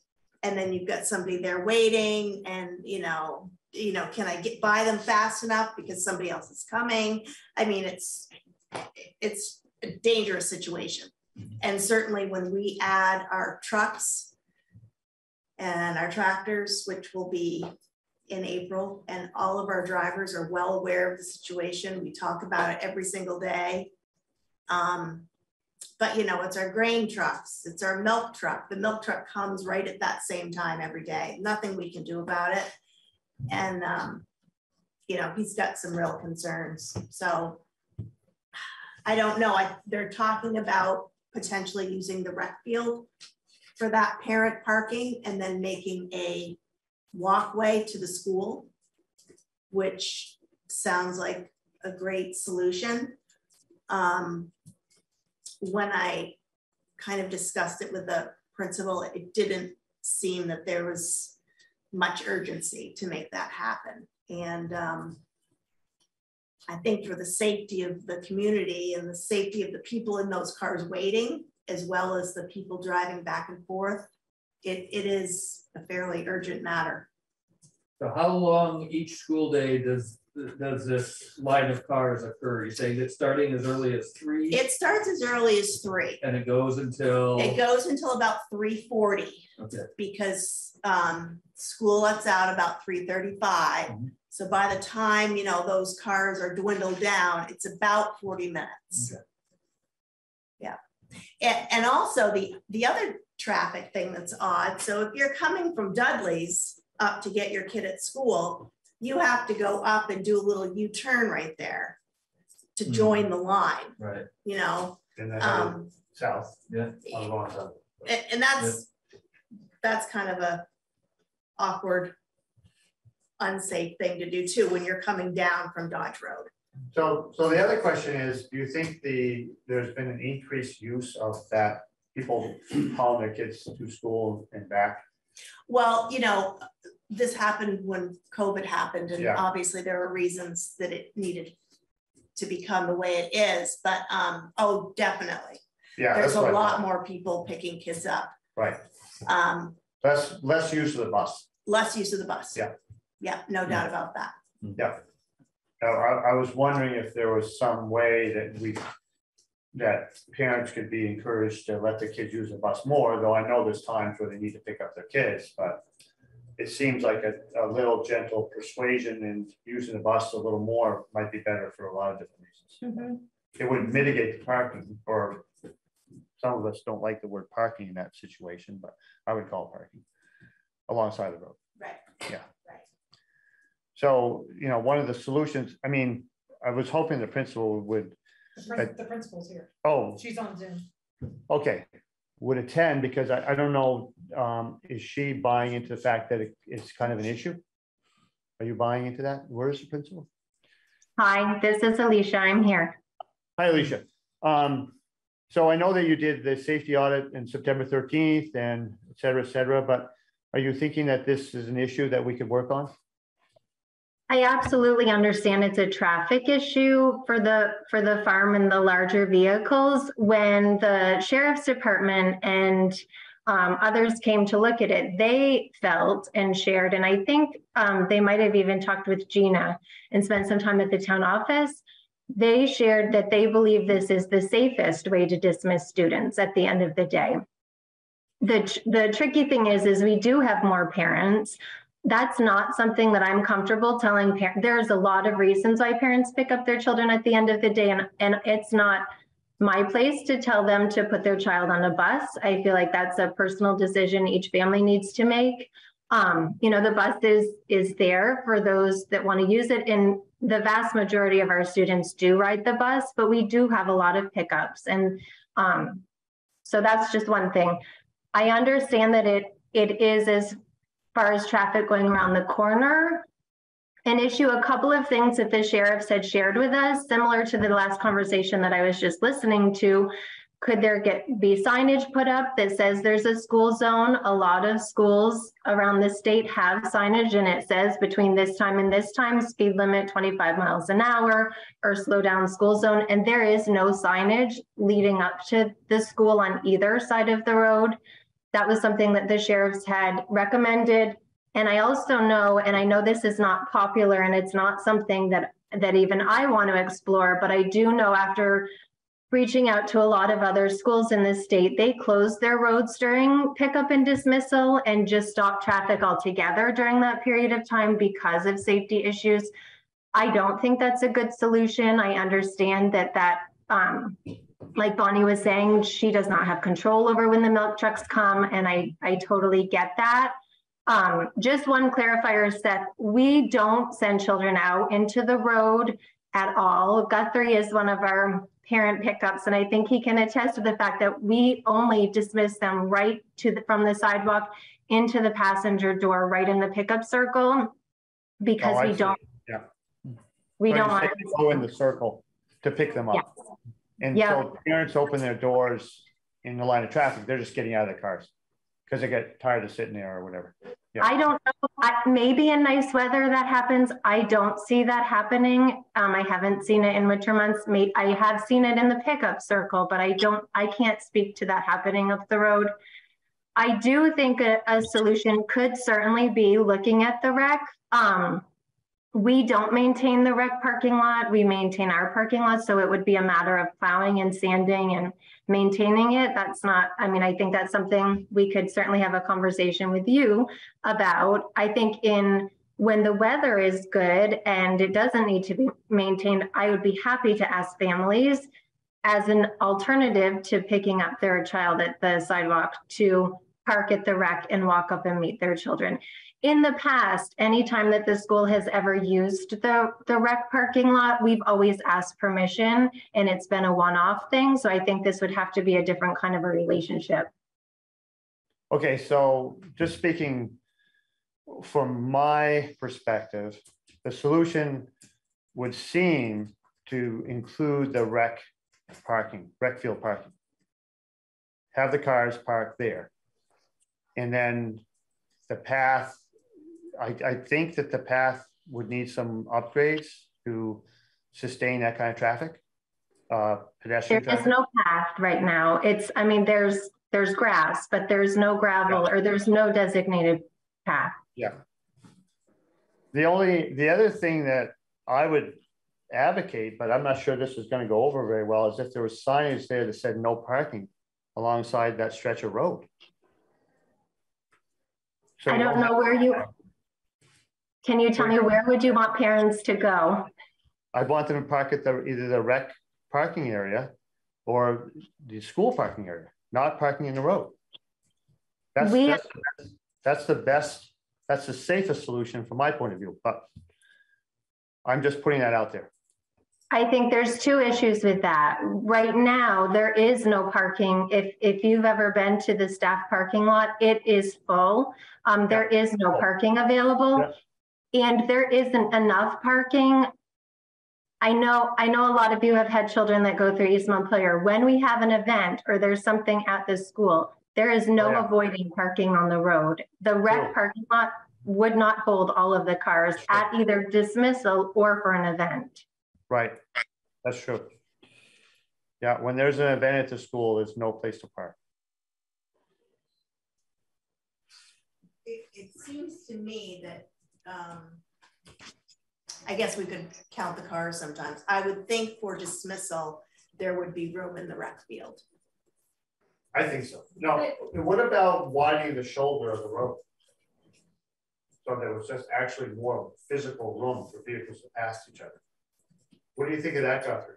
And then you've got somebody there waiting and, you know, you know, can I get by them fast enough because somebody else is coming? I mean, it's, it's a dangerous situation. Mm-hmm. And certainly when we add our trucks and our tractors, which will be in April, and all of our drivers are well aware of the situation. We talk about it every single day. Um, but you know, it's our grain trucks, it's our milk truck. The milk truck comes right at that same time every day. Nothing we can do about it. And um, you know, he's got some real concerns. So I don't know. I they're talking about potentially using the rec field for that parent parking and then making a walkway to the school, which sounds like a great solution. Um, when I kind of discussed it with the principal, it didn't seem that there was much urgency to make that happen. And um, I think for the safety of the community and the safety of the people in those cars waiting, as well as the people driving back and forth, it, it is a fairly urgent matter. So how long each school day does does this line of cars occur? You're saying that starting as early as three? It starts as early as three. And it goes until? It goes until about three forty Okay, because um school lets out about three thirty-five. Mhm. So by the time, you know, those cars are dwindled down, it's about forty minutes. Okay. Yeah. And and also the the other traffic thing that's odd, so if you're coming from Dudley's up to get your kid at school, you have to go up and do a little U-turn right there to Mhm. join the line, right, you know? And then Um, south, yeah. south. and, and that's, that's kind of a awkward, unsafe thing to do too, when you're coming down from Dodge Road. So, so the other question is, do you think the, there's been an increased use of that, people hauling their kids to school and back? Well, you know, this happened when COVID happened, and Yeah. obviously there were reasons that it needed to become the way it is, but, um, oh, definitely. Yeah, There's a lot more people picking kids up, Right, um, less, less use of the bus, less use of the bus. Yeah. Yeah, no doubt about that. yeah. Now, I, I was wondering if there was some way that we, that parents could be encouraged to let the kids use the bus more, though I know there's times where they need to pick up their kids, but it seems like a, a little gentle persuasion and using the bus a little more might be better for a lot of different reasons. Mm-hmm. It would mitigate the parking, or some of us don't like the word parking in that situation, but I would call it parking alongside the road. Right. Yeah. Right. So, you know, one of the solutions, I mean, I was hoping the principal would, The prin- the principal's here. oh, She's on Zoom. okay, would attend, because I, I don't know, um, is she buying into the fact that it- it's kind of an issue? Are you buying into that? Where is the principal? Hi, this is Alicia. I'm here. Hi, Alicia. Um, so I know that you did the safety audit in September thirteenth and et cetera, et cetera, but are you thinking that this is an issue that we could work on? I absolutely understand it's a traffic issue for the for the farm and the larger vehicles. When the sheriff's department and um, others came to look at it, they felt and shared, and I think um, they might have even talked with Gina and spent some time at the town office. They shared that they believe this is the safest way to dismiss students at the end of the day. The, the tricky thing is, is we do have more parents that's not something that I'm comfortable telling parents. There's a lot of reasons why parents pick up their children at the end of the day, and, and it's not my place to tell them to put their child on a bus. I feel like that's a personal decision each family needs to make. Um, you know, the bus is is there for those that want to use it, and the vast majority of our students do ride the bus, but we do have a lot of pickups, and um, so that's just one thing. I understand that it it is as far as traffic going around the corner. An issue, a couple of things that the sheriffs had shared with us, similar to the last conversation that I was just listening to. Could there get be signage put up that says there's a school zone? A lot of schools around the state have signage and it says between this time and this time, speed limit 25 miles an hour or slow down school zone. And there is no signage leading up to the school on either side of the road that was something that the sheriffs had recommended. And I also know, and I know this is not popular and it's not something that that even I want to explore, but I do know after reaching out to a lot of other schools in the state, they closed their roads during pickup and dismissal and just stopped traffic altogether during that period of time because of safety issues. I don't think that's a good solution. I understand that that um, like Bonnie was saying, she does not have control over when the milk trucks come, and I, I totally get that. Um, just one clarifier, Seth, we don't send children out into the road at all. Guthrie is one of our parent pickups, and I think he can attest to the fact that we only dismiss them right to the, from the sidewalk into the passenger door, right in the pickup circle, because Oh, we see. don't, Yeah. we So don't want they Go in the circle to pick them up. And Yeah. so parents open their doors in the line of traffic, they're just getting out of their cars. Because they get tired of sitting there or whatever. Yeah. I don't know. I, maybe in nice weather that happens. I don't see that happening. Um, I haven't seen it in winter months. May, I have seen it in the pickup circle, but I don't. I can't speak to that happening up the road. I do think a, a solution could certainly be looking at the rec. Um, we don't maintain the rec parking lot. We maintain our parking lot. So it would be a matter of plowing and sanding and maintaining it. That's not, I mean, I think that's something we could certainly have a conversation with you about. I think in when the weather is good and it doesn't need to be maintained, I would be happy to ask families as an alternative to picking up their child at the sidewalk to park at the rec and walk up and meet their children. In the past, anytime that the school has ever used the, the rec parking lot, we've always asked permission and it's been a one-off thing. So I think this would have to be a different kind of a relationship. Okay, so just speaking from my perspective, the solution would seem to include the rec parking, rec field parking. Have the cars parked there. And then the path, I, I think that the path would need some upgrades to sustain that kind of traffic. Uh, pedestrian There is traffic. no path right now. It's, I mean, there's, there's grass, but there's no gravel or there's no designated path. Yeah. The only, the other thing that I would advocate, but I'm not sure this is gonna go over very well, is if there was signage there that said no parking alongside that stretch of road. So I don't know where you, can you tell me where would you want parents to go? I want them to park at the, either the rec parking area or the school parking area, not parking in the road. That's, We- that's, that's the best, that's the safest solution from my point of view, but I'm just putting that out there. I think there's two issues with that. Right now, there is no parking. If, if you've ever been to the staff parking lot, it is full. Um, there is no parking available. And there isn't enough parking. I know, I know a lot of you have had children that go through East Montpelier. When we have an event or there's something at the school, there is no oh, avoiding parking on the road. The rec parking lot would not hold all of the cars at either dismissal or for an event. Right, that's true. Yeah, when there's an event at the school, there's no place to park. It, it seems to me that, um, I guess we could count the cars sometimes. I would think for dismissal, there would be room in the rec field. I think so. No, what about widening the shoulder of the road? So there was just actually more physical room for vehicles to pass each other. What do you think of that, Guthrie?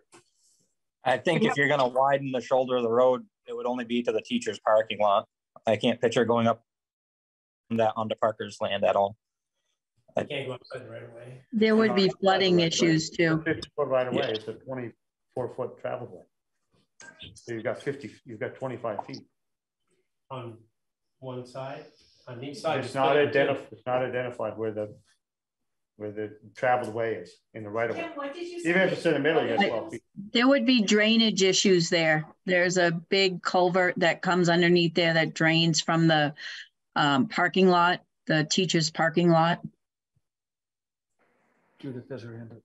I think if you're gonna widen the shoulder of the road, it would only be to the teacher's parking lot. I can't picture going up that onto Parker's land at all. I can't go outside right away. There would be flooding issues too. Fifty foot right away, it's a twenty-four foot travel way. So you've got fifty, you've got twenty-five feet. On one side, on each side. It's not identified, it's not identified where the, where the traveled way is in the right of way. Kim, what did you Even if say? it's in the middle, you got twelve feet. There would be drainage issues there. There's a big culvert that comes underneath there that drains from the um, parking lot, the teacher's parking lot. Judith has her hand up.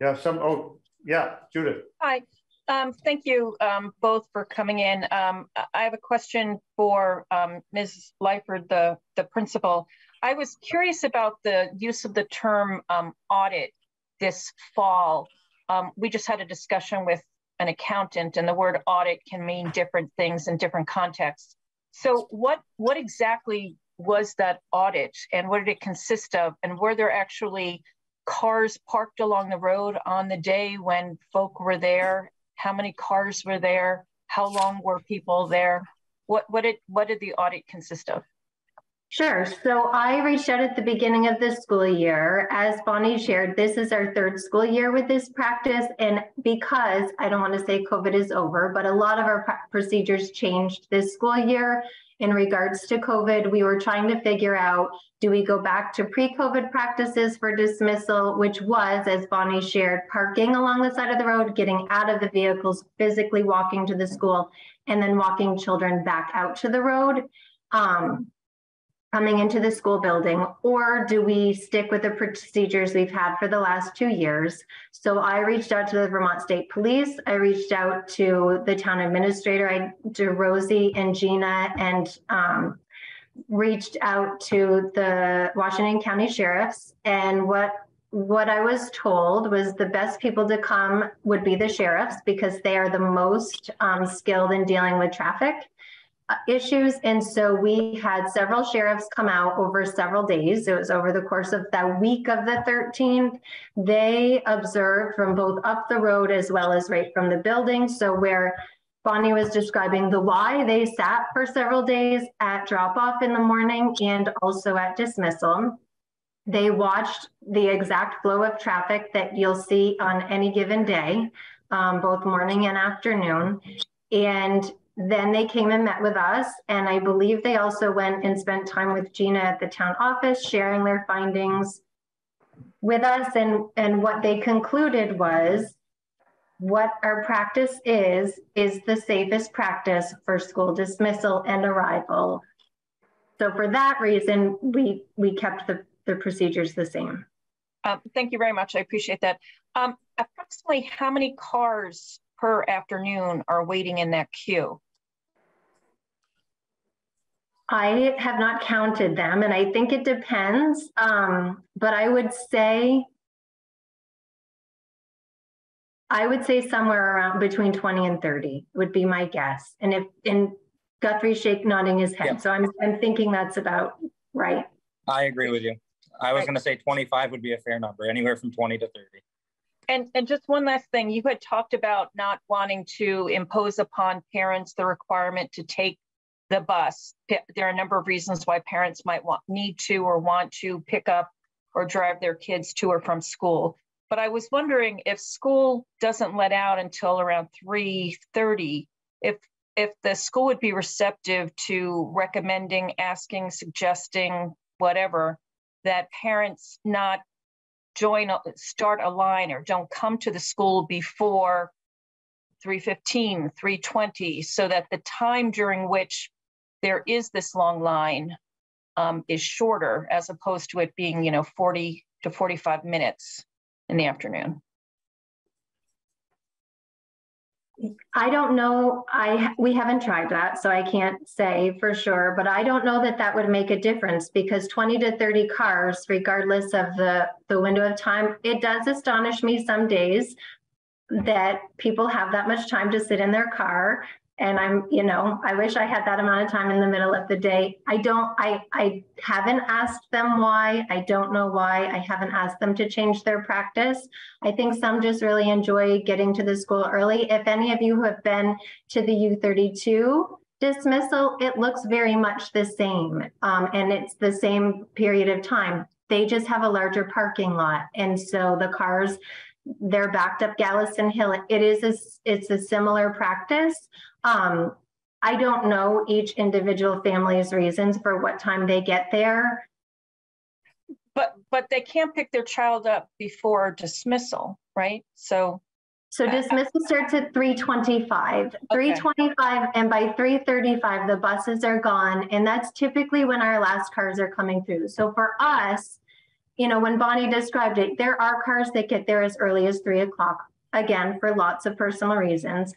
Yeah, some, oh, yeah, Judith. Hi, um, thank you, um, both for coming in. Um, I- I have a question for, um, Ms. Lyford, the, the principal. I was curious about the use of the term, um, audit this fall. Um, we just had a discussion with an accountant and the word audit can mean different things in different contexts. So what, what exactly was that audit and what did it consist of? And were there actually cars parked along the road on the day when folk were there? How many cars were there? How long were people there? What, what did, what did the audit consist of? Sure. So I reached out at the beginning of the school year. As Bonnie shared, this is our third school year with this practice. And because I don't want to say COVID is over, but a lot of our procedures changed this school year in regards to COVID. We were trying to figure out do we go back to pre COVID practices for dismissal, which was, as Bonnie shared, parking along the side of the road, getting out of the vehicles, physically walking to the school, and then walking children back out to the road. Um, coming into the school building, or do we stick with the procedures we've had for the last two years? So I reached out to the Vermont State Police. I reached out to the town administrator, I, to Rosie and Gina, and um, reached out to the Washington County Sheriffs. And what what I was told was the best people to come would be the sheriffs because they are the most um, skilled in dealing with traffic issues. And so we had several sheriffs come out over several days. It was over the course of that week of the 13th. They observed from both up the road as well as right from the building. So where Bonnie was describing the why they sat for several days at drop off in the morning and also at dismissal. They watched the exact flow of traffic that you'll see on any given day, um, both morning and afternoon. And then they came and met with us. And I believe they also went and spent time with Gina at the town office, sharing their findings with us. And, and what they concluded was what our practice is, is the safest practice for school dismissal and arrival. So for that reason, we, we kept the, the procedures the same. Um, thank you very much. I appreciate that. Um, approximately how many cars per afternoon are waiting in that queue? I have not counted them, and I think it depends. Um, but I would say I would say somewhere around between 20 and 30 would be my guess. And if in Guthrie shake nodding his head. Yeah. So I'm I'm thinking that's about right. I agree with you. I was going to say 25 would be a fair number, anywhere from 20 to 30. And, and just one last thing, you had talked about not wanting to impose upon parents the requirement to take the bus. There are a number of reasons why parents might want, need to or want to pick up or drive their kids to or from school. But I was wondering if school doesn't let out until around 3:30, if if the school would be receptive to recommending, asking, suggesting, whatever, that parents not join, start a line or don't come to the school before 3:15, 3:20, so that the time during which there is this long line um, is shorter, as opposed to it being, you know, 40 to 45 minutes in the afternoon? I don't know. I we haven't tried that, so I can't say for sure. But I don't know that that would make a difference because 20 to 30 cars, regardless of the the window of time, it does astonish me some days that people have that much time to sit in their car and i'm you know i wish i had that amount of time in the middle of the day. I don't i i haven't asked them why. I don't know why. I haven't asked them to change their practice. I think some just really enjoy getting to the school early. If any of you who have been to the u32 dismissal it looks very much the same um, and it's the same period of time. They just have a larger parking lot and so the cars they're backed up Gallison Hill. It is a, it's a similar practice. Um, I don't know each individual family's reasons for what time they get there. But but they can't pick their child up before dismissal, right? So so dismissal starts at 325. Okay. 325 and by 335 the buses are gone and that's typically when our last cars are coming through. So for us, you know, when Bonnie described it, there are cars that get there as early as three o'clock, again, for lots of personal reasons.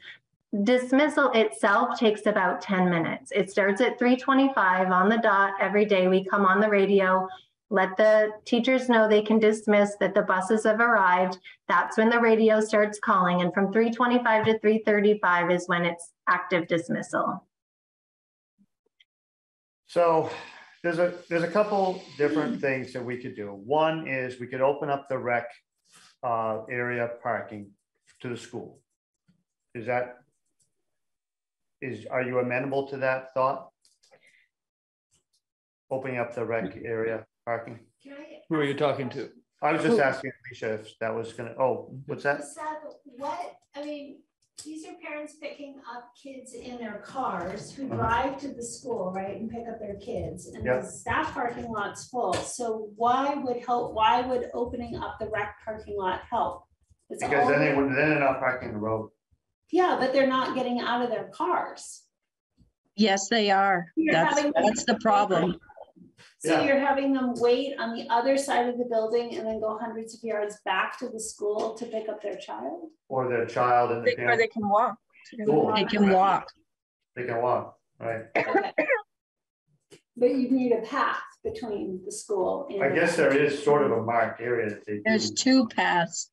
Dismissal itself takes about 10 minutes. It starts at 325 on the dot every day. We come on the radio, let the teachers know they can dismiss that the buses have arrived. That's when the radio starts calling. And from 325 to 335 is when it's active dismissal. So there's a there's a couple different things that we could do. One is we could open up the rec uh, area parking to the school. Is that is, are you amenable to that thought? Opening up the rec area parking? Who are you talking to? I was just asking Alicia if that was gonna, oh, what's that? What, I mean, these are parents picking up kids in their cars who uh-huh. drive to the school, right, and pick up their kids. And the staff parking lot's full. So why would help, why would opening up the rec parking lot help? It's Because then they would, then they're not parking the road. Yeah, but they're not getting out of their cars. Yes, they are. You're That's, having- that's the problem. So Yeah. you're having them wait on the other side of the building and then go hundreds of yards back to the school to pick up their child? Or their child and the they, or they can walk. Cool. They can walk. they can walk, right? Okay. But you need a path between the school. and I guess there is sort of a marked area that they There's do. two paths.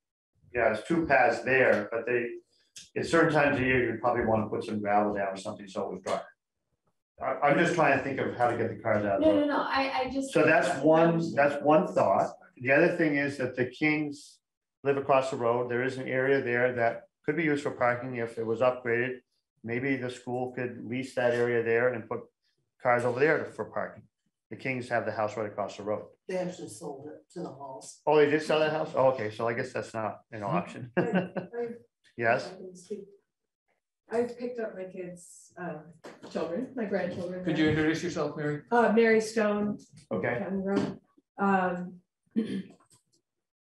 Yeah, there's two paths there, but they, at certain times of year, you would probably want to put some gravel down or something so it was dry. I, I'm just trying to think of how to get the cars out. of the No, road. no, no, I, I just. So that's one, that's one thought. The other thing is that the Kings live across the road. There is an area there that could be used for parking if it was upgraded. Maybe the school could lease that area there and put cars over there for parking. The Kings have the house right across the road. They actually sold it to the halls. Oh, they did sell that house? Oh, okay, so I guess that's not an mm-hmm. option. Yes, I've picked up my kids' uh, children, my grandchildren. Could you introduce yourself, Mary? Uh, Mary Stone. Okay. Um,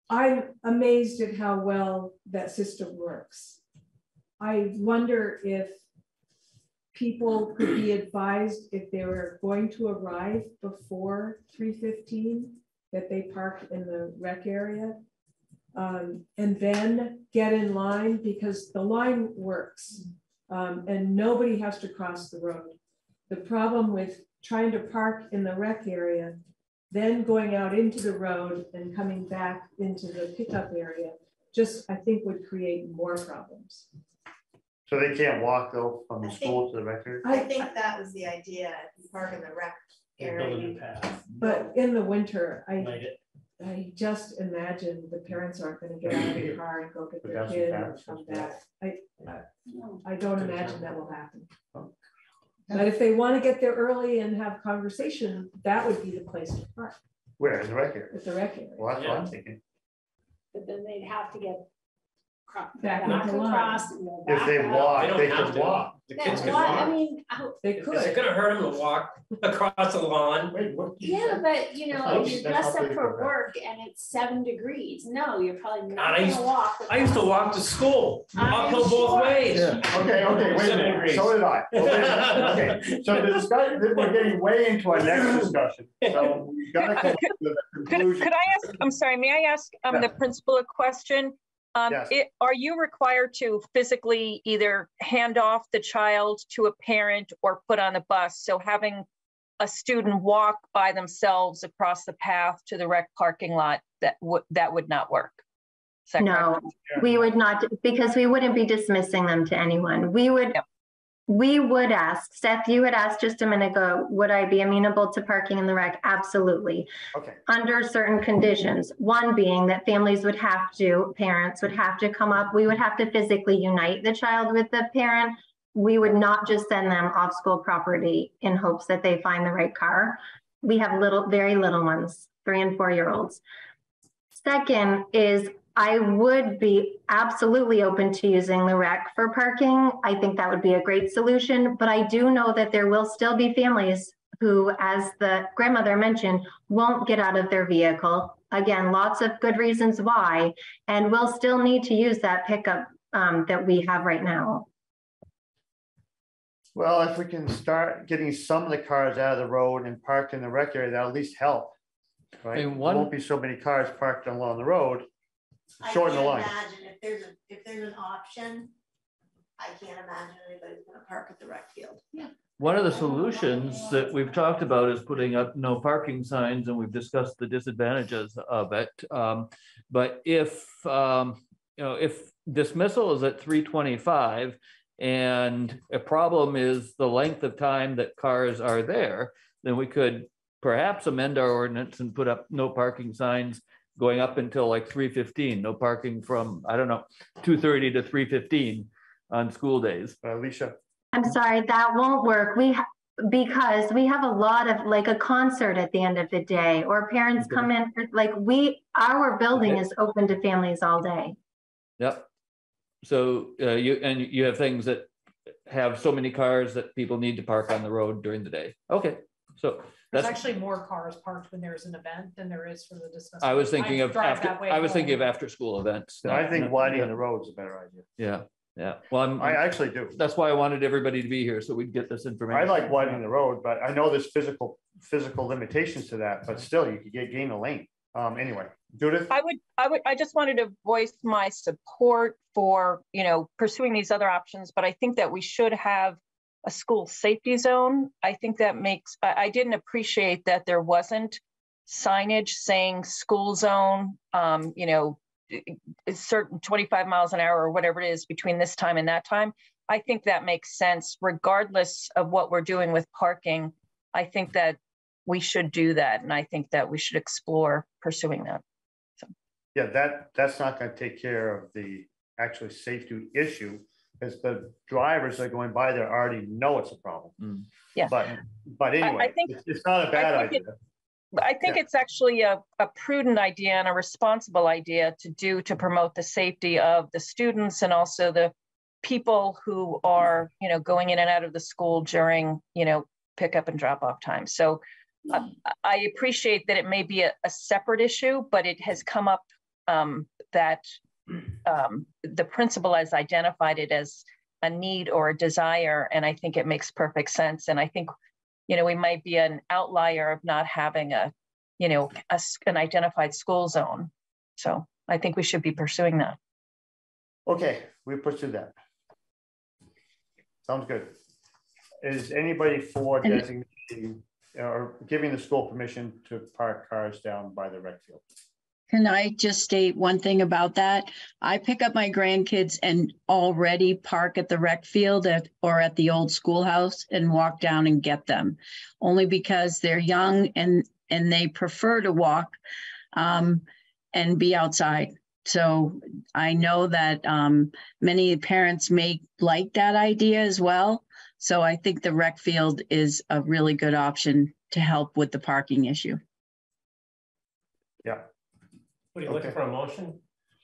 I'm amazed at how well that system works. I wonder if people could be advised if they were going to arrive before three fifteen, that they park in the rec area. Um, and then get in line because the line works. Um, and nobody has to cross the road. The problem with trying to park in the rec area, then going out into the road and coming back into the pickup area, just I think would create more problems. so they can't walk though from the school to the record? I think that was the idea, if you park in the rec area. But in the winter, I, I just imagine the parents aren't gonna get out of the car and go get their Without some kid and parents, come back. I, I- I don't imagine that will happen. But if they wanna get there early and have conversation, that would be the place to park, Where, in the record? at the rec area. Well, that's what I'm thinking. But then they'd have to get cro- Back back into across and go If they out. walk, They don't they have could to. walk. The That's kids can why, I mean, how- They Is it could. gonna hurt them to walk across the lawn? Wait, what? yeah, but you know, if you're dressed up for do that. work and it's seven degrees, no, you're probably God, I not used- gonna walk. I used to walk to school, I'm uphill both sure. ways. Okay, okay, wait a minute, degrees. so did I. Well, wait a minute. Okay, so the discussion, we're getting way into our next discussion, so we've gotta come up with a Could, conclusion. could I ask, I'm sorry, may I ask um, the principal a question? Um, Yes. it, are you required to physically either hand off the child to a parent or put on a bus? So having a student walk by themselves across the path to the rec parking lot, that would, that would not work? Is that No, correct? we would not, because we wouldn't be dismissing them to anyone. We would, Yep. We would ask, Seth, you had asked just a minute ago, would I be amenable to parking in the rec? Absolutely. Okay, Under certain conditions, one being that families would have to, parents would have to come up, we would have to physically unite the child with the parent. We would not just send them off school property in hopes that they find the right car. We have little, very little ones, three and four year olds. Second is I would be absolutely open to using the rec for parking. I think that would be a great solution, but I do know that there will still be families who, as the grandmother mentioned, won't get out of their vehicle. Again, lots of good reasons why, and will still need to use that pickup um, that we have right now. well, if we can start getting some of the cars out of the road and parked in the rec area, that'll at least help. Right, And There one- won't be so many cars parked along the road, I shorten the can't line. imagine if there's, a if there's an option, I can't imagine anybody's gonna park at the rec field. Yeah. One of the solutions that we've talked about is putting up no parking signs, and we've discussed the disadvantages of it. Um, But if, um, you know, if dismissal is at three twenty-five and a problem is the length of time that cars are there, then we could perhaps amend our ordinance and put up no parking signs going up until like three fifteen, no parking from, I don't know, two thirty to three fifteen on school days. Uh, Alicia, I'm sorry, that won't work. We, ha- because we have a lot of, like a concert at the end of the day, or parents Okay. come in, for like, we, our building Okay. is open to families all day. Yep. So uh, you, and you have things that have so many cars that people need to park on the road during the day. Okay, so There's that's, actually more cars parked when there's an event than there is for the dismissal. I was thinking of drive after, that way I was thinking of after-school events. I think not- widening yeah, the road is a better idea. Yeah, yeah. Well, I'm, I actually do. that's why I wanted everybody to be here, so we'd get this information. I like widening the road, but I know there's physical, physical limitations to that, but still, you could get, gain a lane. Um, anyway, Judith? I would, I would, I just wanted to voice my support for, you know, pursuing these other options, but I think that we should have a school safety zone. I think that makes, I, I didn't appreciate that there wasn't signage saying school zone, um, you know, certain 25 miles an hour or whatever it is between this time and that time. I think that makes sense regardless of what we're doing with parking. I think that we should do that. And I think that we should explore pursuing that. Yeah, that, that's not gonna take care of the actually safety issue, because the drivers that are going by there already know it's a problem. Yeah. But, but anyway, think- it's- it's not a bad idea. it- I think it's actually a, a prudent idea and a responsible idea to do to promote the safety of the students and also the people who are, you know, going in and out of the school during, you know, pickup and drop off time. So uh, I appreciate that it may be a, a separate issue, but it has come up um, that um, the principal has identified it as a need or a desire, and I think it makes perfect sense. And I think you know, we might be an outlier of not having a, you know, a an identified school zone. So I think we should be pursuing that. Okay, we pursue that. Sounds good. Is anybody for designating or giving the school permission to park cars down by the rec field? Can I just state one thing about that? I pick up my grandkids and already park at the rec field at, or at the old schoolhouse and walk down and get them. Only because they're young and, and they prefer to walk um, and be outside. So I know that um, many parents may like that idea as well. So I think the rec field is a really good option to help with the parking issue. Yeah, What are you looking Okay. for a motion?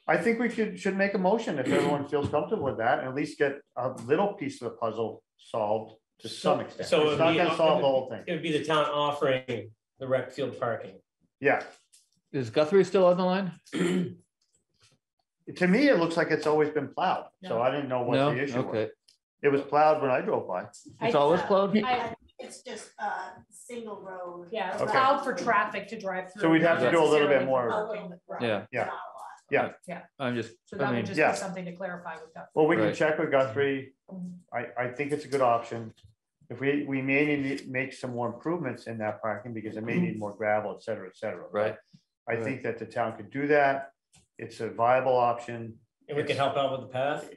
I think we should, should make a motion if everyone feels comfortable with that, and at least get a little piece of the puzzle solved to some extent. So It's not gonna solve the whole thing. It would be the town offering the rec field parking. Yeah, Is Guthrie still on the line? to me, it looks like it's always been plowed, so I didn't know what No? the issue was. It was plowed when I drove by. It's always plowed? I- It's just a single road. Yeah, it's Okay. allowed for traffic to drive through. So we'd have to do a little bit necessarily more- for parking. Right. Yeah. Yeah, yeah. Yeah, I'm just, so I that would just yeah. be something to clarify with Guthrie. Well, we can Right. check with Guthrie. Mhm. I, I think it's a good option. If we, we may need to make some more improvements in that parking because it may need more gravel, et cetera, et cetera. Right. I think that the town could do that. It's a viable option. And we could help out with the path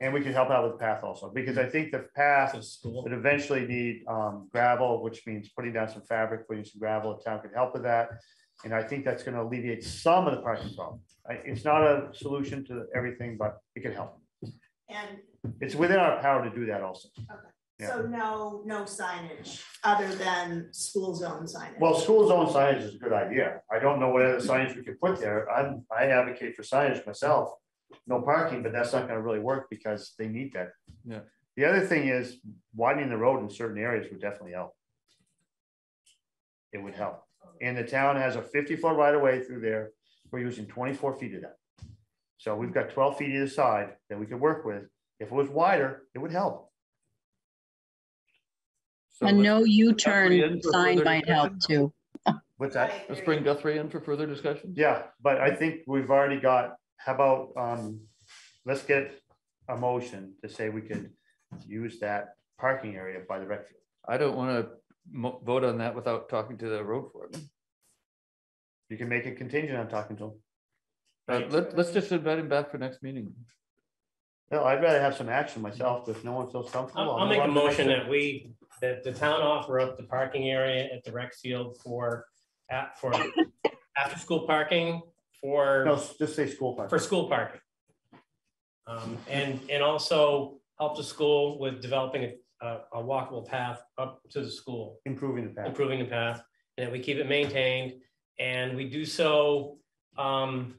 And we can help out with the path also, because I think the path to the school. would eventually need um, gravel, which means putting down some fabric, putting some gravel, the town could help with that. And I think that's gonna alleviate some of the parking problem. I- It's not a solution to everything, but it can help. And It's within our power to do that also. Yeah. so no, no signage other than school zone signage. Well, school zone signage is a good idea. I don't know what other signage we could put there. I'm, I advocate for signage myself. No parking, but that's not gonna really work because they need that. Yeah. The other thing is widening the road in certain areas would definitely help. It would help. And the town has a fifty foot right of way through there. We're using twenty-four feet of that. So we've got twelve feet either side that we could work with. If it was wider, it would help. so A no U-turn in for sign might help too. What's that? Let's bring Guthrie in for further discussion. Yeah, but I think we've already got, how about, um, let's get a motion to say we could use that parking area by the rec field. I don't want to vote on that without talking to the road foreman. You can make it contingent on talking to them. Uh, let, let's just invite him back for next meeting. No, I'd rather have some action myself, but if no one feels comfortable. I'll, I'll make a move on to the motion next that we, that the town offer up the parking area at the rec field for, at, for after-school parking one. For. No, just say school park. for school parking. Um, and, and also help the school with developing a, a a walkable path up to the school, Improving the path. improving the path, and that we keep it maintained. And we do so, um,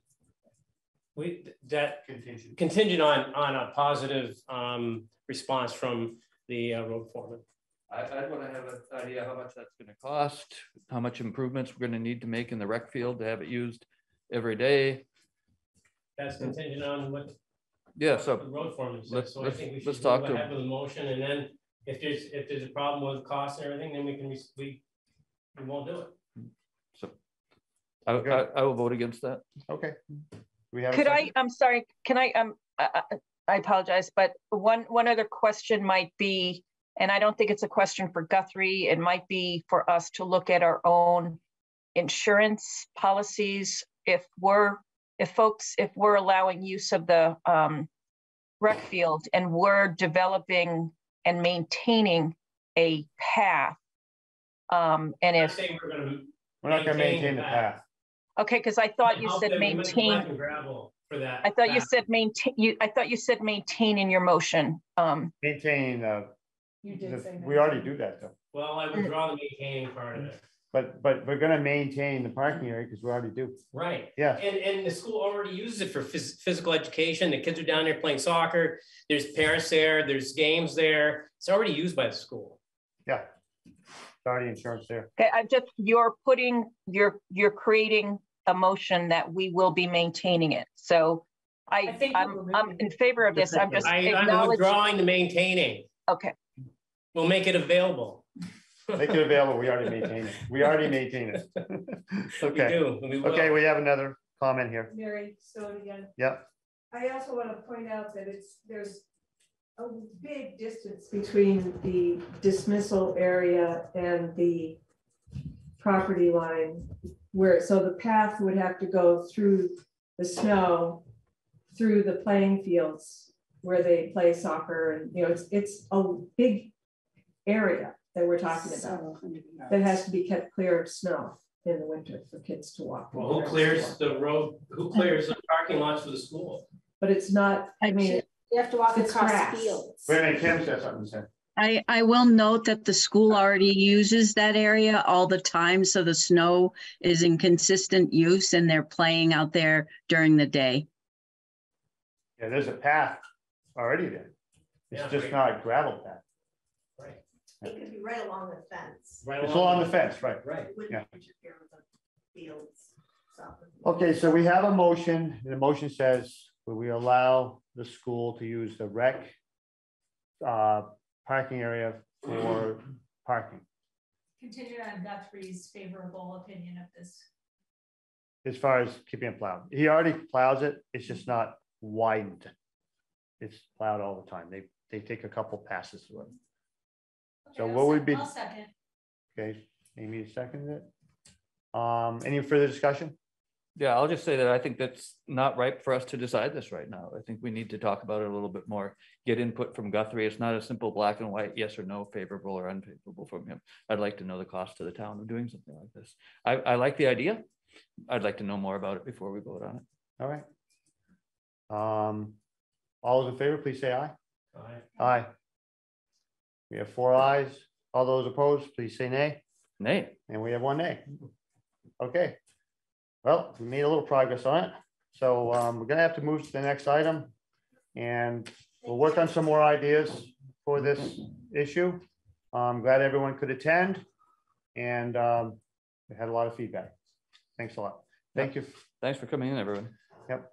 we, that Contingent. contingent on, on a positive, um, response from the uh, road foreman. I, I'd want to have an idea how much that's going to cost, how much improvements we're going to need to make in the rec field to have it used every day. That's contingent on what Yeah, so the so road foreman says. let's- So I let's- think we let's should talk move to ahead with a motion, and then if there's, if there's a problem with cost and everything, then we can, we, we won't do it. so I, I, I will vote against that. Okay. We have. Could I. I'm sorry, can I, um, I, I- I apologize, but one, one other question might be, And I don't think it's a question for Guthrie. It might be for us to look at our own insurance policies. If we're, if folks, if we're allowing use of the um, rec field and we're developing and maintaining a path. Um, and I'm if, we're gonna. We're not gonna maintain the path. okay, because I thought you said them with the black maintain, gravel For that. I thought you said maintain, you, I thought you said maintain in your motion. Um, Maintaining, uh, You did the- say we already do that though. Well, I withdraw the maintaining part of it. But, but we're gonna maintain the parking area because we already do. Right. Yeah. And, and the school already uses it for phys- physical education. The kids are down there playing soccer. There's parents there, there's games there. It's already used by the school. Yeah. It's already insurance there. okay, I'm just, you're putting, you're, you're creating a motion that we will be maintaining it. So I, think I'm, we're I'm in favor of this. I'm just I, I'm acknowledging. withdrawing the maintaining. Okay. We'll make it available. Make it available. We already maintain it. We already maintain it. We Okay. do, we will. Okay, we have another comment here. Mary, so again. Yep. I also want to point out that it's, there's a big distance between the dismissal area and the property line where, so the path would have to go through the snow, through the playing fields where they play soccer and, you know, it's, it's a big area that we're talking about that has to be kept clear of snow in the winter for kids to walk. Well, who clears the road, who clears the parking lots for the school? But it's not, I mean. You have to walk it's across grass. fields. Wait a minute, Kim said something, said. I, I will note that the school already uses that area all the time, so the snow is in consistent use and they're playing out there during the day. Yeah, there's a path already there. Yeah, It's just right. not a gravel path. It could be right along the fence. Right It's along the fence, right? Right. It Yeah. interfere with the fields. soccer. Okay, so we have a motion. The motion says, will we allow the school to use the rec uh, parking area for parking? Contingent on Guthrie's favorable opinion of this. As far as keeping it plowed. He already plows it. It's just not widened. It's plowed all the time. They, they take a couple passes through it. So what would be, I'll second. okay, Amy seconded it. Um, any further discussion? Yeah, I'll just say that I think that's not ripe for us to decide this right now. I think we need to talk about it a little bit more, get input from Guthrie. It's not a simple black and white, yes or no, favorable or unfavorable from him. I'd like to know the cost to the town of doing something like this. I, I like the idea. I'd like to know more about it before we vote on it. All right. Um, all those in favor, please say aye. Aye. Aye. We have four ayes. All those opposed, please say nay. Nay. And we have one nay. Okay. Well, we made a little progress on it. So um, we're gonna have to move to the next item. And we'll work on some more ideas for this issue. I'm glad everyone could attend. And um, we had a lot of feedback. Thanks a lot. Thank you. Thanks for coming in, everyone. Yep.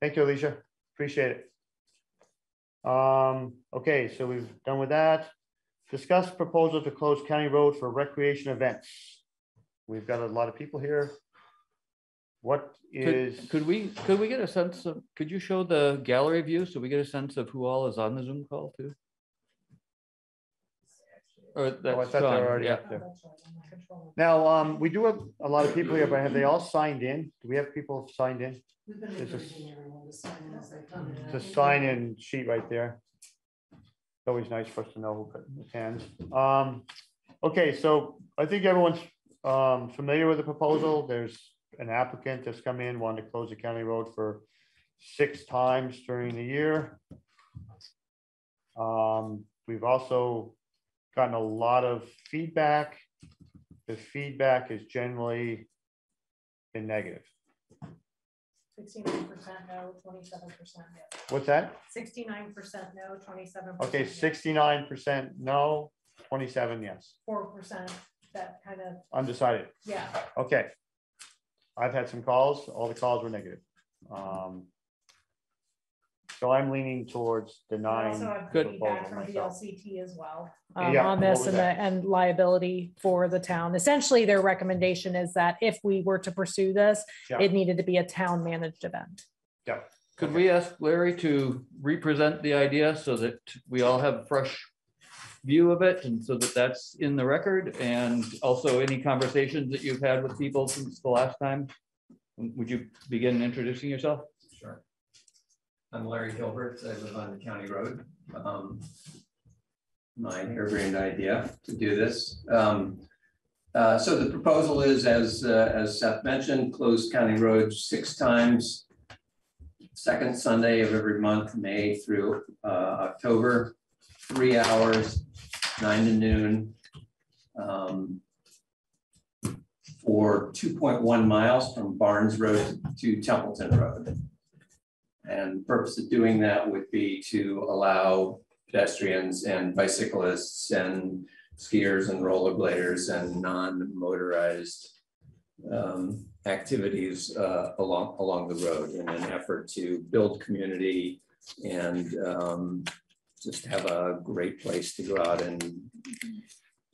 Thank you, Alicia. Appreciate it. Um, okay, so we've done with that. Discuss proposal to close county road for recreation events. We've got a lot of people here. What is, Could, could we, could we get a sense of, could you show the gallery view so we get a sense of who all is on the Zoom call too? Or Oh, I that's thought they were Sean, already yeah. up there. Now, um, we do have a lot of people here, but have they all signed in? Do we have people signed in? There's a- encouraging everyone to sign in as they come in. It's a sign in sheet right there. It's always nice for us to know who put attends. Um, okay, so I think everyone's um familiar with the proposal. There's an applicant that's come in, wanted to close the county road for six times during the year. Um, we've also gotten a lot of feedback. The feedback is generally been negative. Sixty-nine percent no, twenty-seven percent yes. What's that? Sixty-nine percent no, 27%. Okay, sixty-nine percent no, twenty-seven yes, Four percent, that kind of, undecided. yeah. Okay. I've had some calls, all the calls were negative. Um, So I'm leaning towards I denying. Also have the feedback proposal from myself. VLCT as well. um, Yeah, on what this was and the, that? and liability for the town. Essentially, their recommendation is that if we were to pursue this, Yeah. it needed to be a town managed event. Yeah. Could we ask Larry to represent the idea so that we all have a fresh view of it and so that that's in the record and also any conversations that you've had with people since the last time. Would you begin introducing yourself? I'm Larry Gilbert. I live on the county road. Um, my harebrained idea to do this. Um, uh, so the proposal is, as uh, as Seth mentioned, close county roads six times, second Sunday of every month, May through uh, October, three hours, nine to noon. Um, for 2.1 miles from Barnes Road to Templeton Road. And the purpose of doing that would be to allow pedestrians and bicyclists and skiers and rollerbladers and non-motorized um, activities uh, along along the road in an effort to build community and um, just have a great place to go out and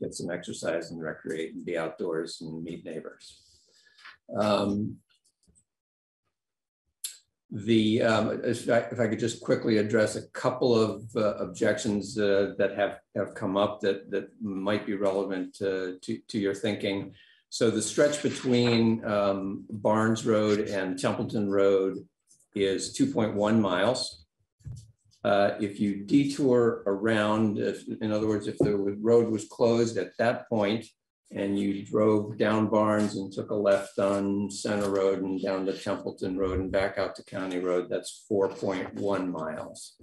get some exercise and recreate and be outdoors and meet neighbors. Um, the um, if, I, could just quickly address a couple of uh, objections uh, that have have come up that that might be relevant to, to, to your thinking. So the stretch between um, Barnes Road and Templeton Road is 2.1 miles. Uh, if you detour around, if, in other words, if the road was closed at that point and you drove down Barnes and took a left on Center Road and down to Templeton Road and back out to County Road, that's 4.1 miles.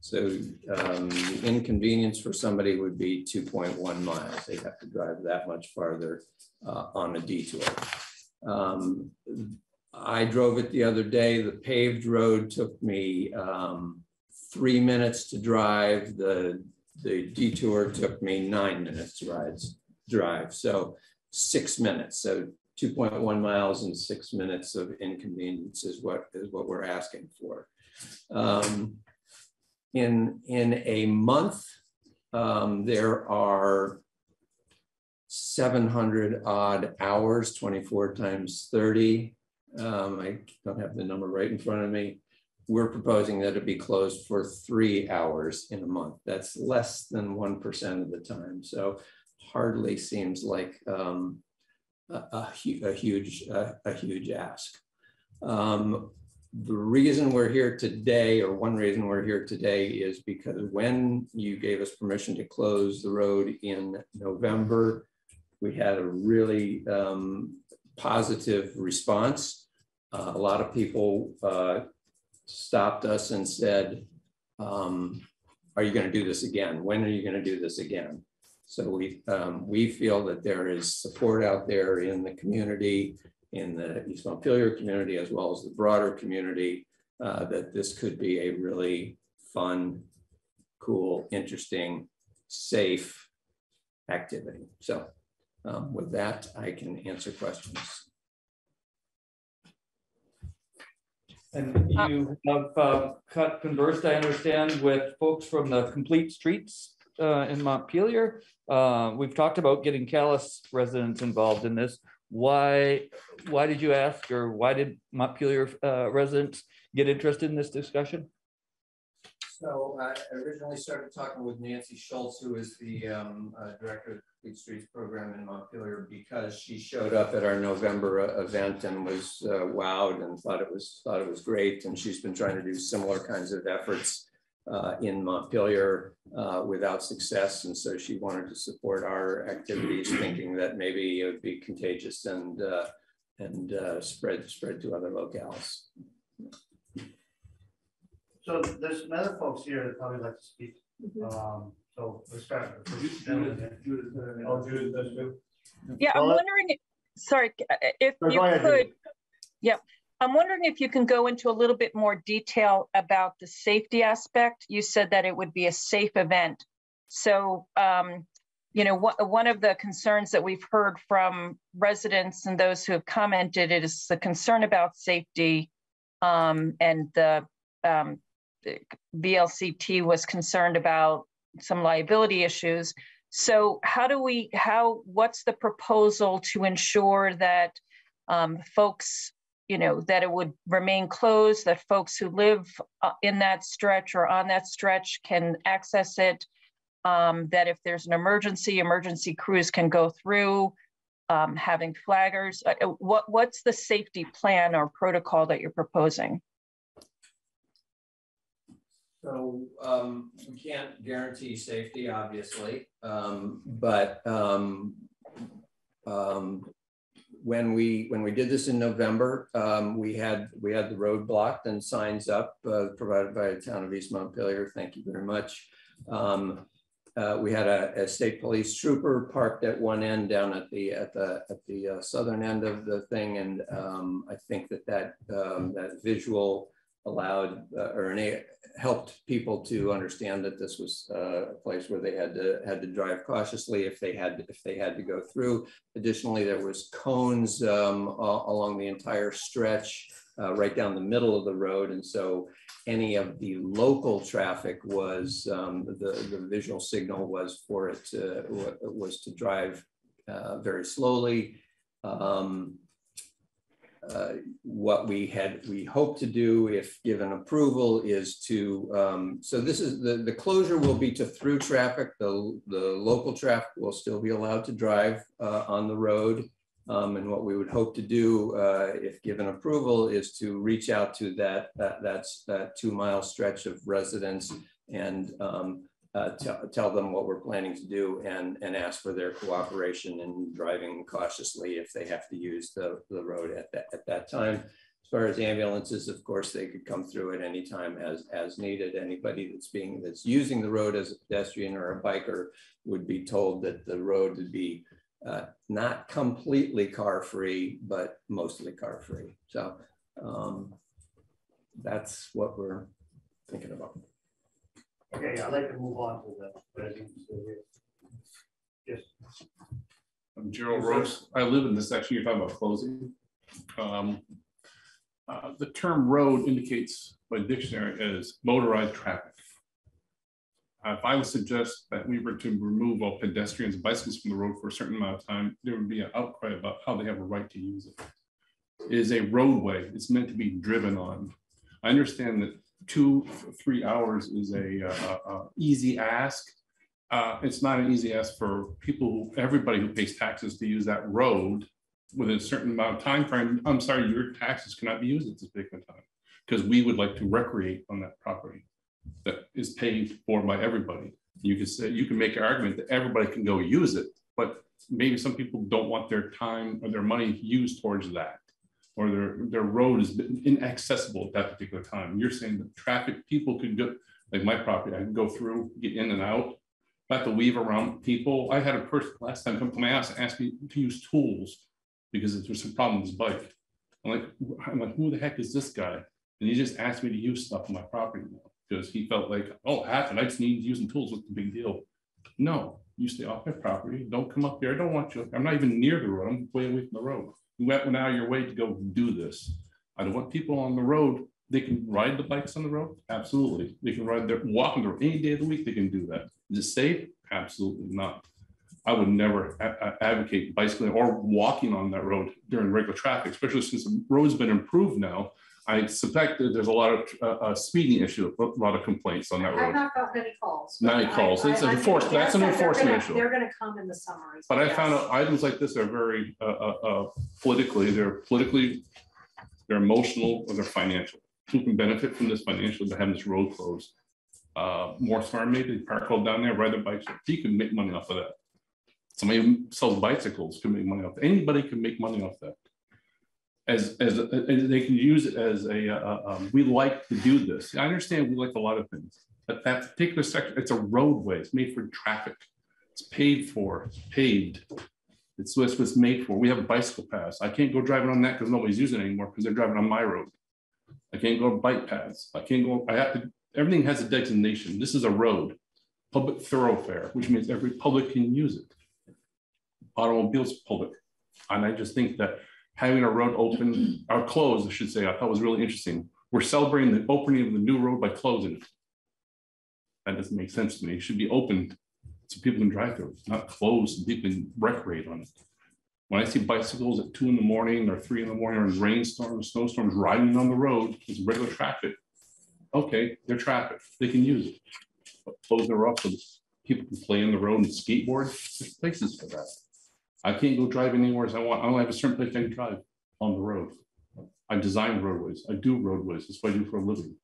So um, the inconvenience for somebody would be 2.1 miles. They'd have to drive that much farther uh, on a detour. Um, I drove it the other day. The paved road took me um, three minutes to drive. The, the detour took me nine minutes to ride, drive. So six minutes. So 2.1 miles and six minutes of inconvenience is what is what we're asking for. Um, in, in a month, um, there are 700 odd hours, 24 times 30. Um, I don't have the number right in front of me we're proposing that it be closed for three hours in a month. That's less than 1% of the time. So hardly seems like um, a, a, a, huge, a, a, huge ask. Um, the reason we're here today, or one reason we're here today is because when you gave us permission to close the road in November, we had a really um, positive response. Uh, a lot of people uh, stopped us and said, um, are you going to do this again? When are you going to do this again? So we, um, we feel that there is support out there in the community, in the East Montpelier community, as well as the broader community, uh, that this could be a really fun, cool, interesting, safe activity. So um, with that, I can answer questions. And you have uh, cut, conversed, I understand, with folks from the Complete Streets uh, in Montpelier. Uh, we've talked about getting Calais residents involved in this. Why, why did you ask, or why did Montpelier uh, residents get interested in this discussion? So I originally started talking with Nancy Schultz, who is the um, uh, director of the Streets program in Montpelier, because she showed up at our November uh, event and was uh, wowed and thought it was thought it was great. And she's been trying to do similar kinds of efforts uh, in Montpelier uh, without success. And so she wanted to support our activities, thinking that maybe it would be contagious and uh, and spread spread to other locales. So there's some other folks here that probably like to speak. Um, so let's start. with Oh, Judith, that's good. Yeah, I'm Well, wondering, sorry, uh, if No, you go ahead, could, Judy. yeah, I'm wondering if you can go into a little bit more detail about the safety aspect. You said that it would be a safe event. So, um, you know, one, one of the concerns that we've heard from residents and those who have commented is the concern about safety um, and the um, VLCT was concerned about some liability issues. So how do we, how, what's the proposal to ensure that um, folks, you know, that it would remain closed, that folks who live uh, in that stretch or on that stretch can access it? um, that if there's an emergency, emergency crews can go through, um, having flaggers. Uh, uh, What, what's the safety plan or protocol that you're proposing? So um, we can't guarantee safety, obviously, um, but um, um, when we when we did this in November, um, we had we had the road blocked and signs up uh, provided by the town of East Montpelier. Thank you very much. Um, uh, we had a, a, state police trooper parked at one end down at the at the at the uh, southern end of the thing, and um, I think that that um, that visual allowed uh, or helped people to understand that this was uh, a place where they had to had to drive cautiously if they had if they had to go through. Additionally, there was cones um, along the entire stretch, uh, right down the middle of the road, and so any of the local traffic was um, the the visual signal was for it to, was to drive uh, very slowly. Um, what we had we hope to do if given approval is to um, so this is the the closure will be to through traffic. The the local traffic will still be allowed to drive uh, on the road. Um, and what we would hope to do uh, if given approval is to reach out to that that that's that two mile stretch of residents and um, uh, tell them what we're planning to do and, and ask for their cooperation in driving cautiously if they have to use the, the road at that, at that time. As far as ambulances, of course, they could come through at any time as, as needed. Anybody that's being that's using the road as a pedestrian or a biker would be told that the road would be uh, not completely car free, but mostly car free. So um, that's what we're thinking about. Okay, I'd like to move on to the. Yes. I'm Gerald Rose. I live in this section you're talking about closing. Um, uh, the term road indicates by dictionary as motorized traffic. Uh, if I would suggest that we were to remove all pedestrians and bicycles from the road for a certain amount of time, there would be an outcry about how they have a right to use it. It is a roadway. It's meant to be driven on. I understand that two, three hours is a, uh, uh, easy ask. Uh, it's not an easy ask for people, everybody who pays taxes to use that road within a certain amount of time frame. I'm sorry, your taxes cannot be used at this particular time because we would like to recreate on that property that is paid for by everybody. You can say you can make an argument that everybody can go use it, but maybe some people don't want their time or their money used towards that or their, their road is inaccessible at that particular time. You're saying that traffic, people could go, like my property, I can go through, get in and out. I have to weave around people. I had a person last time come to my house and ask me to use tools because there's some problem with his bike. I'm like, I'm like, who the heck is this guy? And he just asked me to use stuff on my property now because he felt like, oh, happened. I just need using tools. What's the big deal? No, you stay off my property. Don't come up here. I don't want you. I'm not even near the road. I'm way away from the road you went now your way to go do this. I don't want people on the road. They can ride the bikes on the road. Absolutely. They can ride their walk on the road any day of the week. They can do that. Is it safe? Absolutely not. I would never advocate bicycling or walking on that road during regular traffic, especially since the road's been improved now. I suspect that there's a lot of uh, speeding issue, a lot of complaints on that I've road. not got many calls. Many but I- calls. It's I- I enforced- that's an they're enforcement gonna- issue. They're gonna come in the summer. But I found out items like this are very uh, uh, uh, politically, they're politically, they're emotional or they're financial. Who can benefit from this financially by having this road closed? Uh, Morse Farm maybe, park all down there, ride their bikes, he can make money off of that. Somebody who sells bicycles can make money off, that. anybody can make money off that. As, as, as they can use it as a, uh, um, we like to do this. I understand we like a lot of things, but that particular section, it's a roadway, it's made for traffic. It's paid for, it's paved. It's what it's made for. We have a bicycle paths. I can't go driving on that because nobody's using it anymore because they're driving on my road. I can't go bike paths. I can't go, I have to, everything has a designation. This is a road, public thoroughfare, which means every public can use it. Automobiles public. And I just think that having our road open or closed, I should say, I thought was really interesting. We're celebrating the opening of the new road by closing it. That doesn't make sense to me. It should be opened so people can drive through, not closed, and people can recreate on it. When I see bicycles at two in the morning or three in the morning or in rainstorms, snowstorms riding on the road, it's regular traffic. Okay, they're traffic, they can use it. But Closing it off, so people can play on the road and skateboard, there's places for that. I can't go drive anywhere as I want, I only have a certain place I can drive on the road. I design roadways, I do roadways, that's what I do for a living.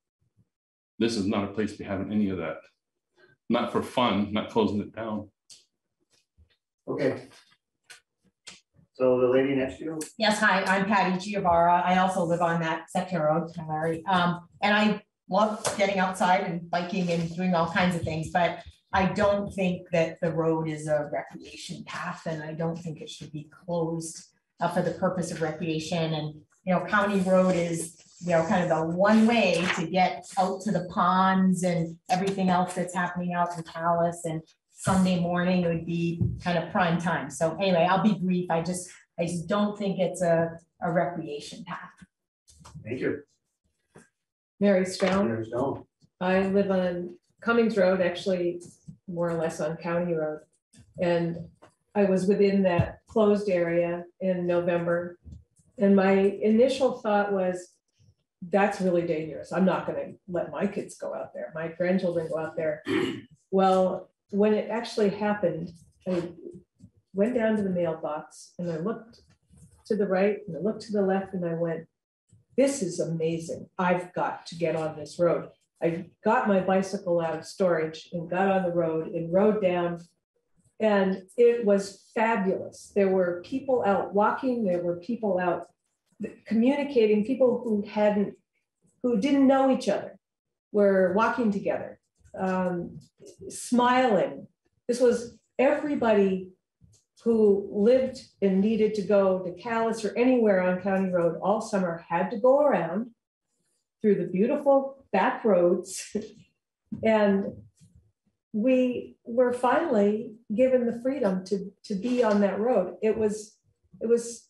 This is not a place to be having any of that. Not for fun, not closing it down. Okay. So the lady next to you? Yes, hi, I'm Patty Giovara. I also live on that section road, Larry. Um, and I love getting outside and biking and doing all kinds of things, but I don't think that the road is a recreation path and I don't think it should be closed uh, for the purpose of recreation. And, you know, County Road is, you know, kind of the one way to get out to the ponds and everything else that's happening out in Calais and Sunday morning would be kind of prime time. So anyway, I'll be brief. I just, I just don't think it's a, a recreation path. Thank you. Mary Stone. Mary Stone. I live on Cummings Road, actually more or less on County Road. And I was within that closed area in November. And my initial thought was, that's really dangerous. I'm not gonna let my kids go out there, my grandchildren go out there. Well, when it actually happened, I went down to the mailbox and I looked to the right and I looked to the left and I went, this is amazing. I've got to get on this road. I got my bicycle out of storage and got on the road and rode down. And it was fabulous. There were people out walking, there were people out communicating, people who hadn't, who didn't know each other were walking together, um, smiling. This was everybody who lived and needed to go to Calais or anywhere on County Road all summer had to go around through the beautiful back roads. and we were finally given the freedom to, to be on that road. It was, it was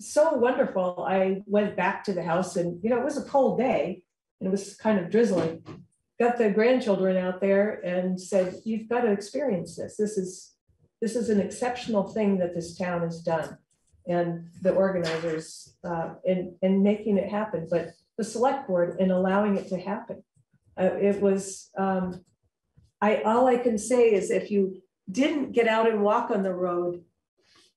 so wonderful. I went back to the house and, you know, it was a cold day and it was kind of drizzling. Got the grandchildren out there and said, you've got to experience this. This is, this is an exceptional thing that this town has done. And the organizers uh, in, in making it happen, but the select board in allowing it to happen. Uh, it was, um, I, all I can say is if you didn't get out and walk on the road,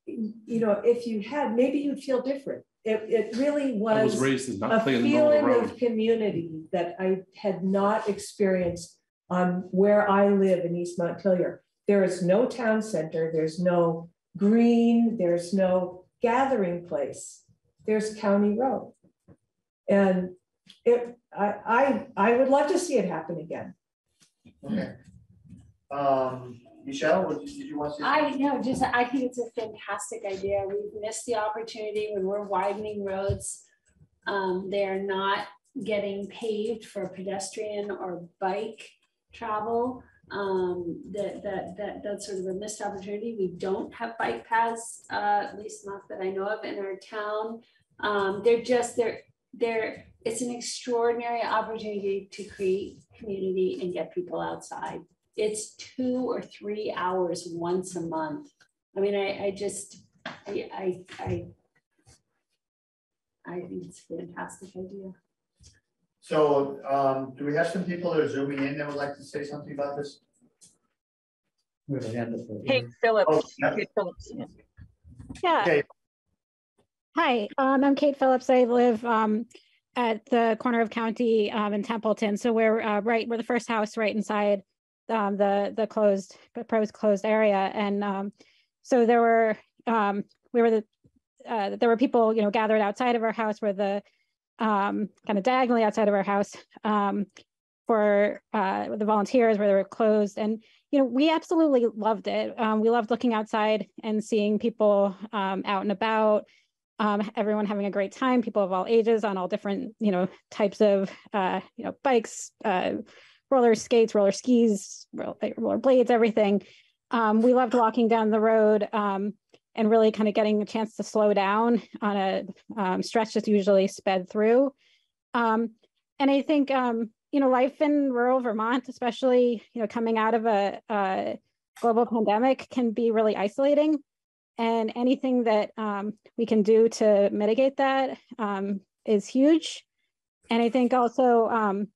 you know, if you had, maybe you'd feel different. It, it really was was raised a not play in the middle of the feeling of community that I had not experienced on where I live in East Montpelier. There is no town center, there's no green, there's no gathering place. There's County Road. And it, I, I, I would love to see it happen again. Okay. Um, Michelle, what did did you want to say? I know, just, I think it's a fantastic idea. We've missed the opportunity when we're widening roads. Um, they're not getting paved for pedestrian or bike travel. Um, that, that, that, that's sort of a missed opportunity. We don't have bike paths, uh, at least not that I know of in our town. Um, they're just, they're, they're, it's an extraordinary opportunity to create community and get people outside. It's two or three hours once a month. I mean, I, I just, I, I, I, I think it's a fantastic idea. So, um, do we have some people that are zooming in that would like to say something about this? Kate Phillips. Oh, yeah. Kate Phillips. yeah. Yeah. Okay, Hi, um, I'm Kate Phillips. I live um, at the corner of County um, in Templeton. So we're uh, right, we're the first house right inside um, the the closed proposed closed area, and um, so there were um, we were the uh, there were people you know gathered outside of our house. Where the um, kind of diagonally outside of our house for uh, the volunteers where they were closed. And you know we absolutely loved it. We loved looking outside and seeing people out and about um, everyone having a great time people of all ages on all different you know types of uh, you know bikes uh, roller skates roller skis roller, blades everything um, we loved walking down the road um, and really kind of getting a chance to slow down on a um, stretch that's usually sped through. Um, and I think, um, you know, life in rural Vermont, especially, you know, coming out of a, a global pandemic can be really isolating. And anything that um, we can do to mitigate that um, is huge. And I think also um,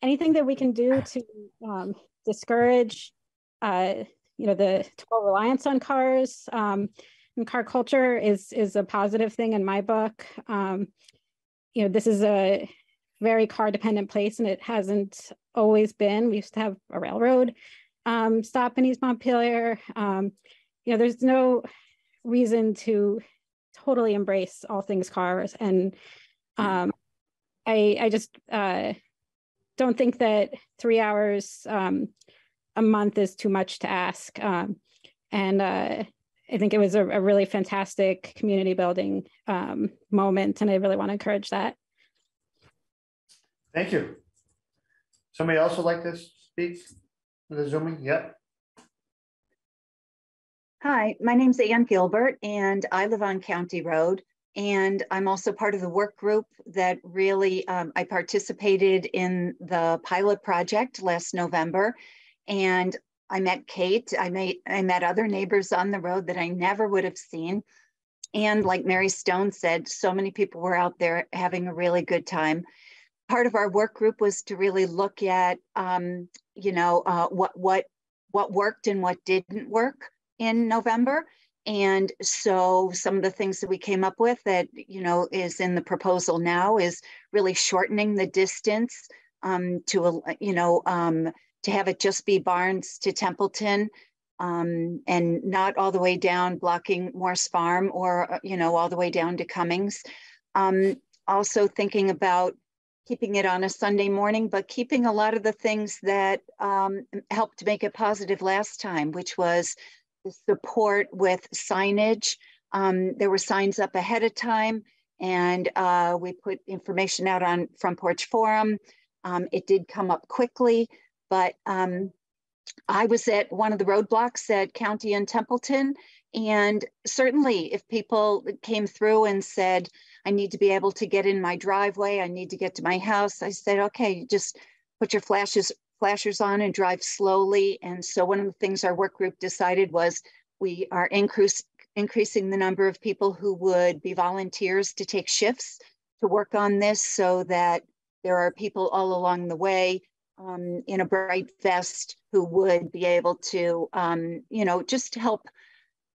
anything that we can do to um, discourage uh, you know, the total reliance on cars um, and car culture is is a positive thing in my book. Um, you know, this is a very car dependent place and it hasn't always been. We used to have a railroad um, stop in East Montpelier. Um, you know, there's no reason to totally embrace all things cars. And um, I, I just uh, don't think that three hours um, a month is too much to ask. Um, and uh, I think it was a, a really fantastic community building um, moment, and I really want to encourage that. Thank you. Somebody else would like to speak the zooming? Yep. Hi, my name's Ann Gilbert and I live on County Road. And I'm also part of the work group that really, um, I participated in the pilot project last November. And I met Kate, I met, I met other neighbors on the road that I never would have seen. And like Mary Stone said, so many people were out there having a really good time. Part of our work group was to really look at, um, you know, uh, what what what worked and what didn't work in November. And so some of the things that we came up with that, you know, is in the proposal now is really shortening the distance um, to, you know, um, to have it just be Barnes to Templeton um, and not all the way down blocking Morse Farm or, uh, you know, all the way down to Cummings. Um, also thinking about keeping it on a Sunday morning, but keeping a lot of the things that um, helped make it positive last time, which was support with signage. Um, there were signs up ahead of time and uh, we put information out on Front Porch Forum. Um, it did come up quickly, but um, I was at one of the roadblocks at County and Templeton. And certainly if people came through and said, I need to be able to get in my driveway, I need to get to my house, I said, okay, just put your flashes flashers on and drive slowly. And so one of the things our work group decided was we are increase, increasing the number of people who would be volunteers to take shifts to work on this so that there are people all along the way um, in a bright vest who would be able to, um, you know, just help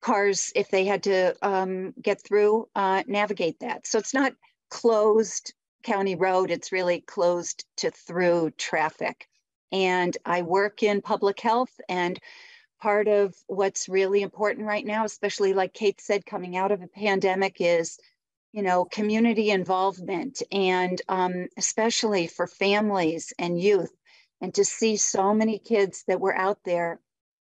cars if they had to um, get through, uh, navigate that. So it's not closed county road, it's really closed to through traffic and I work in public health. And part of what's really important right now, especially like Kate said, coming out of a pandemic, is you know community involvement, and um, especially for families and youth, and to see so many kids that were out there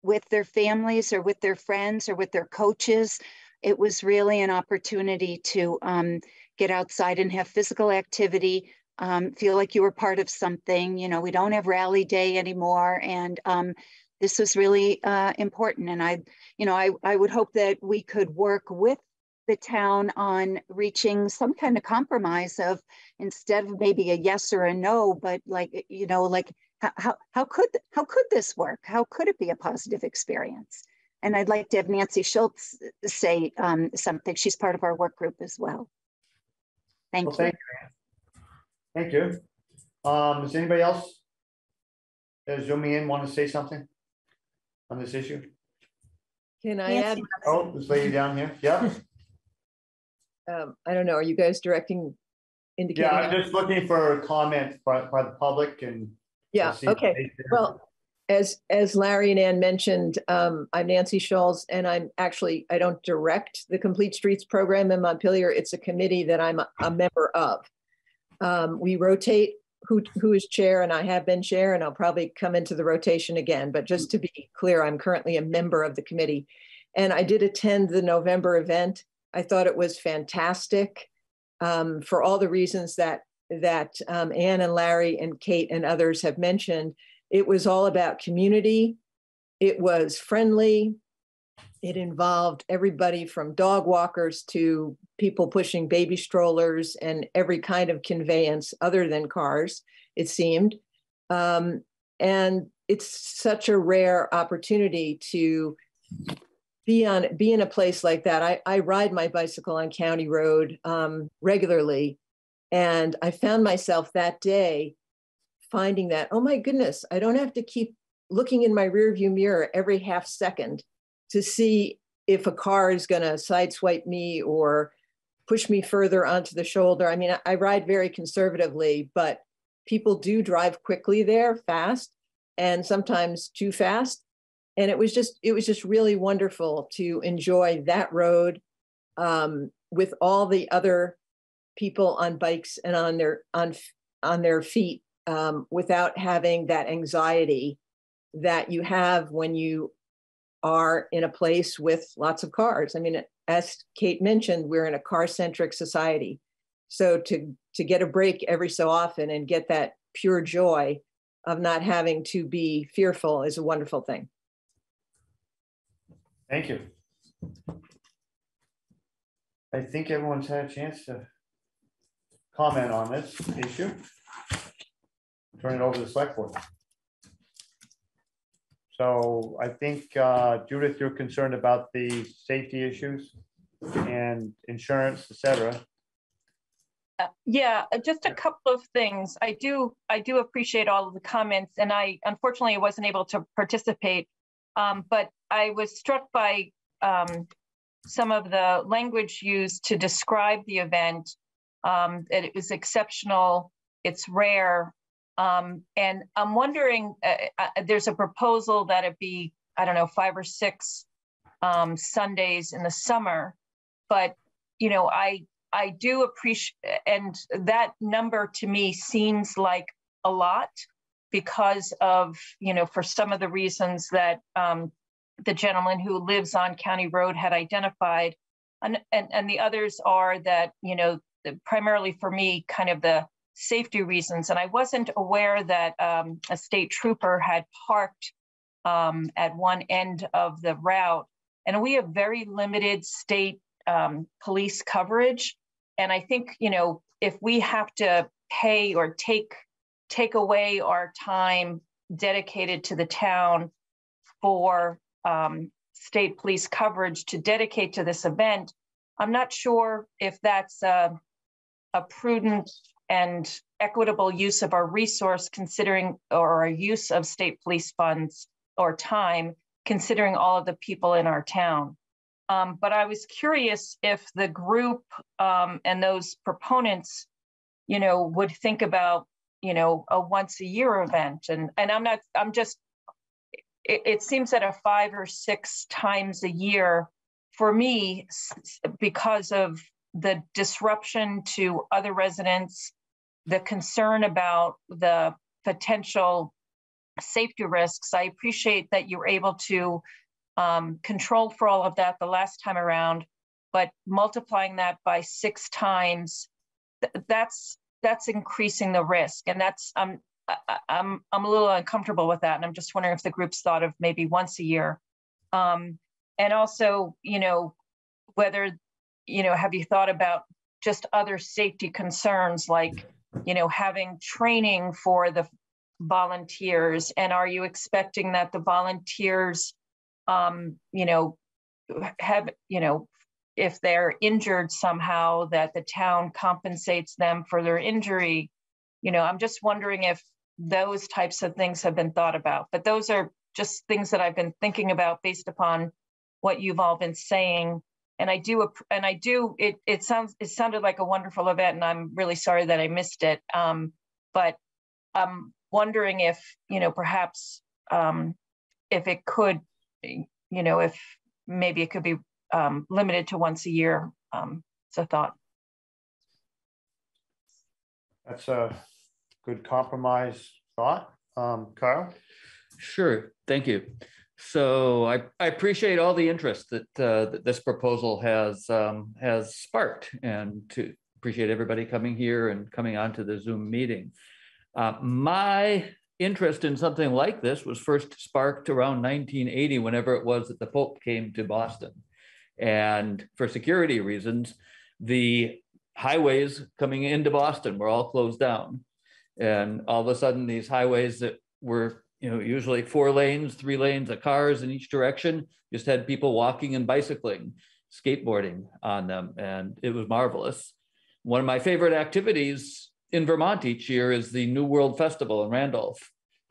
with their families or with their friends or with their coaches. It was really an opportunity to um, get outside and have physical activity, um, feel like you were part of something. You know, we don't have rally day anymore. And um, this was really uh, important. And I, you know, I, I would hope that we could work with the town on reaching some kind of compromise of instead of maybe a yes or a no, but like, you know, like how, how could how could this work? How could it be a positive experience? And I'd like to have Nancy Schultz say um, something. She's part of our work group as well. Thank Well, you. thank you. Thank you. Um, does anybody else? that is zooming in, want to say something on this issue? Can I add? Oh, this lady down here, yeah, Um, I don't know, are you guys directing, indicating? yeah, I'm just looking for comments by, by the public and. Yeah, okay. Well, as, as Larry and Ann mentioned, um, I'm Nancy Scholes and I'm actually, I don't direct the Complete Streets program in Montpelier. It's a committee that I'm a- a member of. Um, we rotate who, who is chair and I have been chair and I'll probably come into the rotation again. But just to be clear, I'm currently a member of the committee. And I did attend the November event. I thought it was fantastic um, for all the reasons that that um, Anne and Larry and Kate and others have mentioned. It was all about community. It was friendly. It involved everybody from dog walkers to people pushing baby strollers and every kind of conveyance other than cars, it seemed. Um, and it's such a rare opportunity to be on be in a place like that. I, I ride my bicycle on County Road um, regularly, and I found myself that day finding that oh my goodness, I don't have to keep looking in my rearview mirror every half second to see if a car is going to sideswipe me or push me further onto the shoulder. I mean, I, ride very conservatively, but people do drive quickly there, fast, and sometimes too fast. And it was just, it was just really wonderful to enjoy that road um, with all the other people on bikes and on their on on their feet um, without having that anxiety that you have when you are in a place with lots of cars. I mean, as Kate mentioned, we're in a car-centric society. So to to get a break every so often and get that pure joy of not having to be fearful is a wonderful thing. Thank you. I think everyone's had a chance to comment on this issue. Turn it over to the select board. So I think uh, Judith, you're concerned about the safety issues and insurance, et cetera. Uh, Yeah, uh, just a couple of things. I do, I do appreciate all of the comments and I unfortunately wasn't able to participate. Um, but I was struck by um, some of the language used to describe the event. Um, that it was exceptional, it's rare. Um, and I'm wondering, uh, uh, there's a proposal that it be, I don't know, five or six um, Sundays in the summer. But, you know, I I do appreciate, and that number to me seems like a lot because of, you know, for some of the reasons that um, the gentleman who lives on County Road had identified. And, and, and the others are that, you know, primarily for me, kind of the safety reasons. And I wasn't aware that um, a state trooper had parked um, at one end of the route. And we have very limited state um, police coverage. And I think, you know, if we have to pay or take take away our time dedicated to the town for um, state police coverage to dedicate to this event, I'm not sure if that's a, a prudent and equitable use of our resource considering or our use of state police funds or time considering all of the people in our town. Um, but I was curious if the group um, and those proponents, you know, would think about, you know, a once a year event. And and I'm not, I'm just, it, it seems that a five or six times a year for me, because of the disruption to other residents, the concern about the potential safety risks, I appreciate that you were able to um, control for all of that the last time around, but multiplying that by six times, th that's that's increasing the risk, and that's um, I, I'm I'm a little uncomfortable with that, and I'm just wondering if the group's thought of maybe once a year, um, and also you know whether you know have you thought about just other safety concerns like you know having training for the volunteers and are you expecting that the volunteers um, you know, have, you know, if they're injured somehow, that the town compensates them for their injury. You know, I'm just wondering if those types of things have been thought about. But those are just things that I've been thinking about based upon what you've all been saying. And I do, and I do. It it sounds it sounded like a wonderful event, and I'm really sorry that I missed it. Um, but I'm wondering if you know perhaps um, if it could you know, if maybe it could be um, limited to once a year. Um, it's a thought. That's a good compromise thought. Um, Carl? Sure, thank you. So I, I appreciate all the interest that, uh, that this proposal has um, has sparked and to appreciate everybody coming here and coming on to the Zoom meeting. Uh, my interest in something like this was first sparked around 1980, whenever it was that the Pope came to Boston. And for security reasons, the highways coming into Boston were all closed down. And all of a sudden, these highways that were you know, usually four lanes, three lanes of cars in each direction, just had people walking and bicycling, skateboarding on them. And it was marvelous. One of my favorite activities in Vermont each year is the New World Festival in Randolph.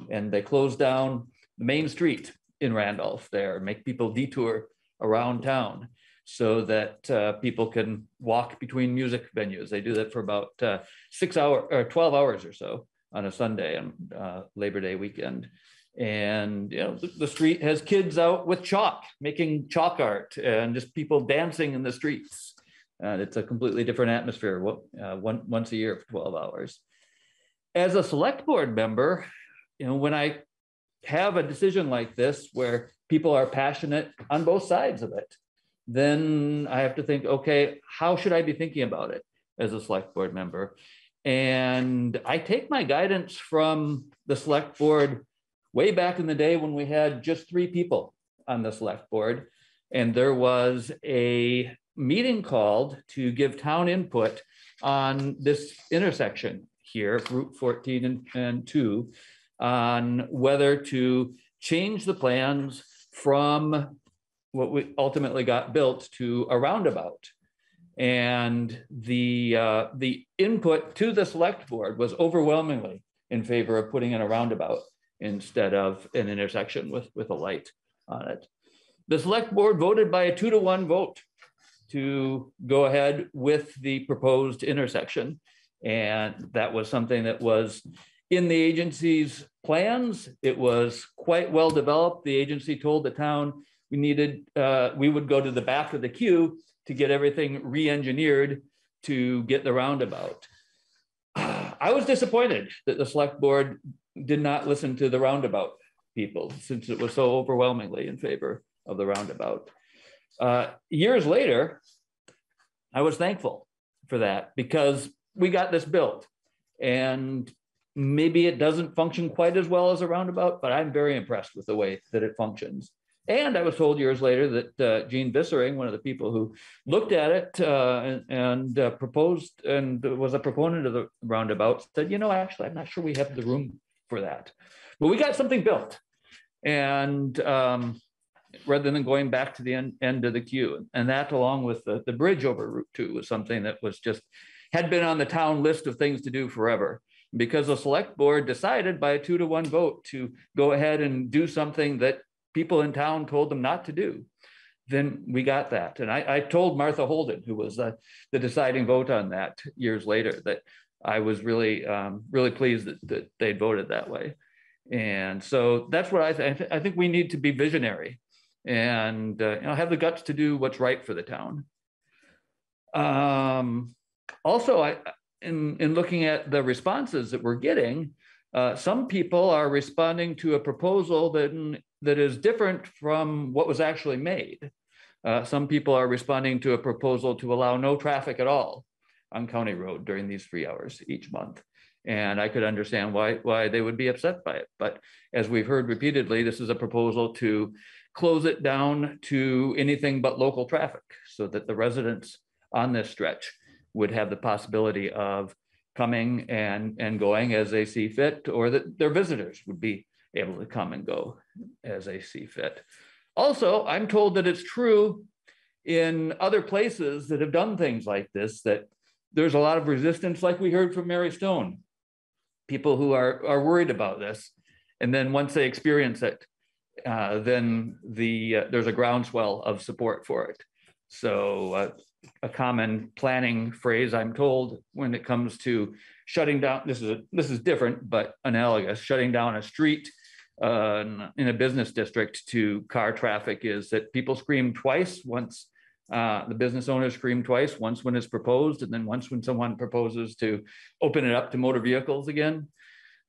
And they close down the main street in Randolph there, make people detour around town so that uh, people can walk between music venues. They do that for about uh, six hour or 12 hours or so on a Sunday and uh, Labor Day weekend. And you know, the, the, street has kids out with chalk, making chalk art, and just people dancing in the streets. And it's a completely different atmosphere uh, one, once a year for 12 hours. As a select board member, you know, when I have a decision like this where people are passionate on both sides of it, then I have to think, okay, how should I be thinking about it as a select board member? And I take my guidance from the select board way back in the day when we had just three people on the select board. And there was a meeting called to give town input on this intersection here, Route 14 and, and 2, on whether to change the plans from what we ultimately got built to a roundabout. And the, uh, the input to the select board was overwhelmingly in favor of putting in a roundabout instead of an intersection with, with a light on it. The select board voted by a two to one vote to go ahead with the proposed intersection. And that was something that was in the agency's plans. It was quite well developed. The agency told the town we needed, uh, we would go to the back of the queue to get everything re-engineered to get the roundabout. I was disappointed that the select board did not listen to the roundabout people since it was so overwhelmingly in favor of the roundabout. Uh, years later, I was thankful for that because we got this built and maybe it doesn't function quite as well as a roundabout, but I'm very impressed with the way that it functions. And I was told years later that uh, Jean Vissering, one of the people who looked at it uh, and, and uh, proposed and was a proponent of the roundabout, said, you know, actually, I'm not sure we have the room for that. But we got something built. And um, rather than going back to the end, end of the queue. And that along with the, the bridge over Route 2 was something that was just, had been on the town list of things to do forever. Because the select board decided by a two to one vote to go ahead and do something that people in town told them not to do, then we got that. And I, I told Martha Holden, who was uh, the deciding vote on that years later, that I was really, um, really pleased that, that they voted that way. And so that's what I think. I think we need to be visionary and uh, you know have the guts to do what's right for the town. Um, also, I in in looking at the responses that we're getting, uh, some people are responding to a proposal that that is different from what was actually made. Uh, some people are responding to a proposal to allow no traffic at all on County Road during these three hours each month. And I could understand why, why they would be upset by it. But as we've heard repeatedly, this is a proposal to close it down to anything but local traffic so that the residents on this stretch would have the possibility of coming and, and going as they see fit, or that their visitors would be able to come and go as they see fit. Also, I'm told that it's true in other places that have done things like this, that there's a lot of resistance, like we heard from Mary Stone. People who are, are worried about this. And then once they experience it, uh, then the uh, there's a groundswell of support for it. So uh, a common planning phrase I'm told when it comes to shutting down, this is, a, this is different, but analogous, shutting down a street uh, in a business district to car traffic is that people scream twice. Once uh, the business owners scream twice, once when it's proposed, and then once when someone proposes to open it up to motor vehicles again.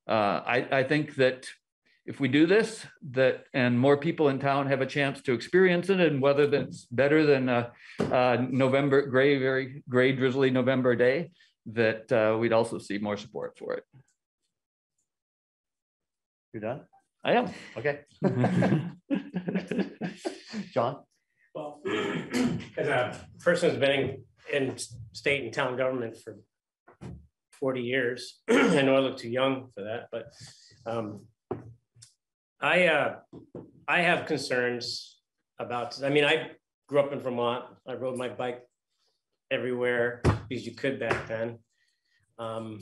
Uh, I, I think that if we do this, that and more people in town have a chance to experience it, and whether that's better than a, a November gray, very gray, drizzly November day, that uh, we'd also see more support for it. You're done? I am. Okay. John? Well, as a person who's been in, in state and town government for 40 years, I know I look too young for that, but um, I uh, I have concerns about. I mean, I grew up in Vermont. I rode my bike everywhere because you could back then. Um,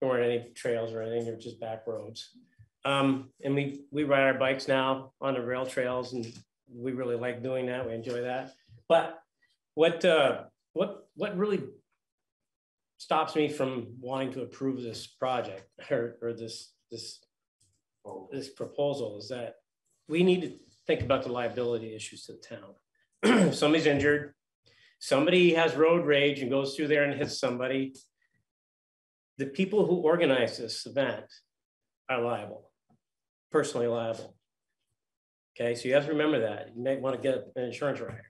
there weren't any trails or anything; they were just back roads. Um, and we, we ride our bikes now on the rail trails and we really like doing that. We enjoy that. But what, uh, what, what really stops me from wanting to approve this project or, or this, this, this proposal is that we need to think about the liability issues to the town. Somebody's injured, somebody has road rage and goes through there and hits somebody. The people who organize this event are liable, personally liable. Okay, so you have to remember that. You may want to get an insurance rider.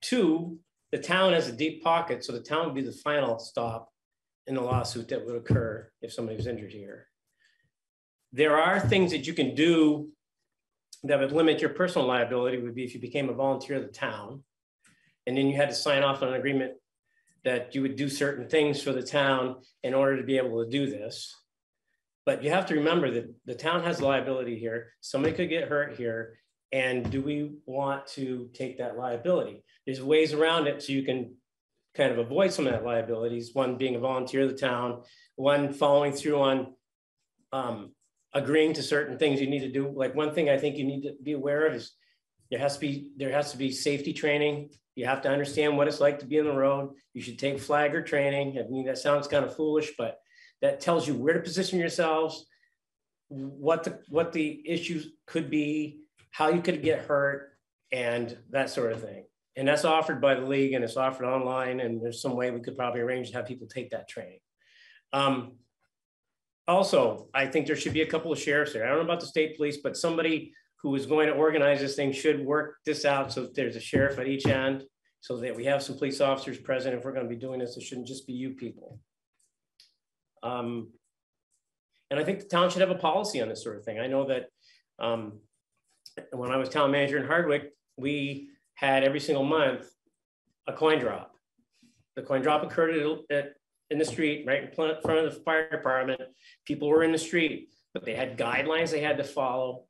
Two, the town has a deep pocket, so the town would be the final stop in the lawsuit that would occur if somebody was injured here. There are things that you can do that would limit your personal liability would be if you became a volunteer of the town. And then you had to sign off on an agreement that you would do certain things for the town in order to be able to do this. But you have to remember that the town has liability here. Somebody could get hurt here. And do we want to take that liability? There's ways around it so you can kind of avoid some of that liabilities. One being a volunteer of the town, one following through on um, agreeing to certain things you need to do. Like one thing I think you need to be aware of is there has to be there has to be safety training. You have to understand what it's like to be on the road. You should take flagger training. I mean, that sounds kind of foolish, but that tells you where to position yourselves, what the what the issues could be, how you could get hurt, and that sort of thing. And that's offered by the league and it's offered online. And there's some way we could probably arrange to have people take that training. Um, also, I think there should be a couple of sheriffs there. I don't know about the state police, but somebody who is going to organize this thing should work this out so there's a sheriff at each end so that we have some police officers present. If we're going to be doing this, it shouldn't just be you people. Um, and I think the town should have a policy on this sort of thing. I know that um, when I was town manager in Hardwick, we had every single month a coin drop. The coin drop occurred at, at, in the street, right in front of the fire department. People were in the street, but they had guidelines they had to follow.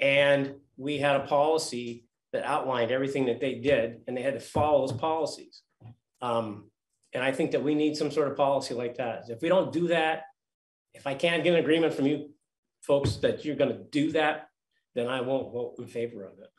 And we had a policy that outlined everything that they did, and they had to follow those policies. Um, and I think that we need some sort of policy like that. If we don't do that, if I can't get an agreement from you folks that you're going to do that, then I won't vote in favor of it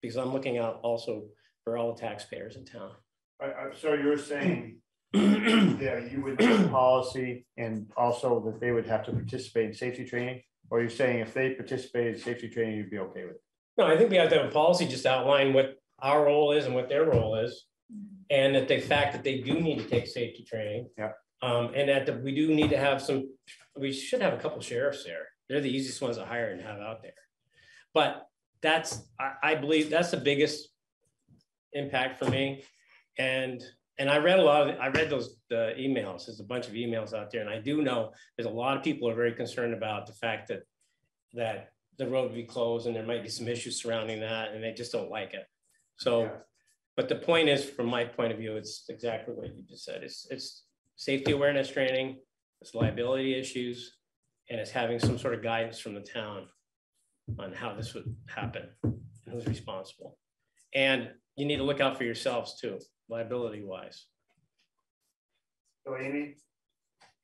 because I'm looking out also for all the taxpayers in town. I, I, so you're saying, yeah, you would a policy and also that they would have to participate in safety training? Or you're saying if they participate in safety training, you'd be okay with it? No, I think we have to have a policy just outline what our role is and what their role is. And that the fact that they do need to take safety training. Yeah. Um, and that the, we do need to have some, we should have a couple sheriffs there. They're the easiest ones to hire and have out there. But that's I, I believe that's the biggest impact for me. And and I read a lot of I read those the emails. There's a bunch of emails out there, and I do know there's a lot of people are very concerned about the fact that that the road will be closed and there might be some issues surrounding that, and they just don't like it. So, yeah. But the point is, from my point of view, it's exactly what you just said. It's it's safety awareness training, it's liability issues, and it's having some sort of guidance from the town on how this would happen and who's responsible. And you need to look out for yourselves too, liability wise. So Amy,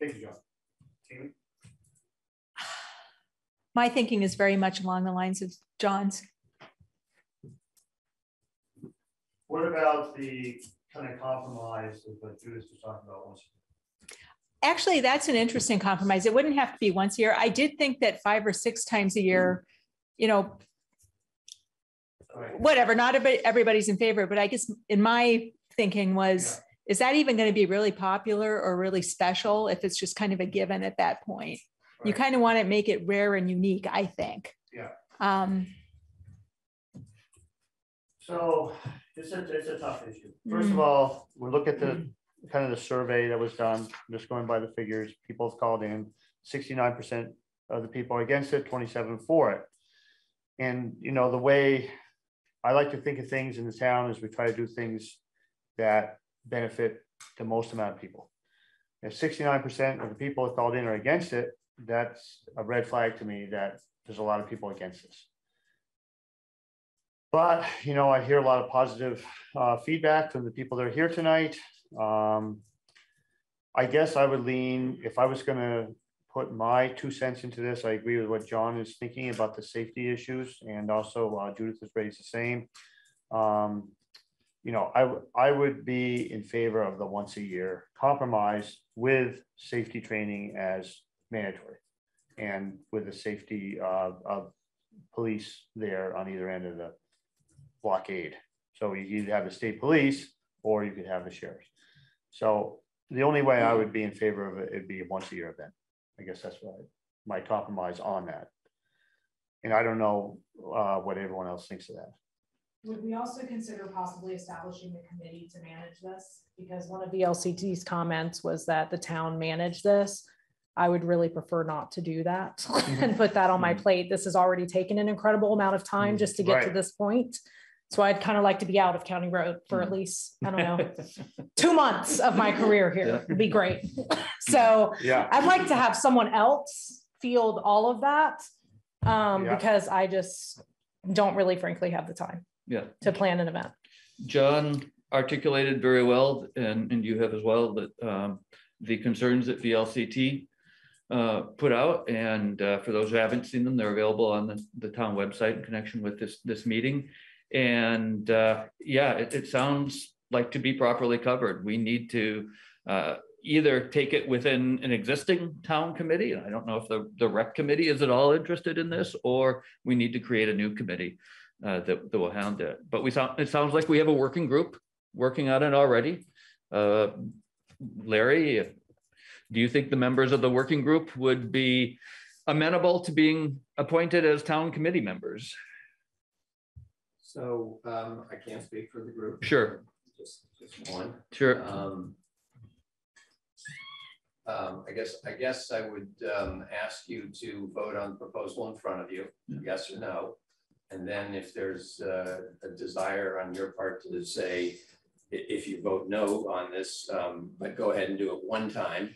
thank you, John. Amy? My thinking is very much along the lines of John's. What about the kind of compromise that Judith was talking about once? Actually, that's an interesting compromise. It wouldn't have to be once a year. I did think that five or six times a year you know, whatever, not everybody's in favor, but I guess in my thinking was, yeah. is that even going to be really popular or really special if it's just kind of a given at that point? Right. You kind of want to make it rare and unique, I think. Yeah. Um, so it's a, it's a tough issue. First mm. of all, we look at the mm. kind of the survey that was done, just going by the figures, people have called in, 69% of the people are against it, 27 for it. And, you know, the way I like to think of things in the town is we try to do things that benefit the most amount of people. If 69% of the people that called in are against it, that's a red flag to me that there's a lot of people against this. But, you know, I hear a lot of positive uh, feedback from the people that are here tonight. Um, I guess I would lean, if I was going to put my two cents into this. I agree with what John is thinking about the safety issues and also uh, Judith has raised the same. Um, you know, I, I would be in favor of the once a year compromise with safety training as mandatory. And with the safety of police there on either end of the blockade. So you could have the state police or you could have the sheriffs. So the only way I would be in favor of it, it'd be a once a year event. I guess that's what I, my compromise on that. And I don't know uh, what everyone else thinks of that. Would we also consider possibly establishing a committee to manage this? Because one of the VLCT's comments was that the town manage this. I would really prefer not to do that and put that on my plate. This has already taken an incredible amount of time just to get to this point. So I'd kind of like to be out of County Road for at least, I don't know, two months of my career here. It'd be great. So Yeah. I'd like to have someone else field all of that. Um, Yeah. because I just don't really frankly have the time Yeah. to plan an event. John articulated very well, and, and you have as well, that um, the concerns that VLCT uh, put out, and uh, for those who haven't seen them, they're available on the, the town website in connection with this, this meeting. And uh, yeah, it, it sounds like to be properly covered, we need to uh, either take it within an existing town committee, I don't know if the, the rec committee is at all interested in this, or we need to create a new committee uh, that, that will handle it. But we sound, it sounds like we have a working group working on it already. Uh, Larry, do you think the members of the working group would be amenable to being appointed as town committee members? So um, I can't speak for the group. Sure. Just, just one. Sure. Um, um, I guess, I guess I would um, ask you to vote on the proposal in front of you, yes or no. And then if there's uh, a desire on your part to say, if you vote no on this, um, but go ahead and do it one time.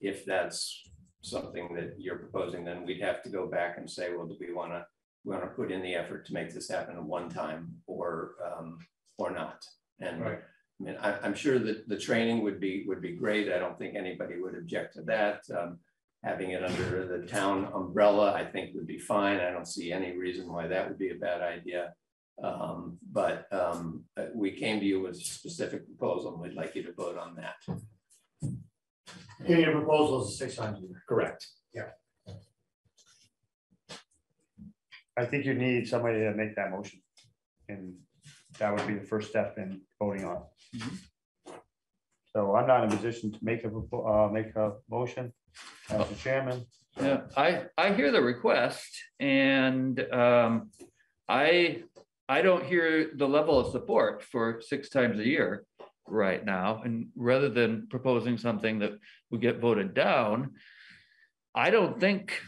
If that's something that you're proposing, then we'd have to go back and say, well, do we want to, want to put in the effort to make this happen one time or, um, or not? And Right. I mean, I, I'm sure that the training would be, would be great. I don't think anybody would object to that. Um, having it under the town umbrella, I think would be fine. I don't see any reason why that would be a bad idea. Um, but, um, we came to you with a specific proposal and we'd like you to vote on that. Your proposal is six times. Correct. Yeah. I think you need somebody to make that motion. And that would be the first step in voting on. it. So I'm not in a position to make a, uh, make a motion as the chairman. Yeah, I, I hear the request and um, I, I don't hear the level of support for six times a year right now. And rather than proposing something that would get voted down, I don't think,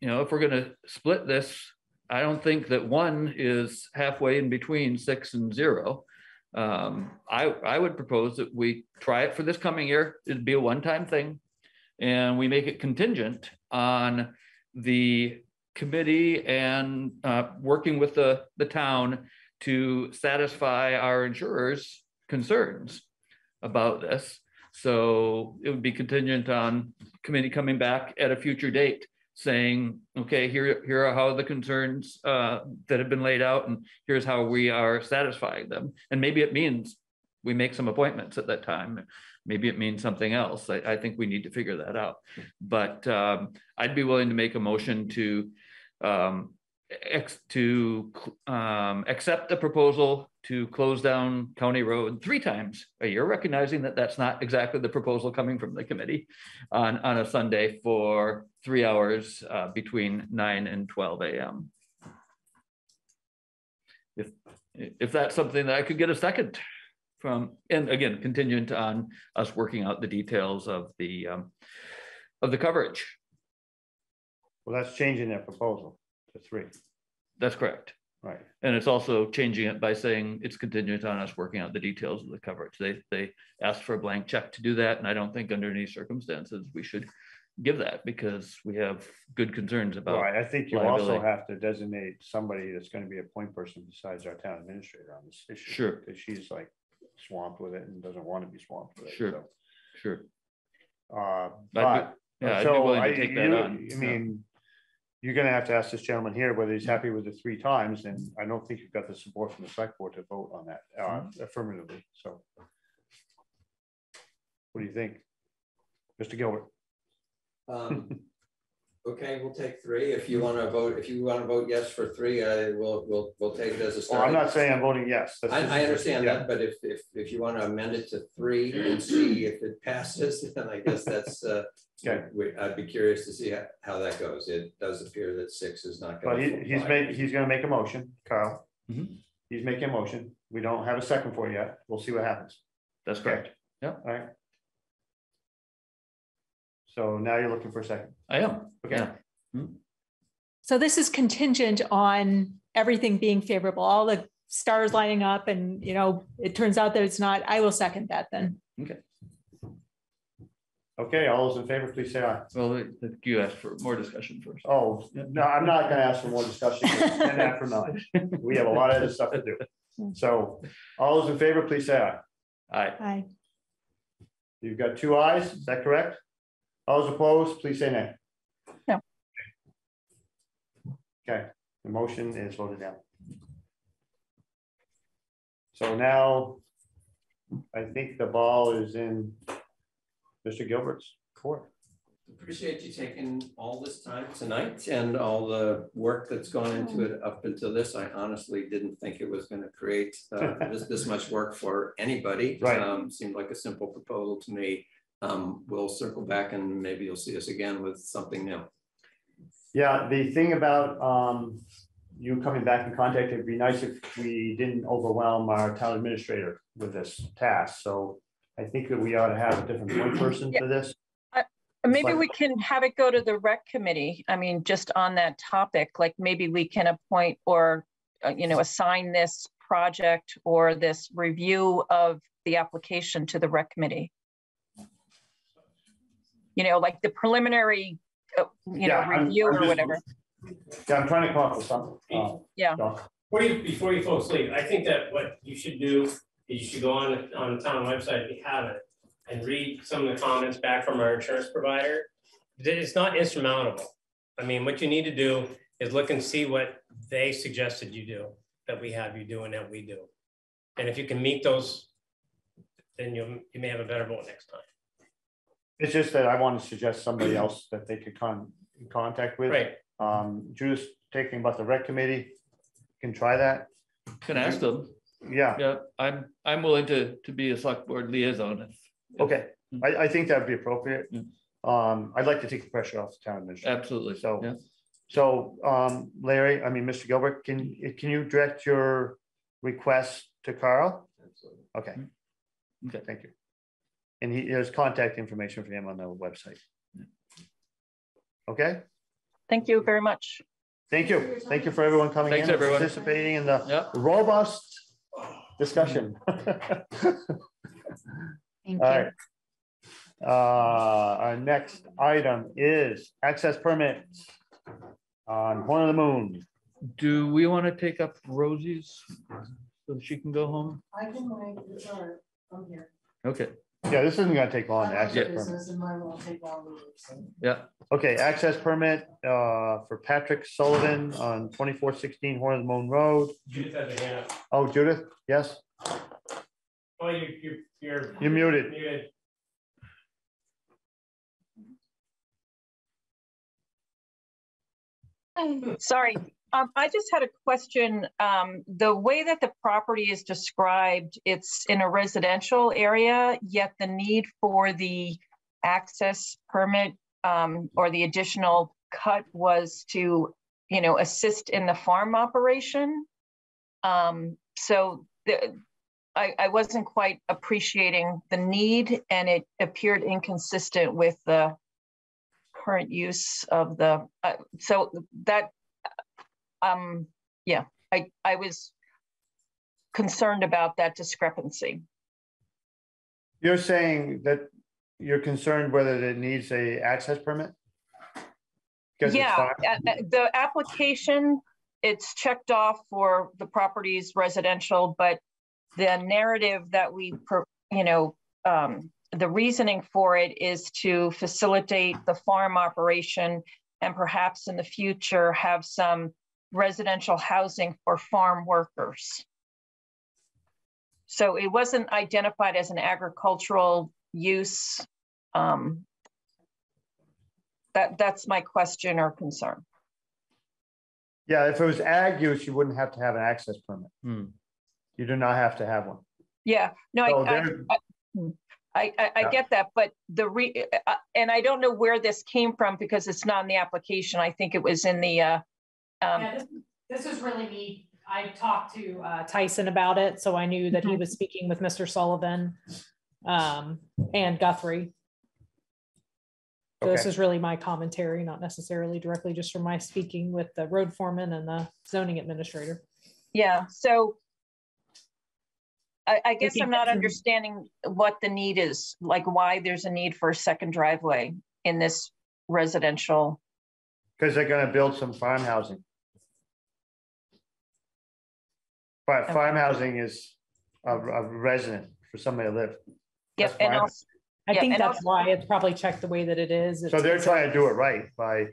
you know, if we're gonna split this, I don't think that one is halfway in between six and zero. Um, I, I would propose that we try it for this coming year. It'd be a one-time thing. And we make it contingent on the committee and uh, working with the, the town to satisfy our insurers' concerns about this. So it would be contingent on committee coming back at a future date saying, okay, here, here are how the concerns uh, that have been laid out and here's how we are satisfying them. And maybe it means we make some appointments at that time. Maybe it means something else. I, I think we need to figure that out. But um, I'd be willing to make a motion to um, ex, to um, accept the proposal to close down County Road three times a year, recognizing that that's not exactly the proposal coming from the committee on, on a Sunday for three hours uh, between nine and twelve AM. If, if that's something that I could get a second from, and again, contingent on us working out the details of the, um, of the coverage. Well, that's changing their proposal to three. That's correct. Right. And it's also changing it by saying it's contingent on us working out the details of the coverage. They, they asked for a blank check to do that, and I don't think under any circumstances we should give that because we have good concerns about. Right, I think you also have to designate somebody that's gonna be a point person besides our town administrator on this issue. Sure. Because she's like swamped with it and doesn't want to be swamped with it. Sure. so. Sure. Uh, I'd but Yeah, I'd be willing to take that you- on. I mean, you're gonna have to ask this gentleman here whether he's happy with the three times, and I don't think you've got the support from the select board to vote on that uh, Mm-hmm. affirmatively, so. What do you think? Mr. Gilbert? Um, Okay, we'll take three. If you want to vote, if you want to vote yes for three, I will, we'll, we'll take it as a Well, start. I'm not saying I'm voting yes. That's I, just- I understand yeah. that, but if, if, if you want to amend it to three and see if it passes, then I guess that's, uh, Okay. we- I'd be curious to see how, how that goes. It does appear that six is not But going. he, he's made, he's gonna make a motion, Carl. Mhm. He's making a motion. We don't have a second for it yet. We'll see what happens. That's Okay. correct. Yeah. All right. So now you're looking for a second. I am. Okay. Yeah. Hmm. So this is contingent on everything being favorable, all the stars lining up and, you know, it turns out that it's not, I will second that then. Okay. Okay, all those in favor, please say aye. Well, the- the- you asked for more discussion first. Oh, no, I'm not gonna ask for more discussion. It's Ten after nine. We have a lot of other stuff to do. So all those in favor, please say aye. Aye. Aye. You've got two ayes, is that correct? All those opposed, please say nay. No. Okay, the motion is voted down. So now, I think the ball is in Mr. Gilbert's court. Appreciate you taking all this time tonight and all the work that's gone into it up until this. I honestly didn't think it was gonna create uh, this, this much work for anybody. Right. Um, Seemed like a simple proposal to me. Um, We'll circle back and maybe you'll see us again with something new. Yeah, the thing about um you coming back in contact, it'd be nice if we didn't overwhelm our town administrator with this task, so. I think that we ought to have a different point person for this. Maybe like- we can have it go to the rec committee. I mean, just on that topic, like maybe we can appoint or, uh, you know, assign this project or this review of the application to the rec committee. You know, like the preliminary, uh, you know, Yeah, I'm- review I'm or just- whatever. Yeah, I'm trying to come up with something. uh, Yeah. Before you, before you fall asleep, I think that what you should do is you should go on, on the town website if you haven't. And read some of the comments back from our insurance provider. It's not insurmountable. I mean, what you need to do is look and see what they suggested you do, that we have you do and that we do. And if you can meet those, then you, you may have a better vote next time. It's just that I want to suggest somebody else that they could con, in contact with. Right. Um, Judith taking about the rec committee, can try that. Can ask them. Yeah, Yeah, I'm, I'm willing to, to be a select board liaison. if- if- okay, I, I think that'd be appropriate. Yeah. Um, I'd like to take the pressure off the town administrator. Absolutely. So, yeah. so, um, Larry, I mean, Mr. Gilbert, can, can you direct your request to Carl? Okay. Okay. Thank you. And he, there's contact information for him on the website. Okay, Thank you very much. thank you. Thank you for everyone coming in Thanks, and everyone. participating in the Yep. robust discussion. Thank All you. right. Uh, our next item is access permits on Horn of the Moon. Do we want to take up Rosie's so she can go home? I can wait, it's all right, I'm here. Okay, Yeah, this isn't gonna take long, the I like access permit. business and mine won't take long either, so. yeah. Okay, access permit uh, for Patrick Sullivan on twenty-four sixteen Horn of the Moon Road. Judith has a hand up. Oh, Judith, yes, Oh, you, you, you're. You're muted. Muted. Sorry, um, I just had a question. Um, the way that the property is described, it's in a residential area, yet the need for the access permit um, or the additional cut was to, you know, assist in the farm operation. Um, so the, I, I wasn't quite appreciating the need and it appeared inconsistent with the current use of the, uh, so that, um, yeah, I, I was concerned about that discrepancy. you're saying that you're concerned whether it needs a access permit? Because Yeah, a- a- the application, it's checked off for the properties residential, but the narrative that we, you know, um, the reasoning for it is to facilitate the farm operation and perhaps in the future have some residential housing for farm workers. So it wasn't identified as an agricultural use. Um, that, that's my question or concern. Yeah, if it was ag use, you wouldn't have to have an access permit. You do not have to have one. Yeah, no, So I, I, I- I, I, I Yeah. get that, but the re, uh, and I don't know where this came from because it's not in the application. I think it was in the, uh, um, Yeah, this, this is really neat. I talked to uh, Tyson about it, so I knew that he was speaking with Mr. Sullivan um, and Guthrie. So this is really my commentary, not necessarily directly just from my speaking with the road foreman and the zoning administrator. yeah, so I, I guess I'm not understanding what the need is, like why there's a need for a second driveway in this residential. Because they're gonna build some farm housing. But farm housing is a, a resident for somebody to live. Yep, That's and fine. also, I Yeah, think and that's also- why it's probably checked the way that it is. So It's- they're trying to do it right by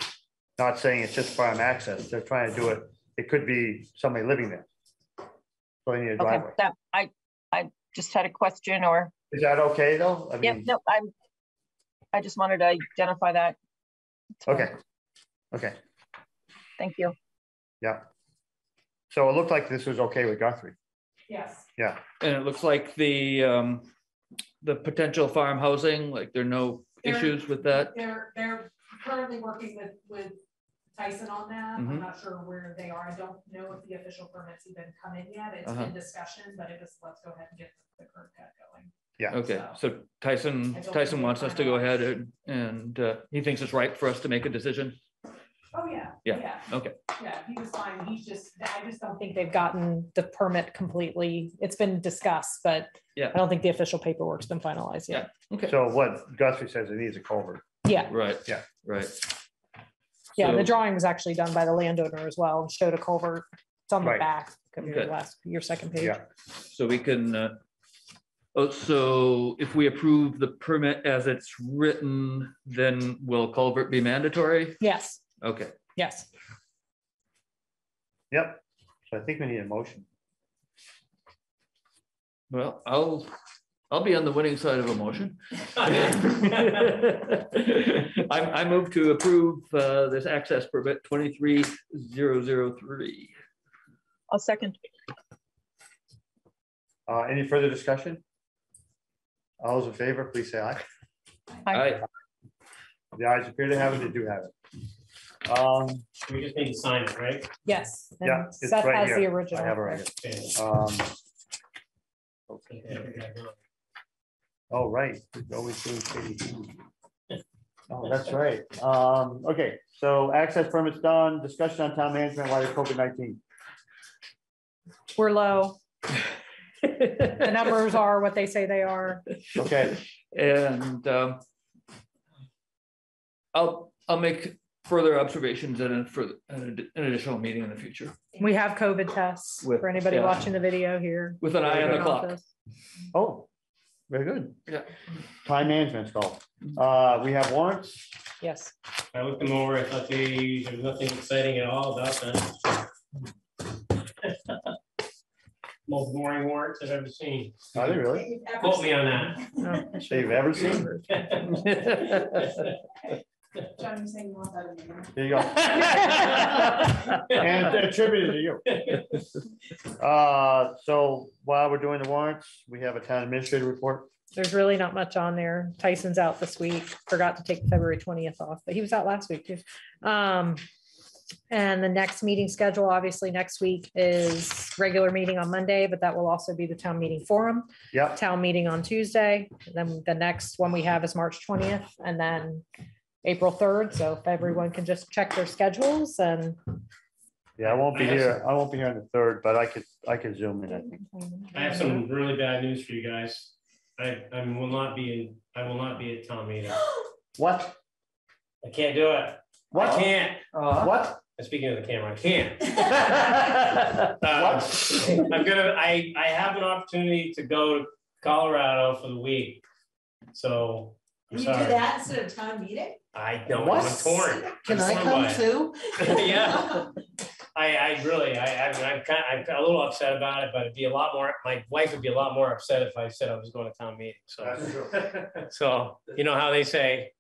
not saying it's just farm access. They're trying to do it, it could be somebody living there. So they need a okay, driveway. that, I, I just had a question or, Is that okay though? I yeah, mean, no, I'm, I just wanted to identify that. okay, okay, Thank you. yeah. So it looked like this was okay with Guthrie. Yes. Yeah, And it looks like the, um, the potential farm housing, like there are no There- issues with that. They're, they're currently working with, with Tyson on that. Mhm. I'm not sure where they are. I don't know if the official permits even come in yet. It's Uh-huh. in discussion, but it is, let's go ahead and get the curb cut going. yeah. Okay, so Tyson, Tyson wants us to go ahead and, and uh, he thinks it's right for us to make a decision. Oh, yeah. Yeah, okay. Yeah, he was fine. He's just, I just don't think they've gotten the permit completely. It's been discussed, but Yeah. I don't think the official paperwork's been finalized yet. Okay. So what Guthrie says it needs a culvert. Yeah, Right. Yeah. Right. yeah, the So- drawing was actually done by the landowner as well and showed a culvert. It's on the Right. back of your Okay. last, your second page. Yeah. So we can, uh, oh, so if we approve the permit as it's written, then will culvert be mandatory? Yes, Okay, yes. Yep. So I think we need a motion. well, I'll, I'll be on the winning side of a motion. I, I move to approve uh, this access permit twenty-three zero zero three. I'll second. Uh, any further discussion? All those in favor, please say aye. Aye. The ayes appear to have it, they do have it. Um, We just need to sign it, right? Yes. and yeah. it's Seth right has the here. I original. have it right Okay. here. Um, oh, right. It's always doing shady. Oh, that's right. Um, okay, so access permits done, discussion on town management, why the COVID nineteen. We're low. The numbers are what they say they are. Okay, And um, I'll, I'll make further observations at a, for an additional meeting in the future. We have COVID tests With- for anybody yeah. watching the video here. With an eye on the clock. oh, very good. Yeah. Time management's called. Uh, we have warrants. Yes. I looked them over, I thought they, there was nothing exciting at all about them. Most boring warrants I've ever seen. Are they really? Quote me on that. They've ever seen? John, saying you want that in the minute? There you go. And attributed to you. Uh, so while we're doing the warrants, we have a town administrator report. There's really not much on there. Tyson's out this week. Forgot to take February twentieth off, but he was out last week too. Um, and the next meeting schedule, obviously, next week is regular meeting on Monday, but that will also be the town meeting forum. Yep. Town meeting on Tuesday. Then the next one we have is March twentieth and then April third. So if everyone can just check their schedules and Yeah, I won't be here. I won't be here on the third, but I could, I could zoom in, I think. I have some really bad news for you guys. I, I will not be in, I will not be at town meeting. What? I can't do it. What? I can't. What? I'm Speaking of the camera, I can't. Uh, I'm gonna, I, I have an opportunity to go to Colorado for the week. So. I'm Can you do sorry. that instead of town meeting? I know, What? I'm torn. Can I'm I come by too? Yeah. I, I really, I, I mean, I'm kind, I'm a little upset about it, but it'd be a lot more, my wife would be a lot more upset if I said I was going to town meeting, so. So, you know how they say,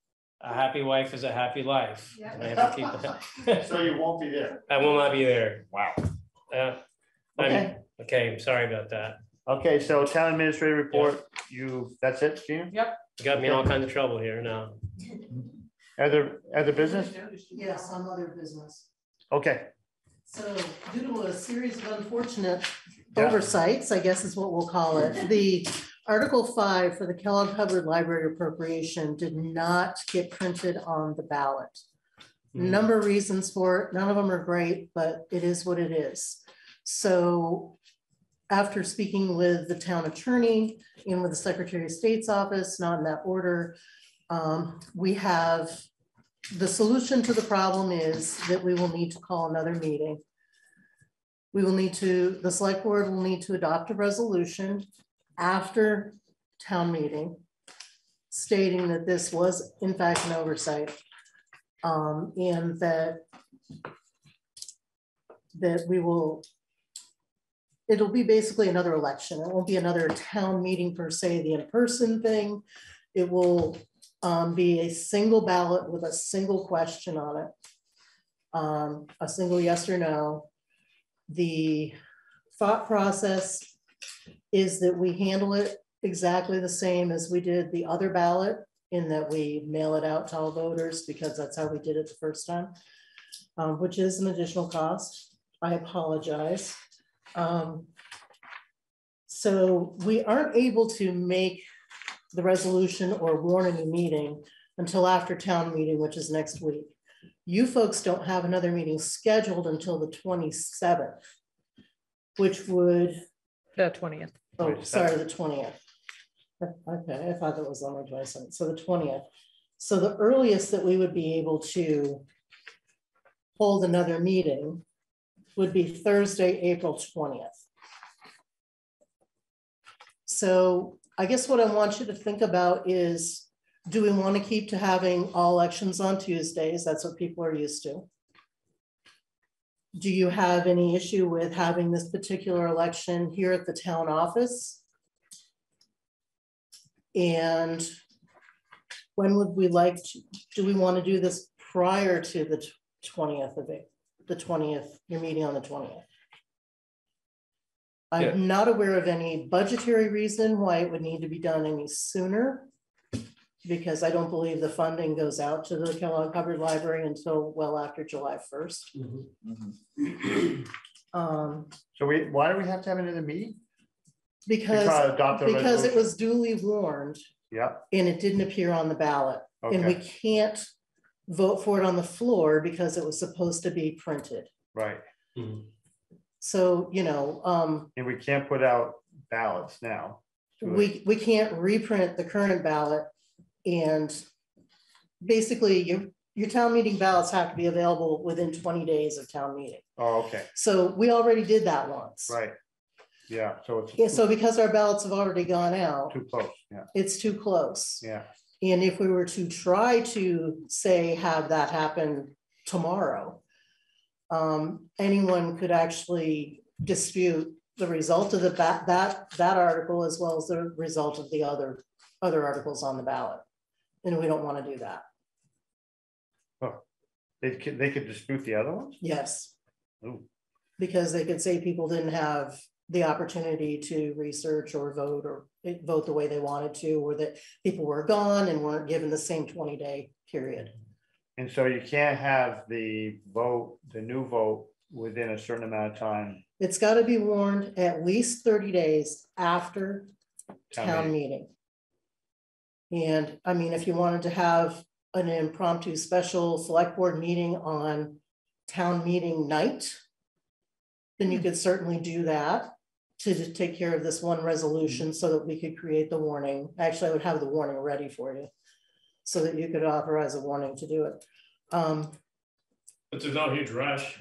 a happy wife is a happy life. And I have to keep that. So you won't be there? I will not be there. Wow. Yeah. I'm, okay, I'm sorry about that. Okay, so town administrator report, you, that's it, Gina? Yep. You got me in all kinds of trouble here now. Other, other business? Yes, on other business. Okay, So due to a series of unfortunate Yeah. oversights, I guess is what we'll call it, the Article five for the Kellogg Hubbard Library appropriation did not get printed on the ballot. Hmm. Number of reasons for it, none of them are great, but it is what it is. So after speaking with the town attorney and with the Secretary of State's office, not in that order, um, we have, the solution to the problem is that we will need to call another meeting. We will need to, the select board will need to adopt a resolution after town meeting stating that this was in fact an oversight. Um, and that that we will it'll be basically another election. It won't be another town meeting per se, the in-person thing. It will um, be a single ballot with a single question on it. Um, a single yes or no. The thought process is that we handle it exactly the same as we did the other ballot in that we mail it out to all voters because that's how we did it the first time, um, which is an additional cost. I apologize. Um, So we aren't able to make the resolution or warn any meeting until after town meeting, which is next week. You folks don't have another meeting scheduled until the twenty-seventh, which would, The twentieth. oh, sorry, the twentieth. Okay, I thought that was on the twenty-seventh, so the twentieth. So the earliest that we would be able to hold another meeting would be Thursday, April twentieth. So I guess what I want you to think about is, do we want to keep to having all elections on Tuesdays? That's what people are used to. Do you have any issue with having this particular election here at the town office? And when would we like to, do we want to do this prior to the twentieth of it, the twentieth, your meeting on the twentieth? Yeah. I'm not aware of any budgetary reason why it would need to be done any sooner. Because I don't believe the funding goes out to the Kellogg Hubbard Library until well after July first. Um, so we, why do we have to have another meeting? because, try to adopt a because it was duly warned Yeah, and it didn't appear on the ballot. And we can't vote for it on the floor because it was supposed to be printed. right. So, you know, um, And we can't put out ballots now. we, we can't reprint the current ballot. And basically, your, your town meeting ballots have to be available within twenty days of town meeting. Oh, okay, So we already did that once. right. Yeah, so it's. Yeah, so because our ballots have already gone out, Too close, yeah, it's too close. yeah. And if we were to try to say, have that happen tomorrow, um, anyone could actually dispute the result of the, that, that, that article as well as the result of the other, other articles on the ballot. And we don't want to do that. They could, they could dispute the other ones? Yes, Ooh, because they could say people didn't have the opportunity to research or vote or vote the way they wanted to, or that people were gone and weren't given the same twenty day period. And so you can't have the vote, the new vote within a certain amount of time. It's got to be warned at least thirty days after Town town meeting. And I mean, if you wanted to have an impromptu special select board meeting on town meeting night, then you hmm. could certainly do that to just take care of this one resolution hmm. so that we could create the warning. Actually, I would have the warning ready for you so that you could authorize a warning to do it. Um, But there's no huge rush,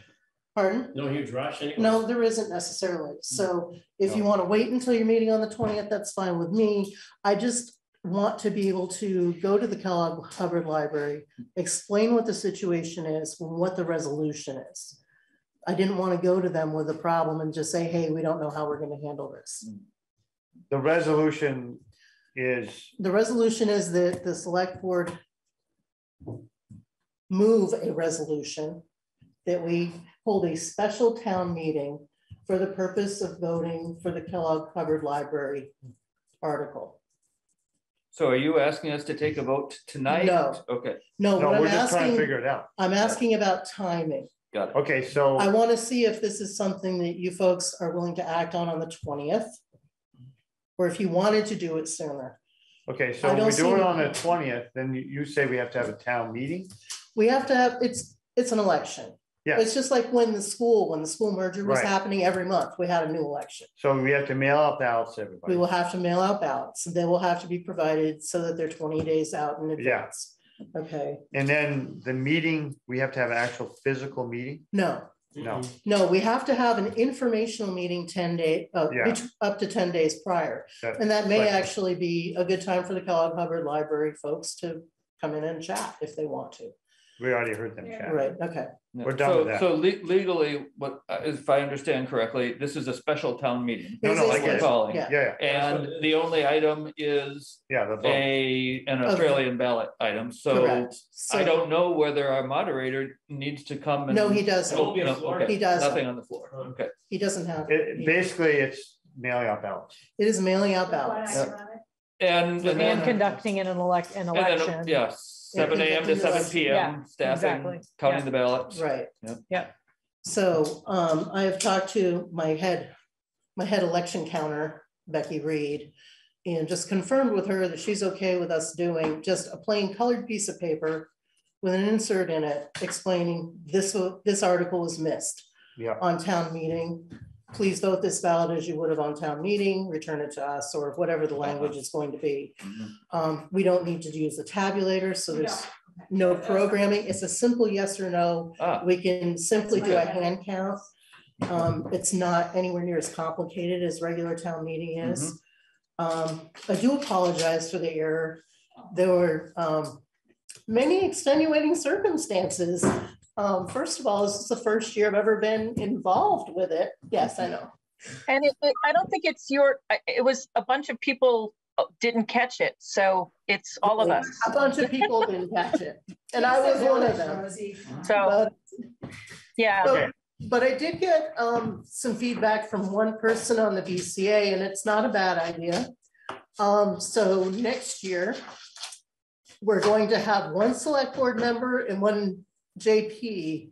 pardon? no huge rush anyway. No, there isn't necessarily. So if you want to wait until your meeting on the twentieth, that's fine with me. I just, want to be able to go to the Kellogg Hubbard Library, explain what the situation is, what the resolution is. I didn't want to go to them with a problem and just say, hey, we don't know how we're gonna handle this. The resolution is, The resolution is that the select board move a resolution that we hold a special town meeting for the purpose of voting for the Kellogg Hubbard Library article. So are you asking us to take a vote tonight? No. Okay, No, no, what we're I'm just trying to asking, figure it out. I'm asking about timing. got it. Okay, so. I want to see if this is something that you folks are willing to act on on the twentieth. Or if you wanted to do it sooner. Okay, so I if don't we do see- it on the twentieth, then you, you say we have to have a town meeting? We have to have, it's, it's an election. Yeah. It's just like when the school, when the school merger was Right. happening every month, we had a new election. So we have to mail out ballots to everybody. We will have to mail out ballots. They will have to be provided so that they're twenty days out in advance. Okay, And then the meeting, we have to have an actual physical meeting? no, No, no, we have to have an informational meeting ten day, uh, Yeah. bet- up to ten days prior. That- And that may right. actually be a good time for the Kellogg Hubbard Library folks to come in and chat if they want to. We already heard them chat. Right, okay. Yeah. We're done So- with that. So le- legally, what, uh, if I understand correctly, this is a special town meeting. No, no, I What get it. calling. Yeah. Yeah, yeah, And the only item is yeah, the vote. a, an Australian ballot item, so Correct. I So- don't know whether our moderator needs to come and. No, he doesn't. Oh, no, okay. He doesn't. Nothing on the floor, okay. He doesn't have, It, basically, it's mailing out ballots. it is mailing out ballots. And, and And then, conducting an elect, an and then, election. yeah, seven AM to seven Yeah, PM, staffing, exactly. counting Yeah. the ballots. Right. Yep. Yeah. So um, I have talked to my head, my head election counter, Becky Reed, and just confirmed with her that she's okay with us doing just a plain colored piece of paper with an insert in it explaining this, this article was missed Yeah, on town meeting. Please vote this ballot as you would have on town meeting, return it to us, or whatever the language is going to be. Um, we don't need to use the tabulator, so there's no programming. It's a simple yes or no. Ah. We can simply do a hand count. Um, it's not anywhere near as complicated as regular town meeting is. Um, I do apologize for the error. There were, um, many extenuating circumstances. Um, first of all, this is the first year I've ever been involved with it. Yes, I know. And it, it- I don't think it's your, it was a bunch of people uh, didn't catch it, so it's all of us. A bunch of people didn't catch it, and I was one of them. So, But yeah. But- But I did get um some feedback from one person on the BCA and it's not a bad idea. Um, so next year. We're going to have one select board member and one JP.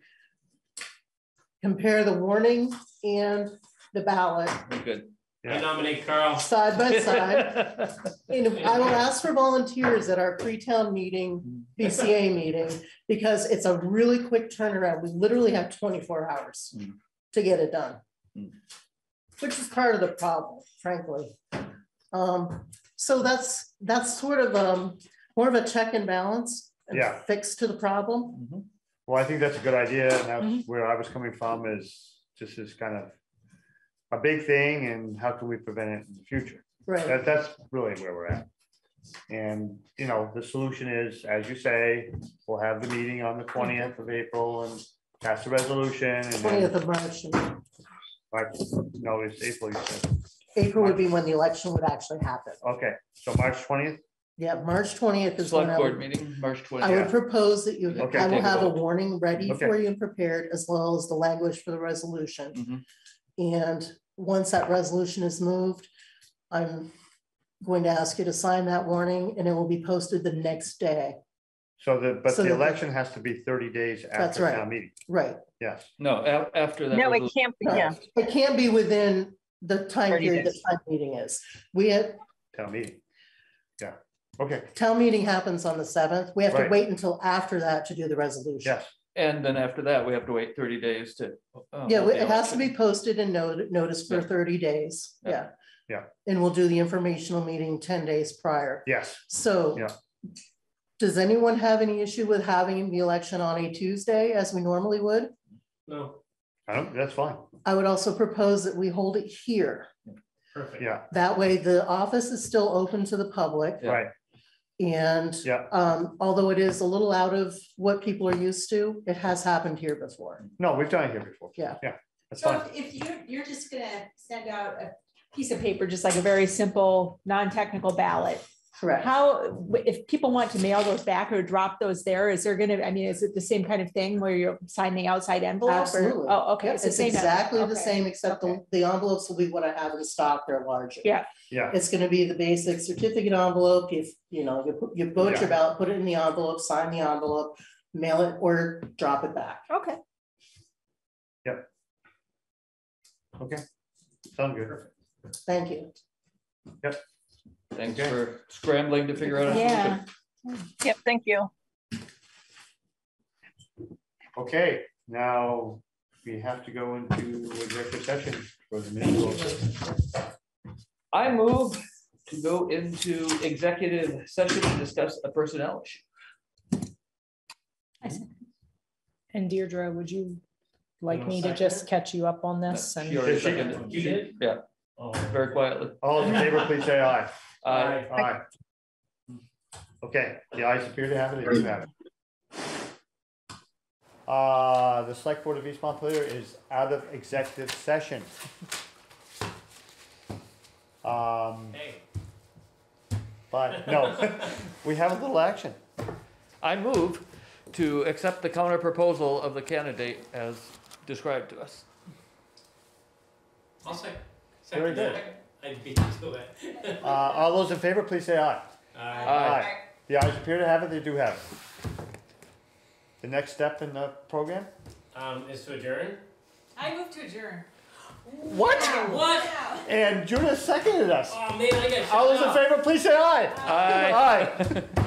Compare the warning and the ballot Good. I nominate Carl. side by side. And I will ask for volunteers at our pre-town meeting, BCA meeting, because it's a really quick turnaround. We literally have twenty-four hours Mm. to get it done. Mm. Which is part of the problem, frankly. Um, so that's, that's sort of um, more of a check and balance and Yeah. fix to the problem. Well, I think that's a good idea, and Mm-hmm. that's where I was coming from is just is kind of a big thing, and how can we prevent it in the future? Right. That, that's really where we're at. And, you know, the solution is, as you say, we'll have the meeting on the twentieth of April and pass the resolution and then, of March, and like, no, it's April, you said. April would be when the election would actually happen. Okay, so March twentieth? Yeah, March twentieth is when Select I board would, meeting, March I twentieth. would propose that you, Okay, I will take a have a vote. warning ready Okay. for you and prepared, as well as the language for the resolution. Mhm. And once that resolution is moved, I'm going to ask you to sign that warning and it will be posted the next day. So the, but So the that- election has to be thirty days That's after right. town meeting, Right. yes. No, a- after that. No, it resolu- can't be, No, yeah. It can't be within the time 30 period that days. time meeting is. We had, Town meeting. Yeah, okay, town meeting happens on the seventh. We have to Right. wait until after that to do the resolution. yes, And then after that, we have to wait thirty days to. uh, Yeah, hold the it has to election. be posted and noted, noticed for Yeah. thirty days. Yeah. Yeah. Yeah. And we'll do the informational meeting ten days prior. yes, So. Yeah. Does anyone have any issue with having the election on a Tuesday as we normally would? No, I don't, that's fine, I would also propose that we hold it here. perfect. yeah, That way the office is still open to the public. Yeah. right, And Yeah. um, although it is a little out of what people are used to, it has happened here before. No, we've done it here before. Yeah. Yeah, that's So fine. if if you're, you're just gonna send out a piece of paper, just like a very simple, non-technical ballot. Correct. How, if people want to mail those back or drop those there, is there gonna, I mean, is it the same kind of thing where you're signing the outside oh, envelope? or- Absolutely. Oh, okay. Yep, it's the It's same envelope, exactly the okay. same, except the, the envelopes will be what I have in stock, they're larger. Yeah. Yeah. It's gonna be the basic certificate envelope, if, you know, you put, you vote Yeah. your ballot, put it in the envelope, sign the envelope, mail it or drop it back. Okay. Yep. Okay, sound good. Thank you. Yep. Thanks for scrambling to figure out. how to do it. Yeah. Yep, thank you. Okay, now we have to go into executive session for the minute. I move to go into executive session to discuss a personnel issue. I see. And Deirdre, would you like me to just catch you up on this? and- She already she? seconded. You did? Yeah, very quietly. All those in favor, please say aye. Aye. Aye. Okay, the ayes appear to have it, they do have it. Uh, the select board of East Montpelier is out of executive session. Um, hey. but no, we have a little action. I move to accept the counter proposal of the candidate as described to us. I'll say. Very good. I beat you to it. Uh, all those in favor, please say aye. Aye. The ayes appear to have it, they do have it. The next step in the program? Um, is to adjourn? I move to adjourn. What? What? And Judith seconded us. Oh, man, I got. All those in favor, please say aye. Aye. Aye.